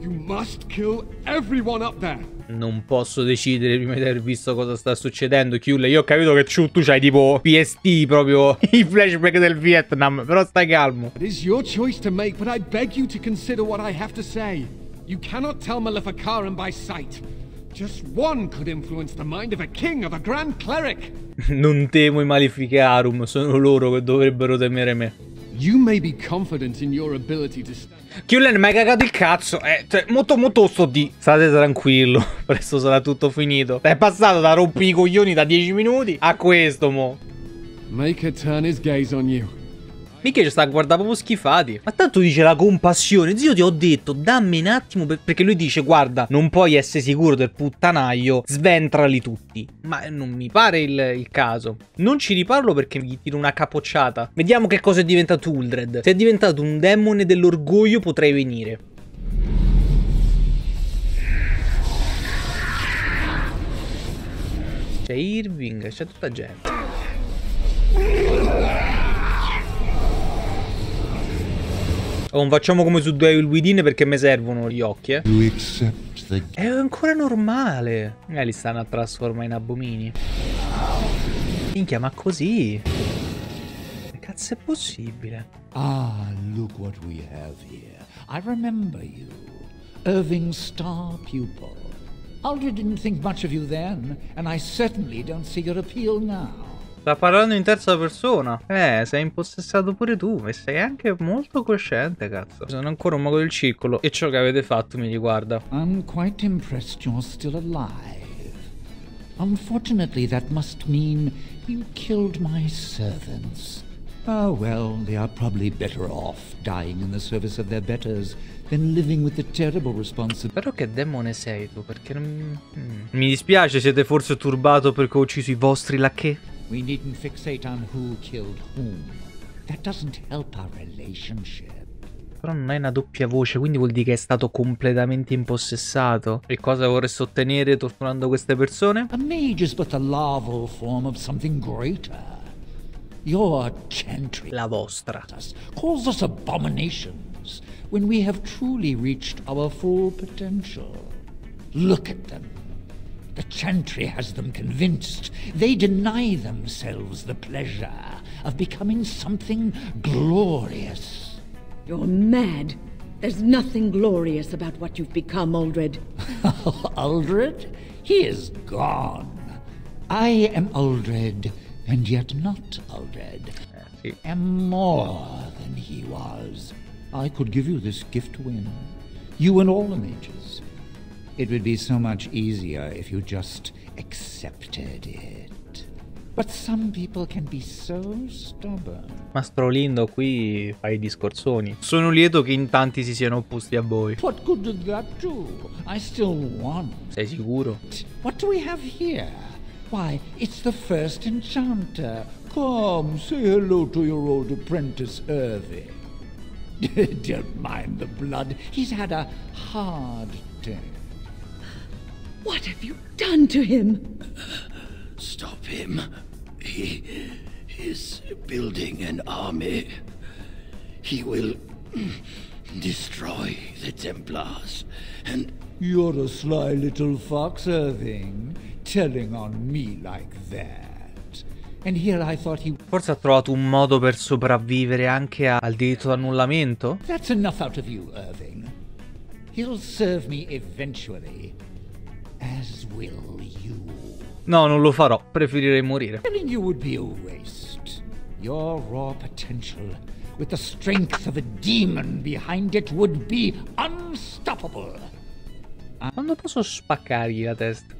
you must kill everyone up there. Non posso decidere prima di aver visto cosa sta succedendo, Chiulle. Io ho capito che tu, tu c'hai tipo PST, proprio i flashback del Vietnam. Però stai calmo. It is your choice to make, but I beg you to consider what I have to say. You cannot tell Maleficarum by sight. Just one could influence the mind of a king, of a grand cleric. Non temo i Maleficarum, sono loro che dovrebbero temere me. You may be confident in your ability to stand. Chiullen, mi hai cagato il cazzo. Eh, cioè, molto molto sto di. State tranquillo, presto sarà tutto finito. È passato da rompi i coglioni da 10 minuti a questo, mo. Make her turn his gaze on you. Mica ci sta a guardare proprio schifati. Ma tanto dice la compassione. Zio, ti ho detto, dammi un attimo. per- perché lui dice, guarda, non puoi essere sicuro del puttanaio. Sventrali tutti. Ma non mi pare il, il caso. Non ci riparlo perché gli tiro una capocciata. Vediamo che cosa è diventato Uldred. Se è diventato un demone dell'orgoglio, potrei venire. C'è Irving, c'è tutta gente. Oh, non facciamo come su Devil Within perché mi servono gli occhi, eh. The È ancora normale. Eh, li stanno a trasformare in abomini. Minchia, ma così? Che cazzo è possibile? Ah, look what we have here. I remember you. Irving's star pupil. Aldred didn't think much of you then, and I certainly don't see your appeal now. Sta parlando in terza persona. Eh, sei impossessato pure tu. E sei anche molto cosciente, cazzo. Sono ancora un mago del circolo. E ciò che avete fatto mi riguarda. I'm quite impressed you're still alive. Unfortunately, that must mean you killed my servants. Oh, well, they are probably better off dying in the service of their betters than living with the terrible responsibility. Però che demone sei tu? Perché non... mm. Mi dispiace, siete forse turbato perché ho ucciso i vostri lacchè? We needn't fixate on who killed whom. That doesn't help our relationship. Però non hai una doppia voce, quindi vuol dire che è stato completamente impossessato. E cosa vorresti ottenere torturando queste persone? A mage is but the larval form of something greater. Your chantry La vostra. calls us abominations when we have truly reached our full potential. Look at them. The chantry has them convinced. They deny themselves the pleasure of becoming something glorious. You're mad. There's nothing glorious about what you've become, Aldred. Aldred? He is gone. I am Uldred, and yet not Uldred. sì. Am more than he was. I could give you this gift to win. You and all the mages. It would be so much easier if you just accepted it. But some people can be so stubborn. Mastro Lindo qui fa i discorsoni. Sono lieto che in tanti si siano opposti a voi. What good did that do? I still won. Sei sicuro? What do we have here? Why, it's the first enchanter. Come, say hello to your old apprentice, Irving. Don't mind the blood. He's had a hard day. What have you done to him? Stop him. He is building an army. He will destroy the Templars and You're a sly little fox, Irving, telling on me like that. And here I thought he. Forse ha trovato un modo per sopravvivere anche a- al diritto d'annullamento? That's enough out of you, Irving. He'll serve me eventually. No, non lo farò. Preferirei morire. You would be a waste. Your raw potential, with the strength of a demon behind it, would be unstoppable. Quando posso spaccargli la testa?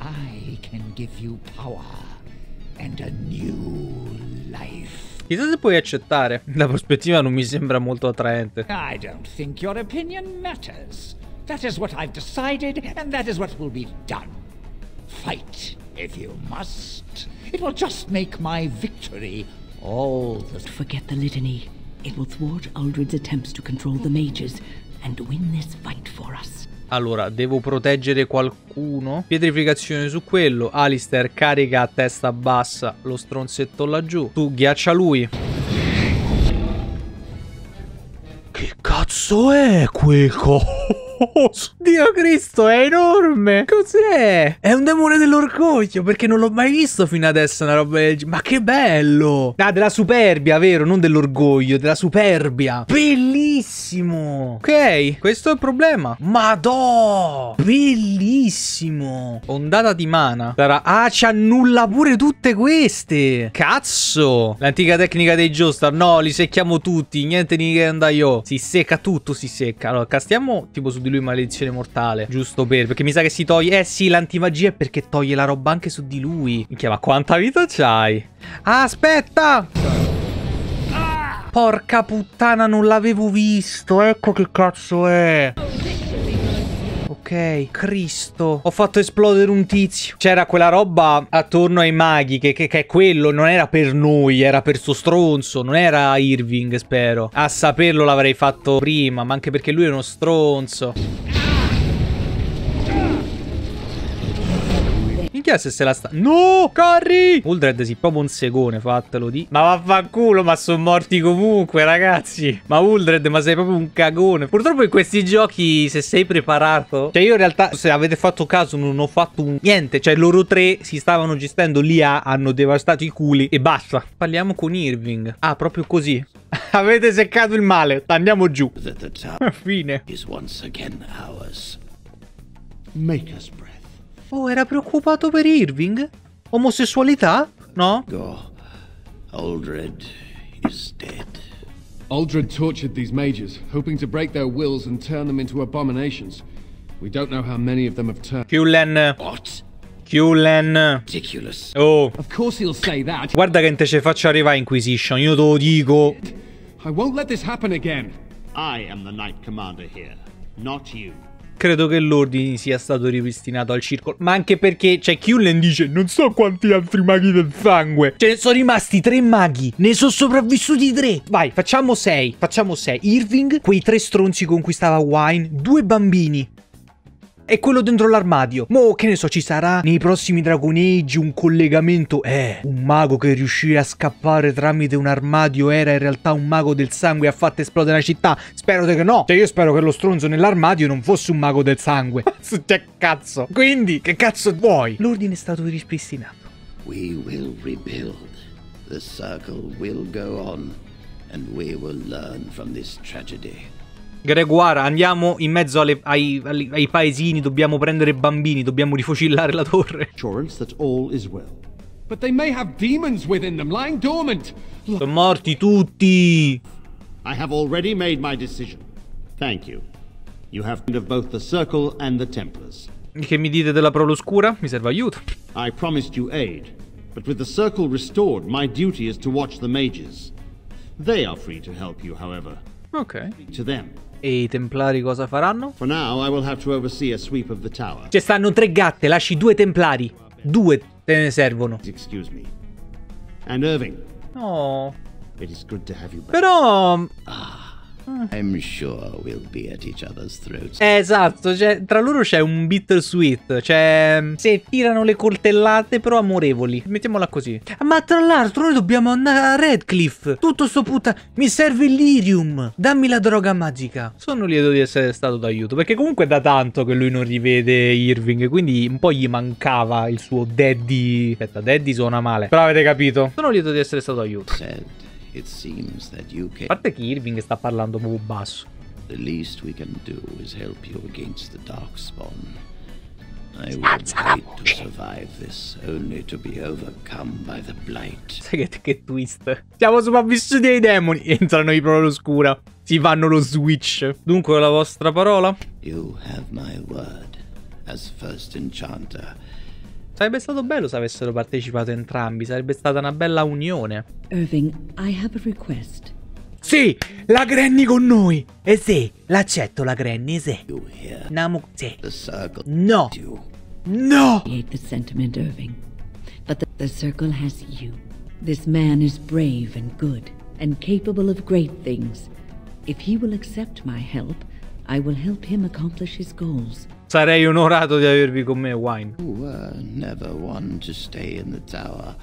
I can give you power and a new life. Chissà se puoi accettare. La prospettiva non mi sembra molto attraente. I don't think your opinion matters. That is what I've decided, and that is what will be done. Fight if you must. It will just make my victory all the Forget the litany. It will thwart Uldred's attempts to control the mages and win this fight for us. Allora, devo proteggere qualcuno. Pietrificazione su quello. Alistair carica a testa bassa lo stronzetto laggiù. Tu ghiaccia lui. Che cazzo è quel coso? Dio Cristo, è enorme! Cos'è? È un demone dell'orgoglio, perché non l'ho mai visto fino adesso una roba del. Ma che bello! Ah, della superbia, vero? Non dell'orgoglio, della superbia. Bellissimo! Ok, questo è il problema. Madò! Bellissimo! Ondata di mana. Sarà... Ah, ci annulla pure tutte queste! Cazzo! L'antica tecnica dei Joestar. No, li secchiamo tutti. Niente di che andai io. Si secca tutto, si secca. Allora, castiamo tipo su di lui maledizione mortale. Giusto per... Perché mi sa che si toglie... Eh sì, l'antimagia è perché toglie la roba anche su di lui. Minchia, ma quanta vita c'hai? Aspetta! Porca puttana, non l'avevo visto. Ecco che cazzo è. Ok, Cristo. Ho fatto esplodere un tizio. C'era quella roba attorno ai maghi. Che, che- che è quello. Non era per noi, era per sto stronzo. Non era Irving, spero. A saperlo l'avrei fatto prima. Ma anche perché lui è uno stronzo. Minchia se se la sta... No! Corri! Uldred sì, proprio un segone, fatelo di... Ma vaffanculo, ma sono morti comunque, ragazzi. Ma Uldred, ma sei proprio un cagone. Purtroppo in questi giochi, se sei preparato... Cioè io in realtà, se avete fatto caso, non ho fatto un... niente. Cioè loro tre si stavano gestendo l'IA, hanno devastato i culi e basta. Parliamo con Irving. Ah, proprio così. Avete seccato il male. Andiamo giù. Fine. is once Oh, era preoccupato per Irving? Omosessualità? No? Go. Uldred is dead. Aldred tortured these mages, hoping to break their wills and turn them into abominations. We don't know how many of them have turned. Cullen. What? Cullen. Ridiculous. Oh. Of course he'll say that. Guarda che te ce faccio arrivare Inquisition, io te lo dico. I won't let this happen again. I am the Knight Commander here, not you. Credo che l'ordine sia stato ripristinato al circolo. Ma anche perché, cioè, Cullen dice: Non so quanti altri maghi del sangue. Ce ne sono rimasti tre maghi. Ne sono sopravvissuti tre. Vai, facciamo sei. Facciamo sei. Irving, quei tre stronzi con cui stava Wine, due bambini. E quello dentro l'armadio. Mo, che ne so, ci sarà nei prossimi Dragon Age un collegamento. Eh, un mago che riuscì a scappare tramite un armadio era in realtà un mago del sangue e ha fatto esplodere la città. Spero che no. Cioè, io spero che lo stronzo nell'armadio non fosse un mago del sangue. Cioè, cazzo. Quindi, che cazzo vuoi? L'ordine è stato ripristinato. We will rebuild. The circle will go on, and we will learn from this tragedy. Gregoire, andiamo in mezzo alle- ai, ai- ai paesini, dobbiamo prendere bambini, dobbiamo rifocillare la torre. Assurance that all is well. But they may have demons within them, lying dormant. Sono morti tutti. I have already made my decision. Thank you. You have of both the Circle and the Templars. Che mi dite della prole oscura? Mi serve aiuto. I promised you aid, but with the Circle restored, my duty is to watch the mages. They are free to help you, however. Ok. To them. E i templari cosa faranno? For now, I will have to oversee a sweep of the tower. Ci stanno tre gatte, lasci due templari. Due te ne servono. Excuse me. And Irving, No. it is Però... I'm sure we'll be at each other's throats. Eh, esatto, cioè, tra loro c'è un bittersweet. Cioè, se tirano le coltellate, però amorevoli. Mettiamola così. Ah, Ma tra l'altro, noi dobbiamo andare a Redcliffe. Tutto sto puta. Mi serve l'Irium. Dammi la droga magica. Sono lieto di essere stato d'aiuto. Perché comunque è da tanto che lui non rivede Irving. Quindi un po' gli mancava il suo daddy. Aspetta, daddy suona male. Però avete capito. Sono lieto di essere stato d'aiuto. Said, it seems that you A can. parte che Irving sta parlando proprio basso. The least we can do is help you against the Darkspawn. I would hate to survive this, only to be overcome by the blight. Sai che, che twist. Siamo sopravvissuti ai demoni. Entrano i pro l'oscura. Si fanno lo switch. Dunque, la vostra parola? You have my word. As first enchanter, Sarebbe stato bello se avessero partecipato entrambi. Sarebbe stata una bella unione. Irving, I have a request. Sì, la Granny con noi. E sì, l'accetto la Granny, sì. Namo, sì. the circle. No. No. The sentiment, Irving. But the, the circle has you. This man is brave and good, and capable of great things. If he will accept my help, I will help him accomplish his goals. Sarei onorato di avervi con me, Wine. You were never one to stay in the tower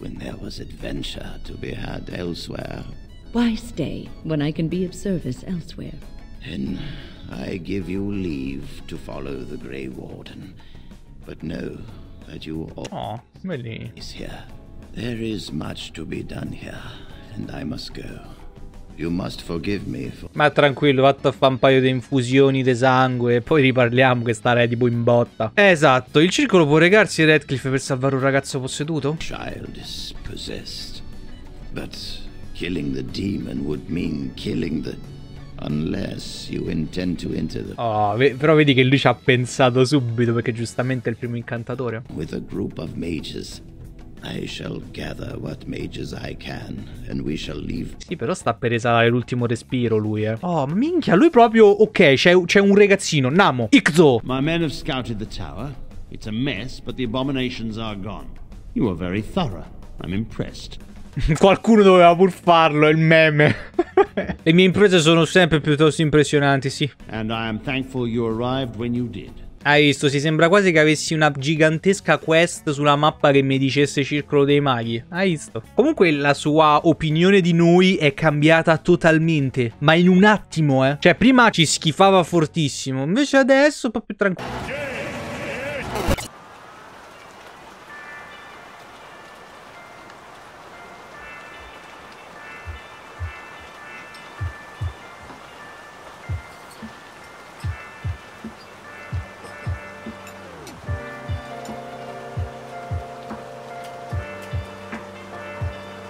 when there was adventure to be had elsewhere. Why stay when I can be of service elsewhere? Then I give you leave to follow the Grey Warden. But know that you Oh, all vedi. is here. There is much to be done here, and I must go. Ma tranquillo, fatto a fare un paio di infusioni di sangue e poi riparliamo che starei tipo in botta. Esatto, il circolo può recarsi a Redcliffe per salvare un ragazzo posseduto? child is possessed. But killing the demon would mean killing the. Unless you intend to enter the. Oh, ve- però vedi che lui ci ha pensato subito perché giustamente è il primo incantatore. With a group of mages. I shall gather what mages I can, and we shall leave. Sì, però sta per esalare l'ultimo respiro lui, eh. Oh, minchia, lui proprio... Ok, c'è, c'è un ragazzino, Namo, Iczo. My men have scouted the tower. It's a mess, but the abominations are gone. You are very thorough. I'm impressed. Qualcuno doveva pur farlo, è il meme. Le mie imprese sono sempre piuttosto impressionanti, sì. And I am thankful you arrived when you did. Hai visto, si sembra quasi che avessi una gigantesca quest sulla mappa che mi dicesse Circolo dei Maghi. Hai visto? Comunque la sua opinione di noi è cambiata totalmente. Ma in un attimo, eh. Cioè, prima ci schifava fortissimo. Invece adesso un po' più tranquillo.